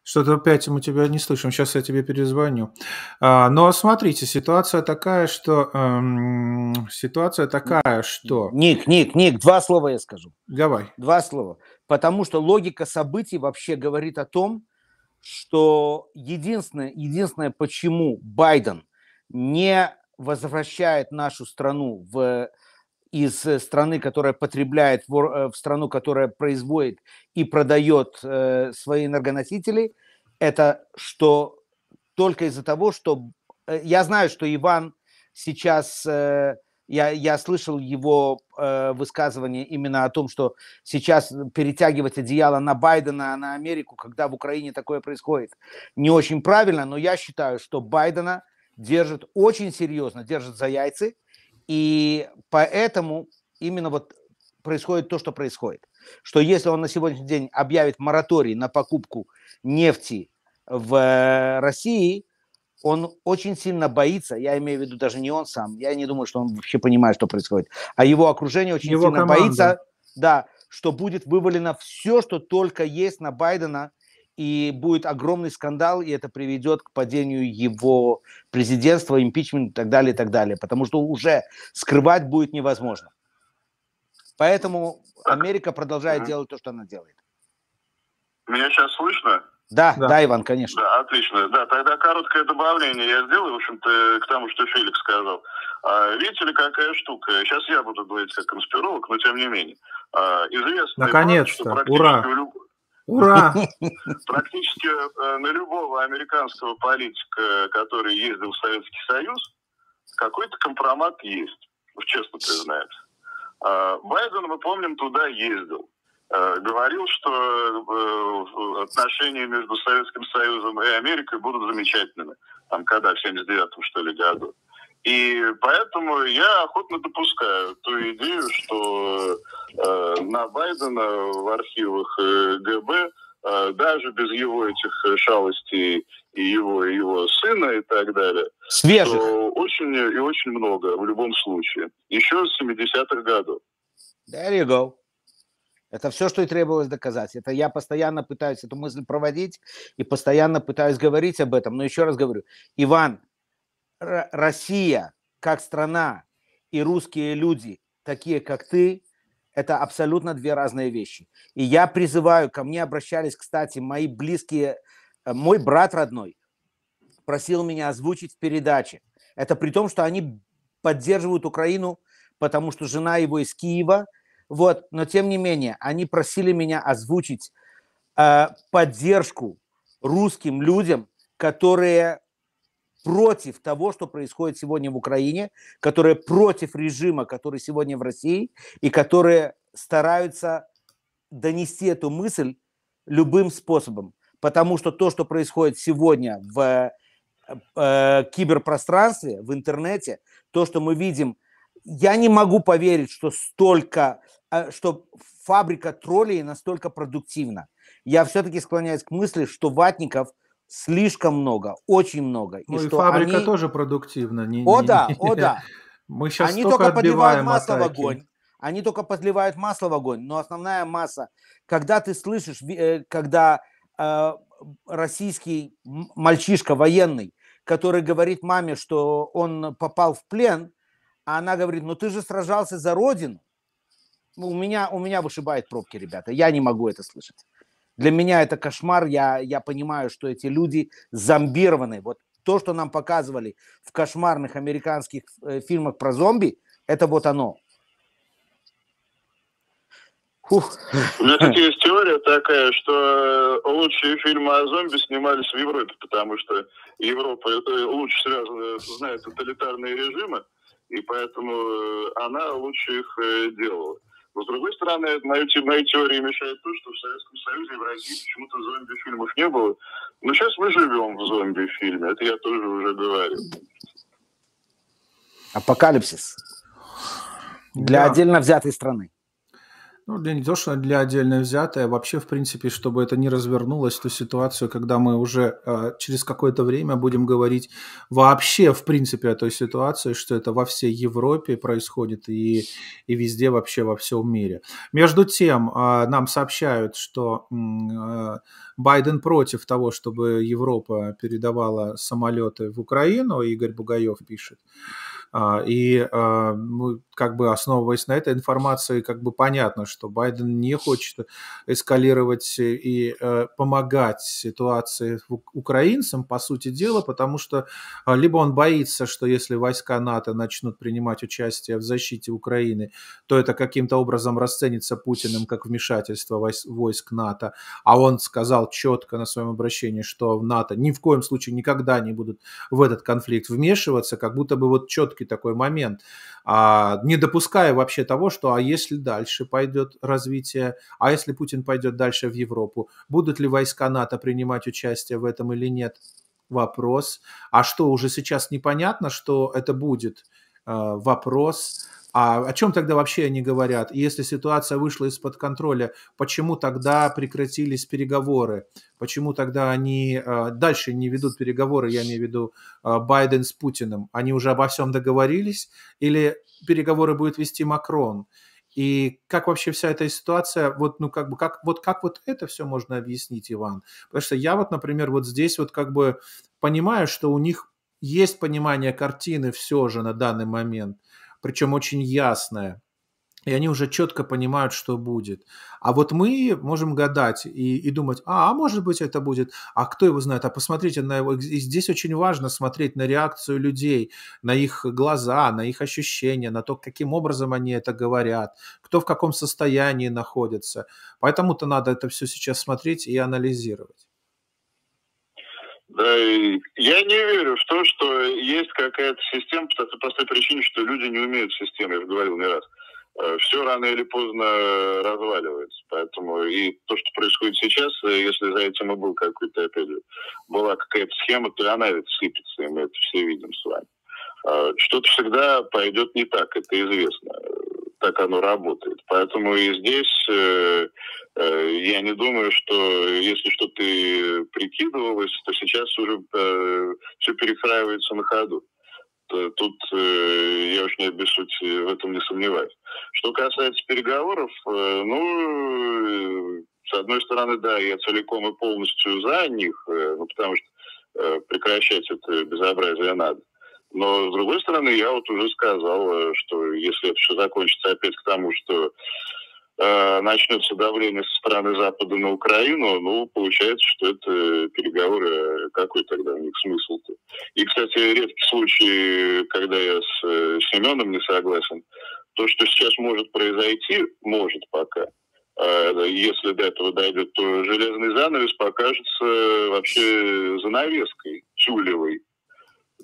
Что-то опять мы тебя не слышим. Сейчас я тебе перезвоню. А, но смотрите, ситуация такая, что эм, ситуация такая, что. Ник, Ник, Ник, два слова я скажу. Давай. Два слова. Потому что логика событий вообще говорит о том, что единственное, единственное, почему Байден не возвращает нашу страну в из э, страны, которая потребляет, э, в страну, которая производит и продает э, свои энергоносители, это что только из-за того, что я знаю, что Иван сейчас, я, я слышал его э, высказывание именно о том, что сейчас перетягивать одеяло на Байдена, на Америку, когда в Украине такое происходит, не очень правильно, но я считаю, что Байдена держит очень серьезно, держит за яйца, и поэтому именно вот происходит то, что происходит. Что если он на сегодняшний день объявит мораторий на покупку нефти в России, он очень сильно боится, я имею в виду даже не он сам, я не думаю, что он вообще понимает, что происходит, а его окружение очень его сильно команда. боится, да, что будет вывалено все, что только есть на Байдена и будет огромный скандал, и это приведет к падению его президентства, импичмент и так далее, и так далее, потому что уже скрывать будет невозможно. Поэтому Америка продолжает делать то, что она делает. Меня сейчас слышно? Да, да, да, Иван, конечно. Да, отлично. Да, тогда короткое добавление я сделаю, в общем-то, к тому, что Феликс сказал. А, видите ли, какая штука? Сейчас я буду говорить как конспиролог, но тем не менее. А, известно, Наконец-то, ура! Ура! [LAUGHS] Практически э, на любого американского политика, который ездил в Советский Союз, какой-то компромат есть, честно признается. А, Байден, мы помним, туда ездил. Э, говорил, что э, отношения между Советским Союзом и Америкой будут замечательными. Там когда, в 79-м, что ли, году. И поэтому я охотно допускаю ту идею, что э, на Байдена в архивах э, ГБ э, даже без его этих шалостей и его, и его сына и так далее, Свежих. очень и очень много в любом случае. Еще с 70-х годов. There you go. Это все, что и требовалось доказать. Это я постоянно пытаюсь эту мысль проводить и постоянно пытаюсь говорить об этом. Но еще раз говорю, Иван, Россия как страна и русские люди, такие как ты, это абсолютно две разные вещи. И я призываю, ко мне обращались, кстати, мои близкие, э, мой брат родной просил меня озвучить в передаче. Это при том, что они поддерживают Украину, потому что жена его из Киева. Вот, но тем не менее, они просили меня озвучить э, поддержку русским людям, которые против того, что происходит сегодня в Украине, которые против режима, который сегодня в России, и которые стараются донести эту мысль любым способом. Потому что то, что происходит сегодня в э, киберпространстве, в интернете, то, что мы видим, я не могу поверить, что столько, э, что фабрика троллей настолько продуктивна. Я все-таки склоняюсь к мысли, что ватников слишком много, очень много. Ну и, и что фабрика они... тоже продуктивна. Не, о не, да, не... о да. Мы сейчас они только, подливают масло атаки. в огонь. Они только подливают масло в огонь, но основная масса, когда ты слышишь, э, когда э, российский мальчишка военный, который говорит маме, что он попал в плен, а она говорит, ну ты же сражался за родину. Ну, у меня, у меня вышибает пробки, ребята, я не могу это слышать. Для меня это кошмар, я, я понимаю, что эти люди зомбированы. Вот то, что нам показывали в кошмарных американских э, фильмах про зомби, это вот оно. У меня тут есть теория такая, что э, лучшие фильмы о зомби снимались в Европе, потому что Европа э, лучше связана, знает тоталитарные режимы, и поэтому э, она лучше их делала. Но, с другой стороны, моей, моей теории мешает то, что в Советском Союзе и в России почему-то зомби-фильмов не было. Но сейчас мы живем в зомби-фильме, это я тоже уже говорил. Апокалипсис. Для да. отдельно взятой страны. Ну, для не то, что для отдельно взятой, а вообще, в принципе, чтобы это не развернулось, ту ситуацию, когда мы уже э, через какое-то время будем говорить вообще, в принципе, о той ситуации, что это во всей Европе происходит и, и везде вообще во всем мире. Между тем, э, нам сообщают, что э, Байден против того, чтобы Европа передавала самолеты в Украину, Игорь Бугаев пишет. А, и а, как бы основываясь на этой информации, как бы понятно, что Байден не хочет эскалировать и э, помогать ситуации украинцам, по сути дела, потому что а, либо он боится, что если войска НАТО начнут принимать участие в защите Украины, то это каким-то образом расценится Путиным как вмешательство войск НАТО, а он сказал четко на своем обращении, что в НАТО ни в коем случае никогда не будут в этот конфликт вмешиваться, как будто бы вот четко четкий такой момент, а, не допуская вообще того, что а если дальше пойдет развитие, а если Путин пойдет дальше в Европу, будут ли войска НАТО принимать участие в этом или нет? Вопрос. А что, уже сейчас непонятно, что это будет? А, вопрос. А о чем тогда вообще они говорят? Если ситуация вышла из-под контроля, почему тогда прекратились переговоры? Почему тогда они э, дальше не ведут переговоры, я имею в виду э, Байден с Путиным? Они уже обо всем договорились? Или переговоры будет вести Макрон? И как вообще вся эта ситуация, вот, ну, как бы, как, вот как вот это все можно объяснить, Иван? Потому что я вот, например, вот здесь вот как бы понимаю, что у них есть понимание картины все же на данный момент – причем очень ясное. И они уже четко понимают, что будет. А вот мы можем гадать и, и думать, а, а может быть это будет, а кто его знает, а посмотрите на его. И здесь очень важно смотреть на реакцию людей, на их глаза, на их ощущения, на то, каким образом они это говорят, кто в каком состоянии находится. Поэтому-то надо это все сейчас смотреть и анализировать. Я не верю в то, что есть какая-то система по той простой причине, что люди не умеют системы, я говорил не раз. Э, Все рано или поздно разваливается. Поэтому и то, что происходит сейчас, э, если за этим и был какой-то, опять же, была какая-то схема, то она ведь сыпется, и мы это все видим с вами. Э, что-то всегда пойдет не так, это известно так оно работает. Поэтому и здесь э, э, я не думаю, что если что-то прикидывалось, то сейчас уже э, все перекраивается на ходу. Тут э, я уж не обессудь в этом не сомневаюсь. Что касается переговоров, э, ну, с одной стороны, да, я целиком и полностью за них, э, ну, потому что э, прекращать это безобразие надо. Но, с другой стороны, я вот уже сказал, э, что если это все закончится опять к тому, что э, начнется давление со стороны Запада на Украину, ну, получается, что это переговоры, какой тогда у них смысл-то? И, кстати, редкий случай, когда я с э, Семеном не согласен, то, что сейчас может произойти, может пока, э, если до этого дойдет, то железный занавес покажется вообще занавеской тюлевой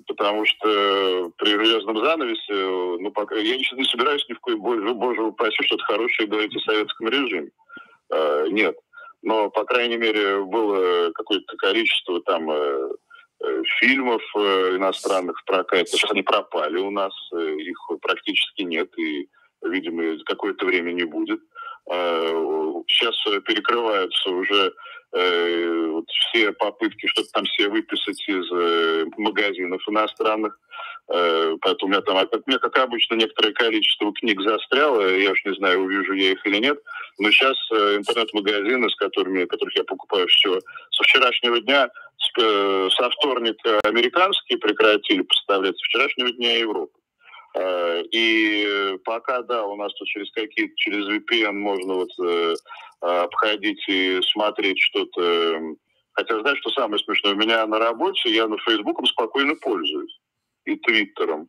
потому что при железном занавесе, ну, пока, я не, собираюсь ни в коем боже, боже упаси что-то хорошее говорить о советском режиме. Э, нет. Но, по крайней мере, было какое-то количество там э, э, фильмов э, иностранных в. Сейчас они пропали у нас, э, их практически нет и, видимо, какое-то время не будет. Э, сейчас перекрываются уже э, все попытки что-то там себе выписать из э, магазинов иностранных. Э, поэтому у меня там, у меня, как обычно, некоторое количество книг застряло. Я уж не знаю, увижу я их или нет. Но сейчас э, интернет-магазины, с которыми, которых я покупаю все, со вчерашнего дня, э, со вторника американские прекратили поставлять, с вчерашнего дня Европы. Э, и пока, да, у нас тут через какие-то, через VPN можно вот э, обходить и смотреть что-то. Хотя, знаешь, что самое смешное? У меня на работе я на Фейсбуком спокойно пользуюсь. И Твиттером.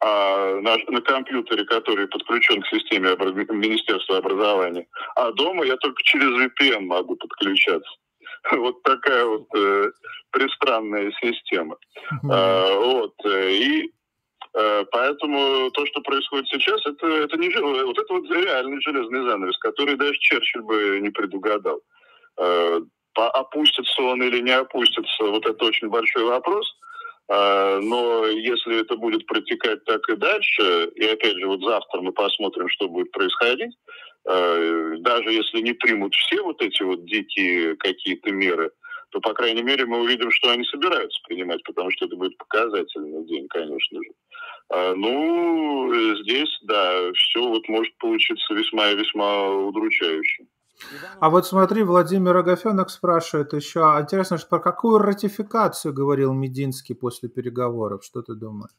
А на, на компьютере, который подключен к системе образ... Министерства образования. А дома я только через VPN могу подключаться. [LAUGHS] Вот такая вот э, пристранная система. А, вот. И Э, поэтому то, что происходит сейчас, это, это не вот это вот реальный железный занавес, который даже Черчилль бы не предугадал. Э, опустится он или не опустится, вот это очень большой вопрос. Э, но если это будет протекать так и дальше, и опять же вот завтра мы посмотрим, что будет происходить, даже если не примут все вот эти вот дикие какие-то меры, то, по крайней мере, мы увидим, что они собираются принимать, потому что это будет показательный день, конечно же. А, ну, здесь, да, все вот может получиться весьма и весьма удручающе. А вот смотри, Владимир Агафенок спрашивает еще, а интересно, что про какую ратификацию говорил Мединский после переговоров? Что ты думаешь?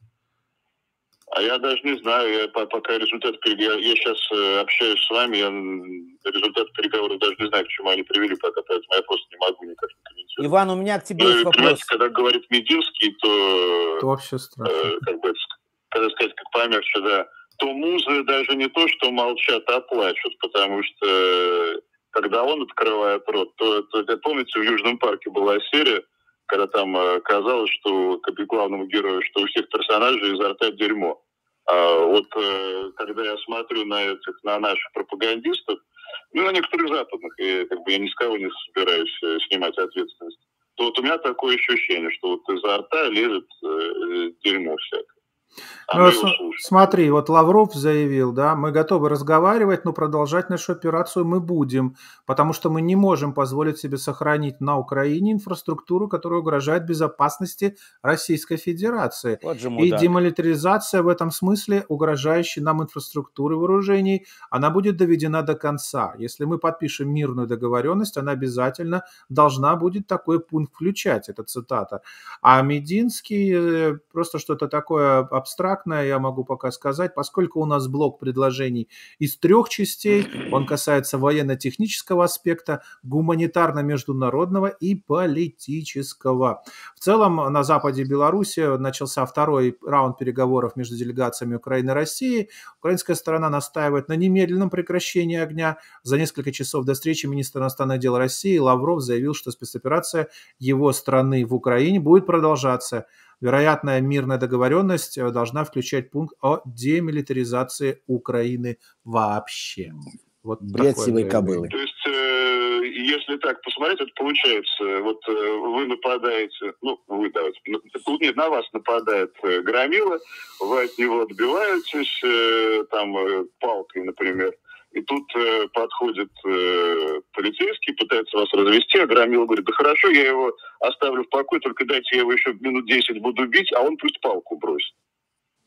А я даже не знаю, я пока результат переговоров, я сейчас э, общаюсь с вами, я результат переговоров даже не знаю, к чему они привели пока, поэтому я просто не могу никак не комментировать. Иван, у меня к тебе ну, есть вопрос. Когда говорит Мединский, то... Это вообще страшно. Э, как бы, когда сказать, как помягче, да, то музы даже не то, что молчат, а плачут, потому что э, когда он открывает рот, то, то, то помните, в Южном парке была серия, когда там э, казалось, что как главному герою, что у всех персонажей изо рта дерьмо. А вот э, когда я смотрю на этих, на наших пропагандистов, ну, на некоторых западных, и как бы я ни с кого не собираюсь э, снимать ответственность, то вот у меня такое ощущение, что вот изо рта лезет э, дерьмо всякое. А ну, смотри, вот Лавров заявил, да, мы готовы разговаривать, но продолжать нашу операцию мы будем, потому что мы не можем позволить себе сохранить на Украине инфраструктуру, которая угрожает безопасности Российской Федерации. Вот же И демилитаризация в этом смысле, угрожающей нам инфраструктуры вооружений, она будет доведена до конца. Если мы подпишем мирную договоренность, она обязательно должна будет такой пункт включать, это цитата. А Мединский э, просто что-то такое абстрактное, я могу пока сказать, поскольку у нас блок предложений из трех частей, он касается военно-технического аспекта, гуманитарно-международного и политического. В целом на западе Беларуси начался второй раунд переговоров между делегациями Украины и России. Украинская сторона настаивает на немедленном прекращении огня. За несколько часов до встречи министр иностранных дел России Лавров заявил, что спецоперация его страны в Украине будет продолжаться. Вероятная мирная договоренность э, должна включать пункт о демилитаризации Украины вообще. Вот Бред сивой кобылы. То есть, э, если так посмотреть, это получается, вот э, вы нападаете, ну, вы давайте, тут нет, на вас нападает э, громила, вы от него отбиваетесь, э, там, э, палкой, например, и тут э, подходит э, полицейский, пытается вас развести, а Громила говорит, да хорошо, я его оставлю в покое, только дайте я его еще минут 10 буду бить, а он пусть палку бросит.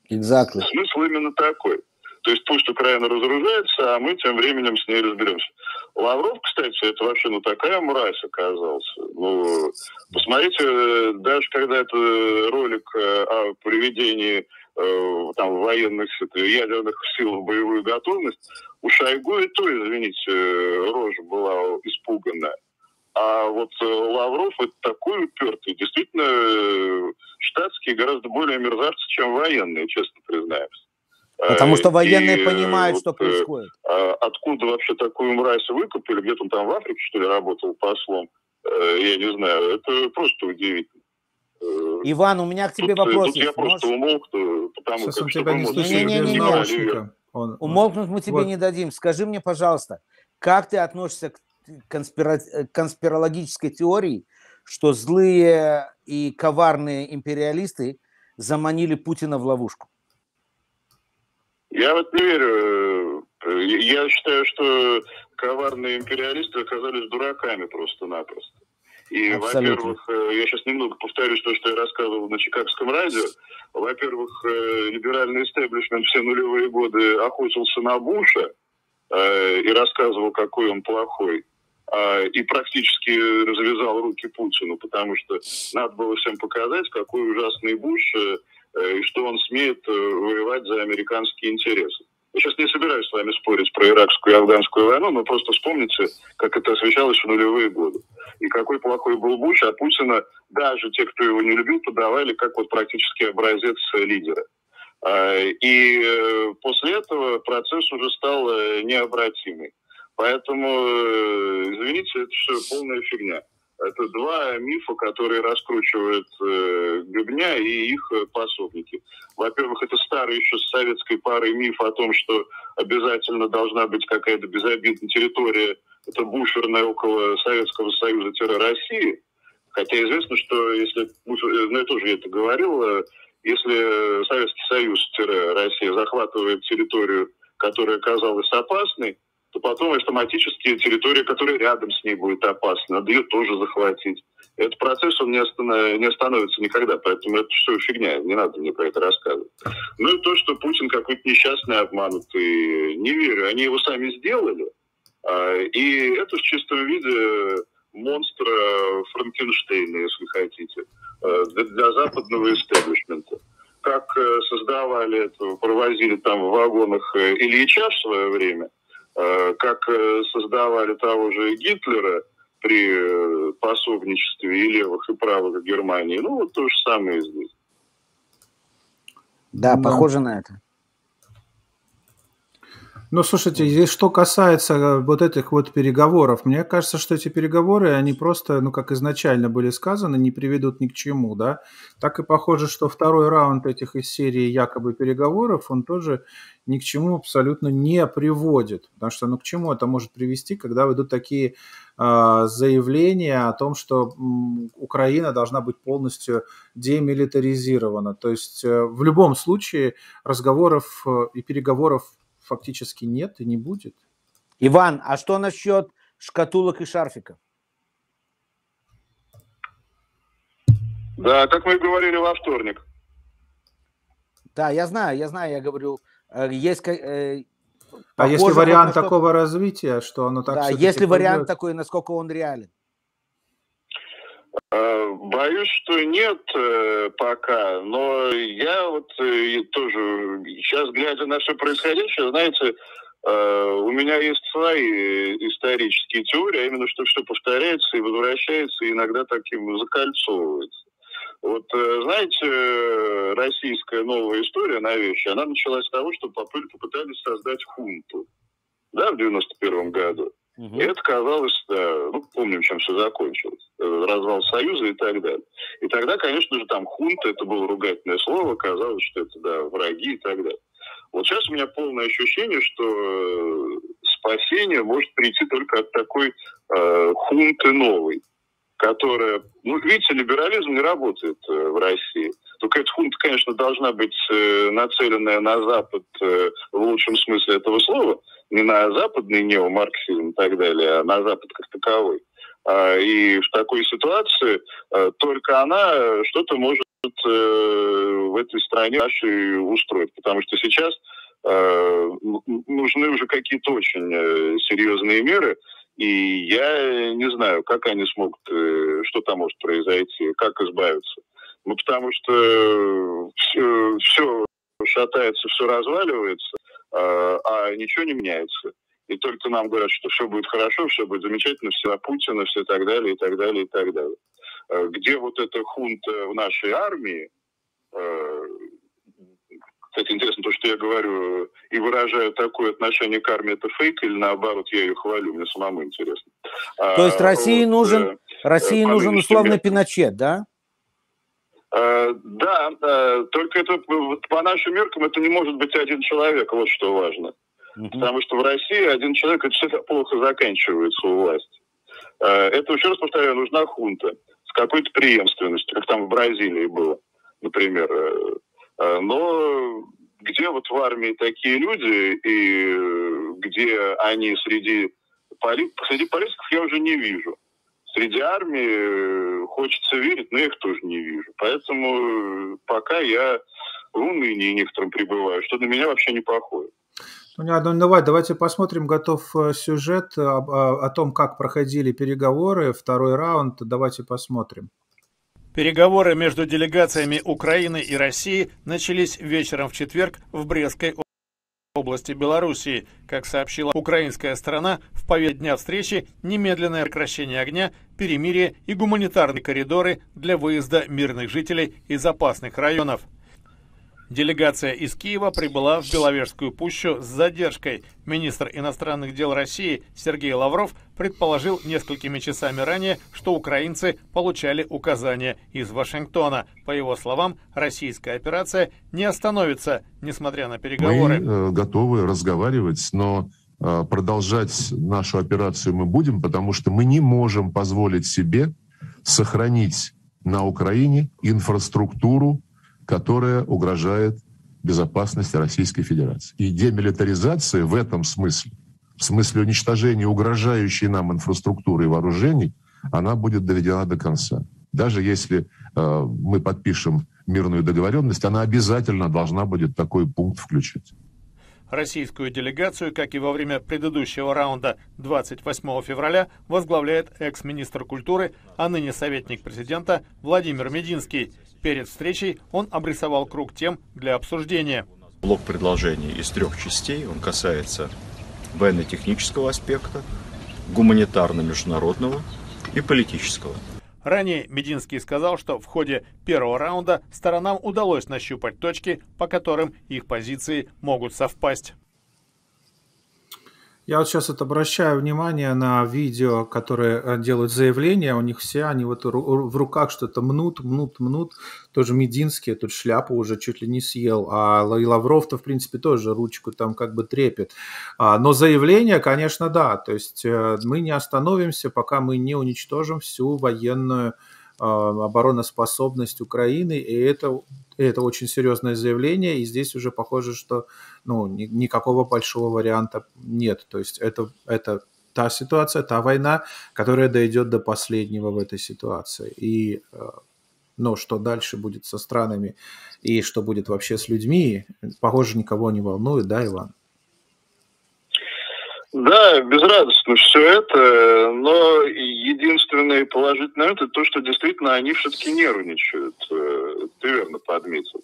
Exactly. Смысл именно такой. То есть пусть Украина разоружается, а мы тем временем с ней разберемся. Лавров, кстати, это вообще ну такая мразь оказался. Ну, посмотрите, даже когда это ролик э, о приведении Э, там, военных ядерных сил в боевую готовность, у Шойгу и то, извините, рожа была испуганная. А вот э, Лавров это такой упертый, действительно э, штатский гораздо более мерзавцы, чем военные, честно признаюсь. Потому что военные и, понимают, вот, что происходит. А откуда вообще такую мразь выкупили? Где-то он там в Африке, что ли, работал послом? Я не знаю. Это просто удивительно. Иван, у меня к тебе тут, вопрос тут есть. я просто умолк, потому Сейчас как он чтобы тебя не слышит без наушника. Он- он- Умолкнуть мы тебе вот. не дадим. Скажи мне, пожалуйста, как ты относишься к конспира- э, конспирологической теории, что злые и коварные империалисты заманили Путина в ловушку? Я вот не верю. Э, Я считаю, что коварные империалисты оказались дураками просто-напросто. И, во-первых, э, я сейчас немного повторюсь то, что я рассказывал на Чикагском радио. Во-первых, э, либеральный истеблишмент все нулевые годы охотился на Буша э, и рассказывал, какой он плохой. А, И практически развязал руки Путину, потому что надо было всем показать, какой ужасный Буш, э, э, и что он смеет э, воевать за американские интересы. Я сейчас не собираюсь с вами спорить про иракскую и афганскую войну, но просто вспомните, как это освещалось в нулевые годы. И какой плохой был Буш, а Путина даже те, кто его не любил, подавали как вот практически образец лидера. А, И э, после этого процесс уже стал э, необратимый. Поэтому, э, извините, это все полная фигня. Это два мифа, которые раскручивают э, Гребня и их э, пособники. Во-первых, это старый еще с советской парой миф о том, что обязательно должна быть какая-то безобидная территория, это буферная около Советского Союза-России. Хотя известно, что если, буфер- ну я тоже это говорил, э, если Советский Союз-Россия захватывает территорию, которая оказалась опасной, то потом автоматически территория, которая рядом с ней будет опасна, надо ее тоже захватить. Этот процесс, он не, останов- остановится никогда, поэтому это все фигня, не надо мне про это рассказывать. Ну и то, что Путин какой-то несчастный, обманутый, не верю, они его сами сделали, а, и это в чистом виде монстра Франкенштейна, если хотите, э, для, западного истеблишмента. Как э, создавали это, провозили там в вагонах э, Ильича в свое время, как э, создавали того же Гитлера при э, пособничестве и левых, и правых Германии. Ну, вот то же самое и здесь. Да, Да. похоже на это. Ну, слушайте, здесь что касается э, вот этих вот переговоров, мне кажется, что эти переговоры, они просто, ну, как изначально были сказаны, не приведут ни к чему, да. Так и похоже, что второй раунд этих из серии якобы переговоров, он тоже ни к чему абсолютно не приводит. Потому что, ну, к чему это может привести, когда идут такие а, заявления о том, что м, Украина должна быть полностью демилитаризирована. То есть э, в любом случае разговоров э, и переговоров фактически нет и не будет. Иван, а что насчет шкатулок и шарфиков? Да, как мы и говорили во вторник. Да, я знаю, я знаю, я говорю, э, есть... э, А если вариант вот на что- такого развития, что оно так Да, если вариант пойдёт? такой, насколько он реален. Э, Боюсь, что нет э, пока, но я вот э, тоже сейчас, глядя на все происходящее, знаете, у меня есть свои исторические теории, а именно, что все повторяется и возвращается, и иногда таким закольцовывается. Вот, знаете, российская новая история новейшая, она началась с того, что попы- попытались создать хунту, да, в 91 году. И это казалось, да, ну, помним, чем все закончилось. Э, Развал Союза и так далее. И тогда, конечно же, там хунта, это было ругательное слово, казалось, что это, да, враги и так далее. Вот сейчас у меня полное ощущение, что э, спасение может прийти только от такой э, хунты новой, которая... Ну, видите, либерализм не работает э, в России. Только эта хунта, конечно, должна быть э, нацеленная на Запад э, в лучшем смысле этого слова, не на западный неомарксизм и так далее, а на Запад как таковой. А, И в такой ситуации э, только она что-то может э, в этой стране нашей устроить. Потому что сейчас н- нужны уже какие-то очень э, серьезные меры, и я не знаю, как они смогут, э, что там может произойти, как избавиться. Ну, потому что все, все шатается, все разваливается, а а ничего не меняется. И только нам говорят, что все будет хорошо, все будет замечательно, все Путина, все так далее, и так далее, и так далее. Э, Где вот эта хунта в нашей армии, э, кстати, интересно то, что я говорю и выражаю такое отношение к армии, это фейк или наоборот, я ее хвалю, мне самому интересно. То есть А, России вот, нужен, э, России нужен условный меркам. Пиночет, да? Э, да, э, только это по нашим меркам это не может быть один человек, вот что важно. Угу. Потому что в России один человек это всегда плохо заканчивается у власти. Э, это, еще раз повторяю, нужна хунта с какой-то преемственностью, как там в Бразилии было, например. Но где вот в армии такие люди, и где они среди, поли... среди политиков я уже не вижу среди армии э, хочется верить, но я их тоже не вижу. Поэтому э, пока я в унынии некоторым пребываю, что на меня вообще не похоже. Ну, ну, давай, давайте посмотрим, готов э, сюжет о, о, о том, как проходили переговоры, второй раунд, давайте посмотрим. Переговоры между делегациями Украины и России начались вечером в четверг в Брестской области Белоруссии. Как сообщила украинская сторона, в повестке дня встречи немедленное прекращение огня, перемирие и гуманитарные коридоры для выезда мирных жителей из опасных районов. Делегация из Киева прибыла в Беловежскую пущу с задержкой. Министр иностранных дел России Сергей Лавров предположил несколькими часами ранее, что украинцы получали указания из Вашингтона. По его словам, российская операция не остановится, несмотря на переговоры. Мы э, готовы разговаривать, но э, продолжать нашу операцию мы будем, потому что мы не можем позволить себе сохранить на Украине инфраструктуру, которая угрожает безопасности Российской Федерации. И демилитаризация в этом смысле, в смысле уничтожения угрожающей нам инфраструктуры и вооружений, она будет доведена до конца. Даже если э, мы подпишем мирную договоренность, она обязательно должна будет такой пункт включить. Российскую делегацию, как и во время предыдущего раунда 28 февраля, возглавляет экс-министр культуры, а ныне советник президента Владимир Мединский. Перед встречей он обрисовал круг тем для обсуждения. Блок предложений из трех частей. Он касается военно-технического аспекта, гуманитарно-международного и политического. Ранее Мединский сказал, что в ходе первого раунда сторонам удалось нащупать точки, по которым их позиции могут совпасть. Я вот сейчас вот обращаю внимание на видео, которые э, делают заявления, у них все, они вот в руках что-то мнут, мнут, мнут. Тоже Мединский тут шляпу уже чуть ли не съел, а Лавров-то, в принципе, тоже ручку там как бы трепет. А, но заявление, конечно, да, то есть э, мы не остановимся, пока мы не уничтожим всю военную а, обороноспособность Украины, и это, это очень серьезное заявление, и здесь уже похоже, что ну, ни, никакого большого варианта нет. То есть это, это та ситуация, та война, которая дойдет до последнего в этой ситуации. И но что дальше будет со странами и что будет вообще с людьми, похоже, никого не волнует, да, Иван? Да, безрадостно все это, но единственное положительное это то, что действительно они все-таки нервничают. Э, ты верно подметил.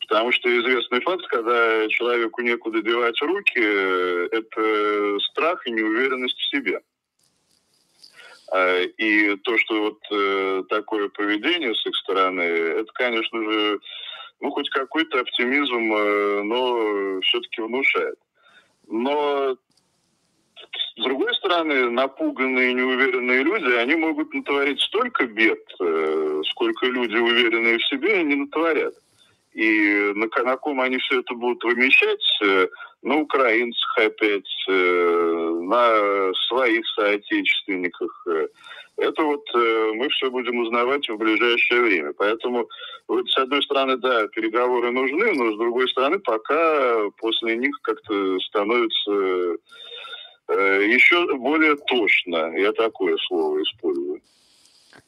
Потому что известный факт, когда человеку некуда девать руки, э, это страх и неуверенность в себе. А, и то, что вот э, такое поведение с их стороны, это, конечно же, ну, хоть какой-то оптимизм, но все-таки внушает. Но с другой стороны, напуганные, неуверенные люди, они могут натворить столько бед, э, сколько люди, уверенные в себе, не натворят. И на, на ком они все это будут вымещать? Э, на украинцах опять, э, на своих соотечественниках. Это вот мы все будем узнавать в ближайшее время. Поэтому, вот, с одной стороны, да, переговоры нужны, но с другой стороны, пока после них как-то становится еще более точно, я такое слово использую.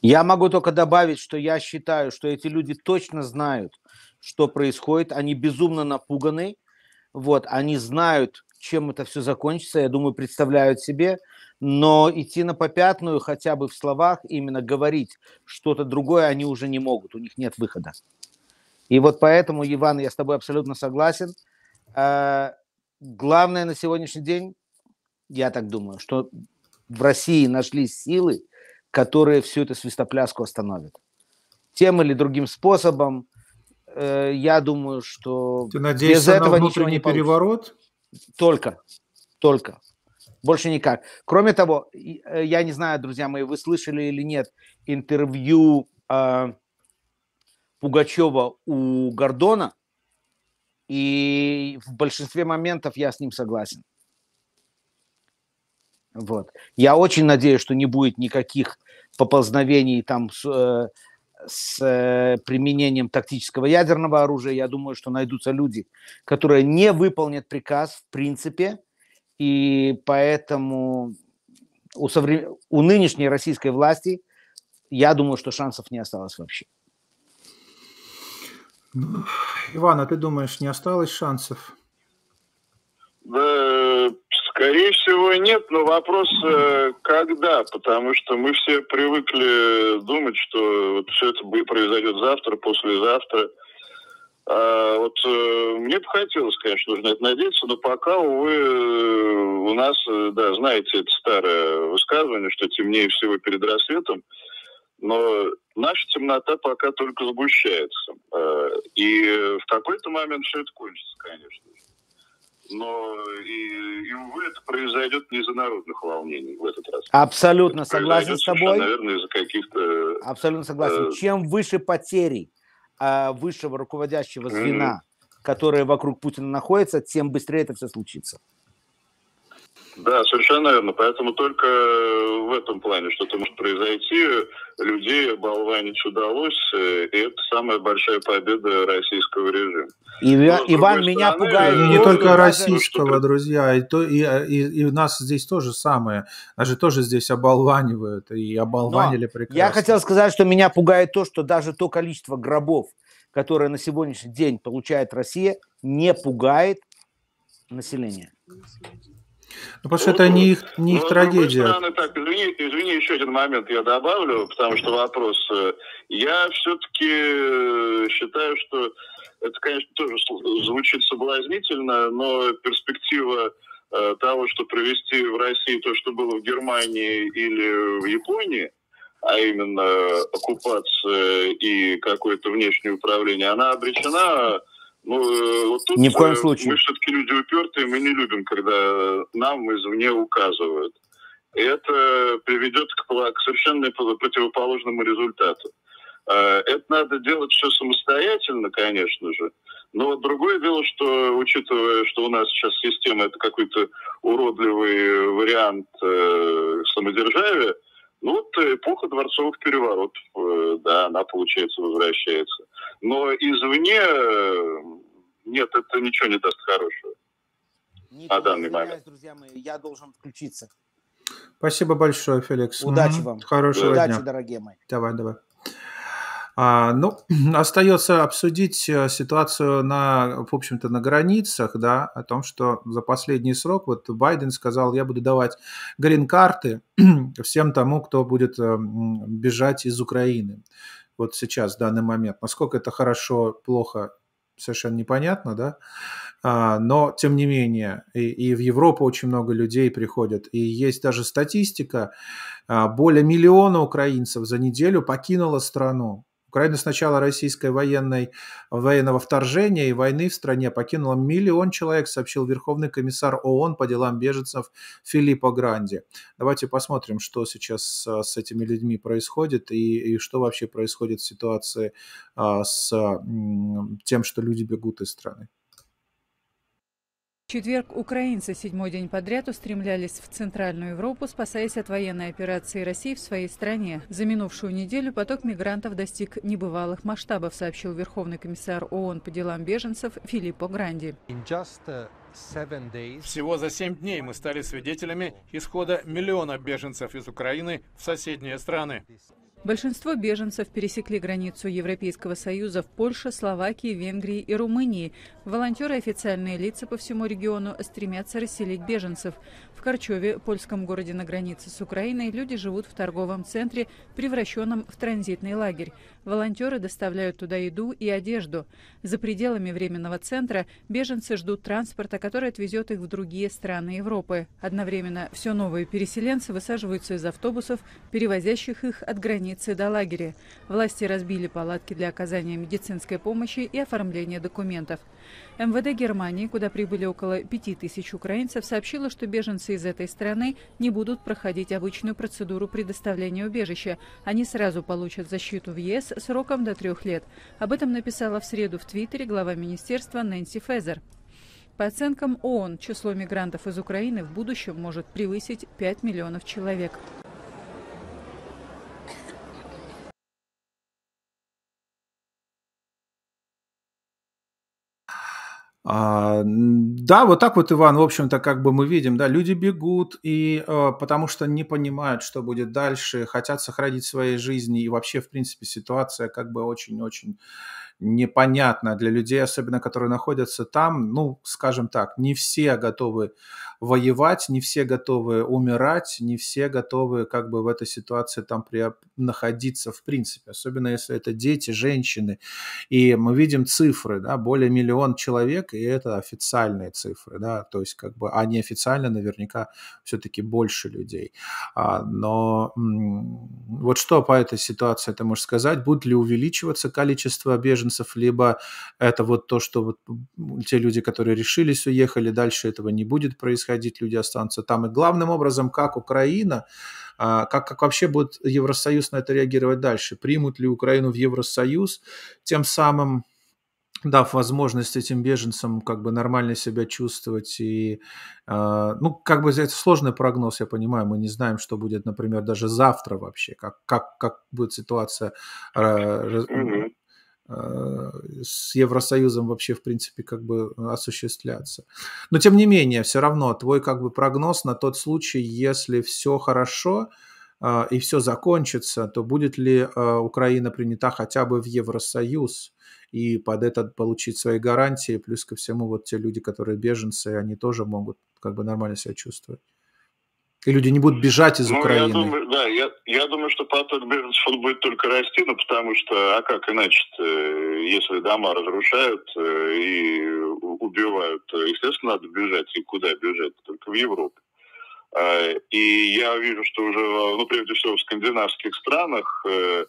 Я могу только добавить, что я считаю, что эти люди точно знают, что происходит, они безумно напуганы, вот, они знают, чем это все закончится, я думаю, представляют себе, но идти на попятную хотя бы в словах, именно говорить что-то другое они уже не могут, у них нет выхода. И вот поэтому, Иван, я с тобой абсолютно согласен. Э, главное на сегодняшний день я так думаю, что в России нашлись силы, которые всю эту свистопляску остановят. Тем или другим способом, э, я думаю, что Ты надеешься без этого на ничего не переворот? Только, только. Больше никак. Кроме того, э, я не знаю, друзья мои, вы слышали или нет интервью э, Пугачева у Гордона, и в большинстве моментов я с ним согласен. Вот. Я очень надеюсь, что не будет никаких поползновений там с, э, с э, применением тактического ядерного оружия. Я думаю, что найдутся люди, которые не выполнят приказ в принципе, и поэтому у, соврем... у нынешней российской власти я думаю, что шансов не осталось вообще. Иван, а ты думаешь, не осталось шансов? Да, скорее всего, нет, но вопрос, э, когда, потому что мы все привыкли думать, что вот все это произойдет завтра, послезавтра. А вот э, мне бы хотелось, конечно, нужно это надеяться, но пока, увы, э, у нас, да, знаете, это старое высказывание, что темнее всего перед рассветом но наша темнота пока только сгущается. Э, и в какой-то момент все это кончится, конечно. Но и, и увы, это произойдет не из-за народных волнений в этот раз. Абсолютно это согласен с тобой. Наверное, из-за каких-то... Абсолютно согласен. Э... Чем выше потери э, высшего руководящего звена, mm-hmm. которое вокруг Путина находится, тем быстрее это все случится. Да, совершенно верно. Поэтому только в этом плане что-то может произойти. Людей болванить удалось, э, и это самая большая победа российского режима. И, Но, Иван, меня стороны, пугает. Не то, только российского, что... друзья, и, то, и, и, и у нас здесь тоже самое. Нас же тоже здесь оболванивают, и оболванили Но прекрасно. Я хотел сказать, что меня пугает то, что даже то количество гробов, которое на сегодняшний день получает Россия, не пугает население. Ну, потому что это не их, не их Но, трагедия. Стороны, так, извини, извини, еще один момент я добавлю, потому что вопрос. Э, я все-таки э, считаю, что это, конечно, тоже звучит соблазнительно, но перспектива э, того, что провести в России то, что было в Германии или в Японии, а именно оккупация и какое-то внешнее управление, она обречена ну, э, вот тут Ни в коем случае. Мы все-таки люди упертые, мы не любим, когда нам извне указывают. И это приведет к, к совершенно противоположному результату. А, это надо делать все самостоятельно, конечно же. Но вот другое дело, что учитывая, что у нас сейчас система это какой-то уродливый вариант э, самодержавия, ну вот эпоха дворцовых переворотов, э, да, она, получается, возвращается. Но извне, э, нет, это ничего не даст хорошего. Никто на данный момент. друзья мои, я должен включиться. Спасибо большое, Феликс. Удачи вам. Хорошего Удачи, дня. дорогие мои. Давай, давай. А, ну, [CLEARS THROAT] остается обсудить э, ситуацию на, в общем-то, на границах, да, о том, что за последний срок вот Байден сказал, я буду давать грин-карты [CLEARS THROAT] всем тому, кто будет э, бежать из Украины. Вот сейчас, в данный момент. Насколько это хорошо, плохо, совершенно непонятно, да. А, но, тем не менее, и, и в Европу очень много людей приходят. И есть даже статистика, а, более миллиона украинцев за неделю покинуло страну. Украина с начала российской военной, военного вторжения и войны в стране покинула миллион человек, сообщил Верховный комиссар ООН по делам беженцев Филиппо Гранди. Давайте посмотрим, что сейчас с, с этими людьми происходит и, и что вообще происходит в ситуации а, с тем, что люди бегут из страны. В четверг украинцы седьмой день подряд устремлялись в Центральную Европу, спасаясь от военной операции России в своей стране. За минувшую неделю поток мигрантов достиг небывалых масштабов, сообщил Верховный комиссар ООН по делам беженцев Филиппо Гранди. Всего за семь дней мы стали свидетелями исхода миллиона беженцев из Украины в соседние страны. Большинство беженцев пересекли границу Европейского Союза в Польше, Словакии, Венгрии и Румынии. Волонтеры и официальные лица по всему региону стремятся расселить беженцев. В Корчеве, польском городе на границе с Украиной, люди живут в торговом центре, превращенном в транзитный лагерь. Волонтеры доставляют туда еду и одежду. За пределами временного центра беженцы ждут транспорта, который отвезет их в другие страны Европы. Одновременно все новые переселенцы высаживаются из автобусов, перевозящих их от границы лагеря. Власти разбили палатки для оказания медицинской помощи и оформления документов. МВД Германии, куда прибыли около 5000 украинцев, сообщило, что беженцы из этой страны не будут проходить обычную процедуру предоставления убежища. Они сразу получат защиту в ЕС сроком до трех лет. Об этом написала в среду в Твиттере глава министерства Нэнси Фезер. По оценкам ООН, число мигрантов из Украины в будущем может превысить 5 миллионов человек. А, да, вот так вот, Иван, в общем-то, как бы мы видим, да, люди бегут, и э, потому что не понимают, что будет дальше, хотят сохранить свои жизни, и вообще, в принципе, ситуация как бы очень-очень непонятна для людей, особенно которые находятся там. Ну, скажем так, не все готовы воевать, не все готовы умирать, не все готовы как бы в этой ситуации там при, находиться в принципе, особенно если это дети, женщины. И мы видим цифры, да, более миллион человек, и это официальные цифры, да, то есть как бы, а неофициально наверняка все-таки больше людей. А, но вот что по этой ситуации ты можешь сказать? Будет ли увеличиваться количество беженцев, либо это вот то, что вот те люди, которые решились, уехали, дальше этого не будет происходить, люди останутся там. И главным образом, как Украина, а, как, как вообще будет Евросоюз на это реагировать дальше? Примут ли Украину в Евросоюз, тем самым дав возможность этим беженцам как бы нормально себя чувствовать и э, ну как бы это сложный прогноз я понимаю мы не знаем что будет например даже завтра вообще как как как будет ситуация э, mm-hmm. Э, с Евросоюзом вообще, в принципе, как бы осуществляться. Но, тем не менее, все равно твой как бы прогноз на тот случай, если все хорошо э, и все закончится, то будет ли э, Украина принята хотя бы в Евросоюз и под это получить свои гарантии, плюс ко всему вот те люди, которые беженцы, они тоже могут как бы нормально себя чувствовать. И люди не будут бежать из ну, Украины. Я думаю, да, я, я думаю, что поток беженцев он будет только расти, ну, потому что, а как иначе если дома разрушают э, и убивают, естественно, надо бежать. И куда бежать? Только в Европу. А, и я вижу, что уже, ну, прежде всего, в скандинавских странах, э,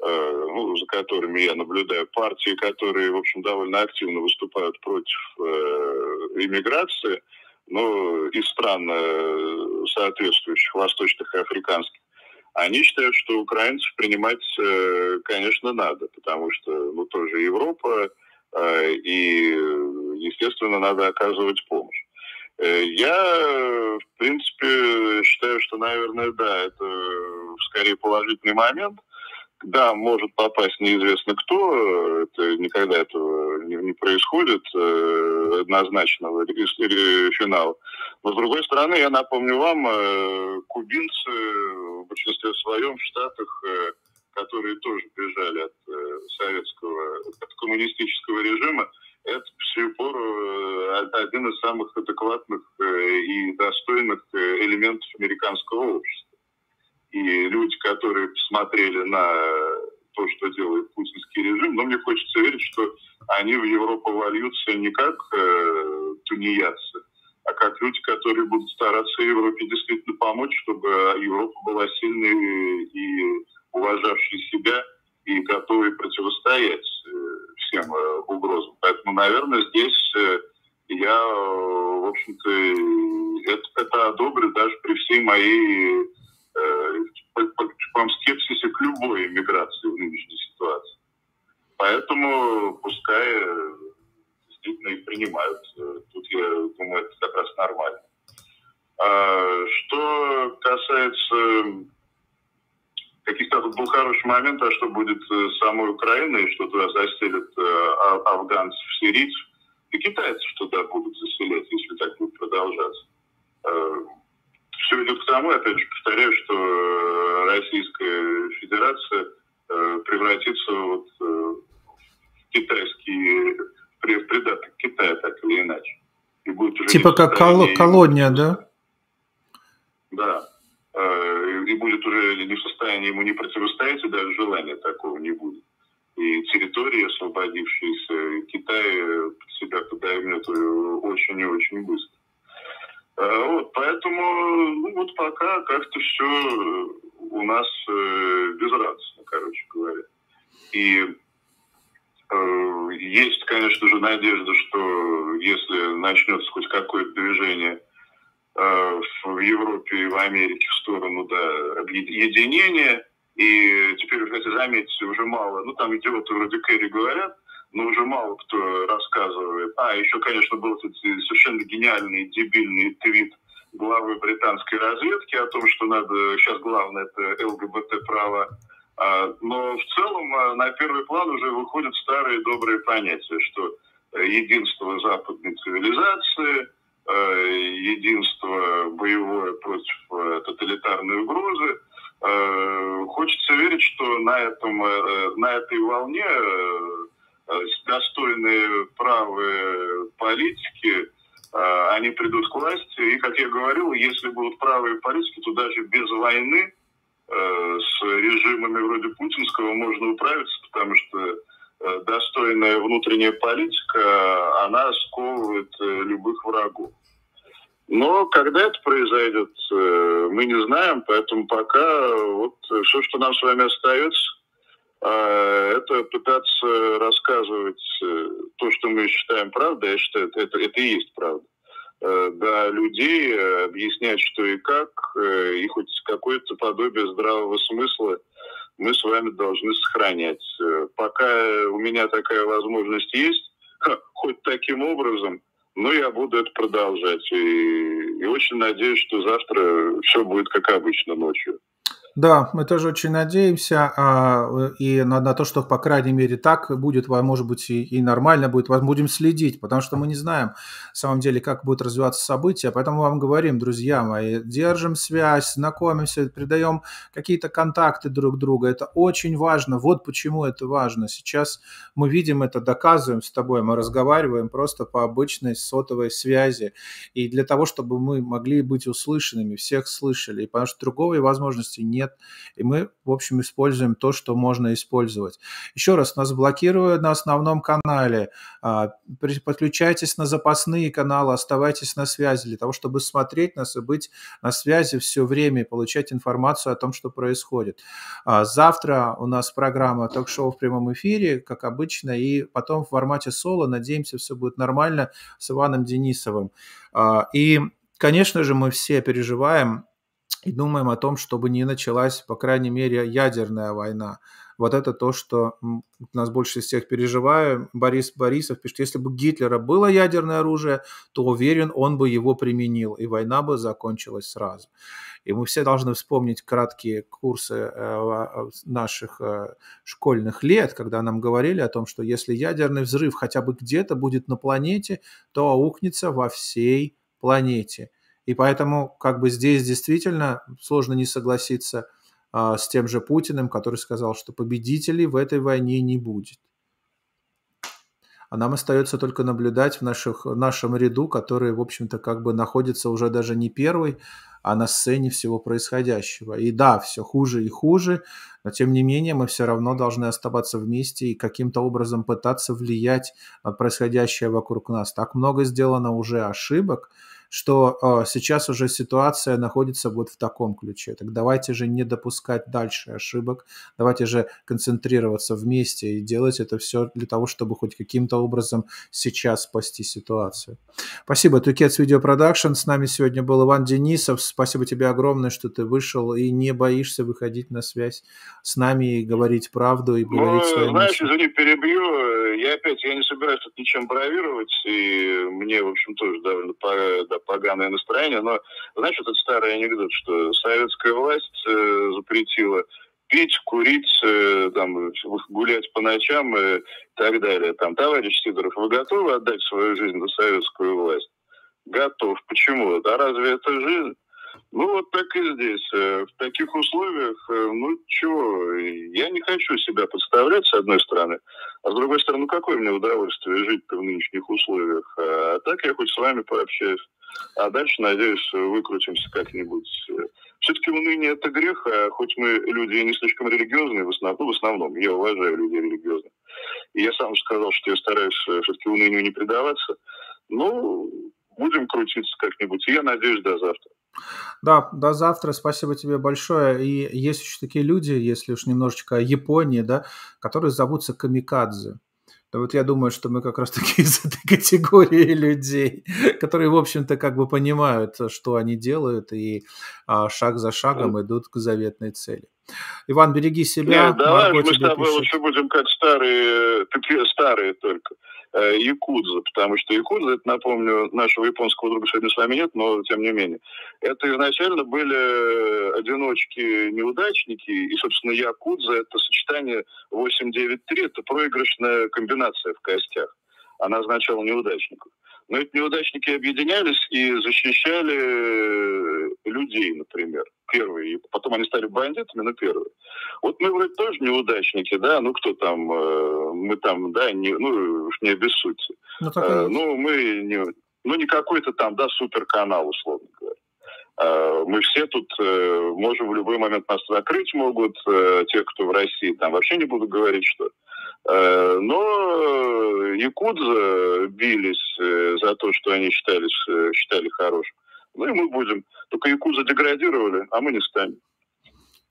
э, ну, за которыми я наблюдаю, партии, которые, в общем, довольно активно выступают против иммиграции, ну, из стран соответствующих, восточных и африканских, они считают, что украинцев принимать, э, конечно, надо, потому что, ну, тоже Европа, э, и, естественно, надо оказывать помощь. Э, я, в принципе, считаю, что, наверное, да, это скорее положительный момент – да, может попасть неизвестно кто, это никогда этого не, не происходит, э, однозначного финала. Но, с другой стороны, я напомню вам, э, кубинцы в большинстве своем в Штатах, э, которые тоже бежали от э, советского, от коммунистического режима, это с сих пор э, один из самых адекватных э, и достойных э, элементов американского общества и люди, которые посмотрели на то, что делает путинский режим, но мне хочется верить, что они в Европу вольются не как э, тунеядцы, а как люди, которые будут стараться Европе действительно помочь, чтобы Европа была сильной и уважавшей себя и готовой противостоять э, всем э, угрозам. Поэтому, наверное, здесь э, я, э, в общем-то, это, это одобрю даже при всей моей э, скепсисе к любой иммиграции в нынешней ситуации. Поэтому пускай э, действительно и принимают. Э, тут, я думаю, это как раз нормально. А, что касается каких-то тут был хороший момент, а что будет с самой Украиной, что туда заселят а, афганцев, сирийцев, и китайцев туда будут заселять, если так будет продолжаться все идет к тому, опять же, повторяю, что э, Российская Федерация э, превратится вот э, в китайский придаток Китая, так или иначе. И будет уже типа как кол- колония, да? Да. И будет уже не в состоянии ему не противостоять, и даже желания такого не будет. И территории, освободившиеся, Китай себя подоймет очень и очень быстро. Э, вот, поэтому ну, вот пока как-то все э, у нас э, безрадостно, короче говоря. И э, есть, конечно же, надежда, что если начнется хоть какое-то движение э, в Европе и в Америке в сторону да, объединения, и теперь, кстати, заметьте, уже мало, ну там идиоты вроде Кэрри говорят, но уже мало кто рассказывает. А, еще, конечно, был этот совершенно гениальный, дебильный твит главы британской разведки о том, что надо, сейчас главное это ЛГБТ-право, а, но в целом а, на первый план уже выходят старые добрые понятия, что э, единство западной цивилизации, э, единство боевое против э, тоталитарной угрозы. Хочется верить, что на, этом, на этой волне достойные правые политики, они придут к власти. И, как я говорил, если будут правые политики, то даже без войны Э, с режимами вроде путинского можно управиться, потому что э, достойная внутренняя политика, она сковывает э, любых врагов. Но когда это произойдет, мы не знаем, поэтому пока вот все, что нам с вами остается, это пытаться рассказывать то, что мы считаем правдой. Я считаю, это, это, это и есть правда. Э, до людей, э, объяснять, что и как, э, и хоть какое-то подобие здравого смысла мы с вами должны сохранять. Пока у меня такая возможность есть, [LAUGHS] хоть таким образом, но я буду это продолжать. И, и очень надеюсь, что завтра все будет как обычно ночью. Да, мы тоже очень надеемся а, и на, на то, что, по крайней мере, так будет, может быть, и, и нормально будет. Будем следить, потому что мы не знаем, на самом деле, как будут развиваться события. Поэтому вам говорим, друзья мои, держим связь, знакомимся, передаем какие-то контакты друг друга. Это очень важно. Вот почему это важно. Сейчас мы видим это, доказываем с тобой, мы разговариваем просто по обычной сотовой связи. И для того, чтобы мы могли быть услышанными, всех слышали, потому что другой возможности нет нет. И мы, в общем, используем то, что можно использовать. Еще раз, нас блокируют на основном канале. А, подключайтесь на запасные каналы, оставайтесь на связи для того, чтобы смотреть нас и быть на связи все время и получать информацию о том, что происходит. А, завтра у нас программа ток-шоу в прямом эфире, как обычно, и потом в формате соло, надеемся, все будет нормально с Иваном Денисовым. А, и, конечно же, мы все переживаем и думаем о том, чтобы не началась, по крайней мере, ядерная война. Вот это то, что нас больше всех переживаем. Борис Борисов пишет, если бы у Гитлера было ядерное оружие, то уверен, он бы его применил, и война бы закончилась сразу. И мы все должны вспомнить краткие курсы э, наших э, школьных лет, когда нам говорили о том, что если ядерный взрыв хотя бы где-то будет на планете, то аукнется во всей планете. И поэтому как бы здесь действительно сложно не согласиться а, с тем же Путиным, который сказал, что победителей в этой войне не будет. А нам остается только наблюдать в наших, нашем ряду, который, в общем-то, как бы находится уже даже не первый, а на сцене всего происходящего. И да, все хуже и хуже, но тем не менее мы все равно должны оставаться вместе и каким-то образом пытаться влиять на происходящее вокруг нас. Так много сделано уже ошибок, что э, сейчас уже ситуация находится вот в таком ключе. Так давайте же не допускать дальше ошибок, давайте же концентрироваться вместе и делать это все для того, чтобы хоть каким-то образом сейчас спасти ситуацию. Спасибо, Тукетс Video Production. С нами сегодня был Иван Денисов. Спасибо тебе огромное, что ты вышел и не боишься выходить на связь с нами и говорить правду и говорить ну, свои Знаешь, мысли. извини, перебью. Я опять, я не собираюсь тут ничем бравировать, и мне, в общем, тоже довольно поганое настроение. Но знаешь, этот старый анекдот, что советская власть э, запретила пить, курить, э, там, гулять по ночам и так далее. Там, товарищ Сидоров, вы готовы отдать свою жизнь за советскую власть? Готов. Почему? А разве это жизнь? Ну, вот так и здесь. Э, в таких условиях, э, ну, чего, я не хочу себя подставлять, с одной стороны, а с другой стороны, ну, какое мне удовольствие жить-то в нынешних условиях. А так я хоть с вами пообщаюсь. А дальше, надеюсь, выкрутимся как-нибудь. Все-таки уныние – это грех, а хоть мы люди не слишком религиозные, в основном, ну, в основном я уважаю людей религиозных. И я сам сказал, что я стараюсь э, все-таки унынию не предаваться. Ну, будем крутиться как-нибудь. И я надеюсь, до завтра. Да, до завтра. Спасибо тебе большое. И есть еще такие люди, если уж немножечко Японии, да, которые зовутся камикадзе. Да вот я думаю, что мы как раз таки [LAUGHS] из этой категории людей, которые, в общем-то, как бы понимают, что они делают, и а, шаг за шагом идут к заветной цели. Иван, береги себя. Нет, давай мы с тобой пишет. лучше будем как старые, такие старые только, э, якудзы, потому что якудзы, это, напомню, нашего японского друга сегодня с вами нет, но тем не менее. Это изначально были одиночки-неудачники, и, собственно, якудза – это сочетание 8-9-3, это проигрышная комбинация в костях. Она означала неудачников. Но эти неудачники объединялись и защищали э, людей, например, первые. Потом они стали бандитами, но первые. Вот мы вроде тоже неудачники, да, ну кто там, э, мы там, да, не, ну уж не обессудьте. Ну, а, ну мы не, ну не какой-то там, да, суперканал, условно говоря. А, мы все тут можем в любой момент нас закрыть могут, те, кто в России, там вообще не буду говорить, что. Но якудза бились за то, что они считали, считали хорошим. Ну и мы будем. Только якудза деградировали, а мы не станем.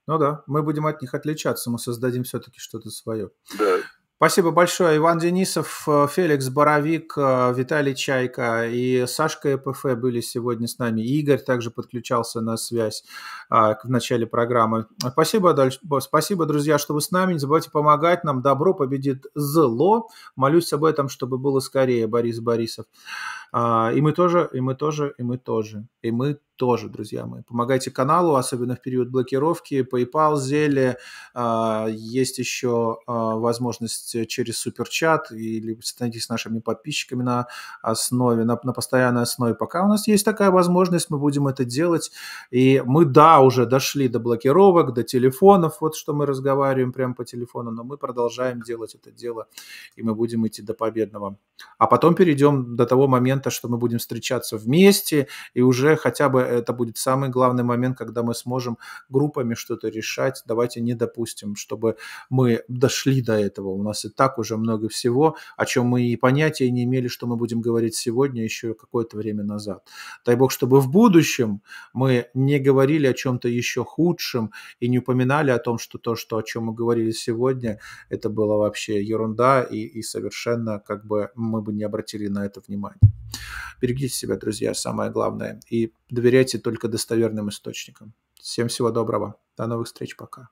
Ну да, мы будем от них отличаться, мы создадим все-таки что-то свое. Да. Спасибо большое. Иван Денисов, э, Феликс Боровик, э, Виталий Чайка и Сашка ЭПФ были сегодня с нами. Игорь также подключался на связь а, в начале программы. Спасибо, спасибо, друзья, что вы с нами. Не забывайте помогать нам. Добро победит зло. Молюсь об этом, чтобы было скорее, Борис Борисов. А, и мы тоже, и мы тоже, и мы тоже, и мы тоже, друзья мои. Помогайте каналу, особенно в период блокировки. PayPal, Зеле. А, есть еще а, возможность через суперчат или становитесь нашими подписчиками на основе, на, на постоянной основе. Пока у нас есть такая возможность, мы будем это делать. И мы, да, уже дошли до блокировок, до телефонов, вот что мы разговариваем прямо по телефону, но мы продолжаем делать это дело, и мы будем идти до победного. А потом перейдем до того момента, что мы будем встречаться вместе, и уже хотя бы это будет самый главный момент, когда мы сможем группами что-то решать. Давайте не допустим, чтобы мы дошли до этого. У нас и так уже много всего, о чем мы и понятия не имели, что мы будем говорить сегодня, еще какое-то время назад. Дай бог, чтобы в будущем мы не говорили о чем-то еще худшем и не упоминали о том, что то, что, о чем мы говорили сегодня, это было вообще ерунда и, и совершенно как бы мы бы не обратили на это внимание. Берегите себя, друзья, самое главное. И доверяйте только достоверным источникам. Всем всего доброго. До новых встреч. Пока.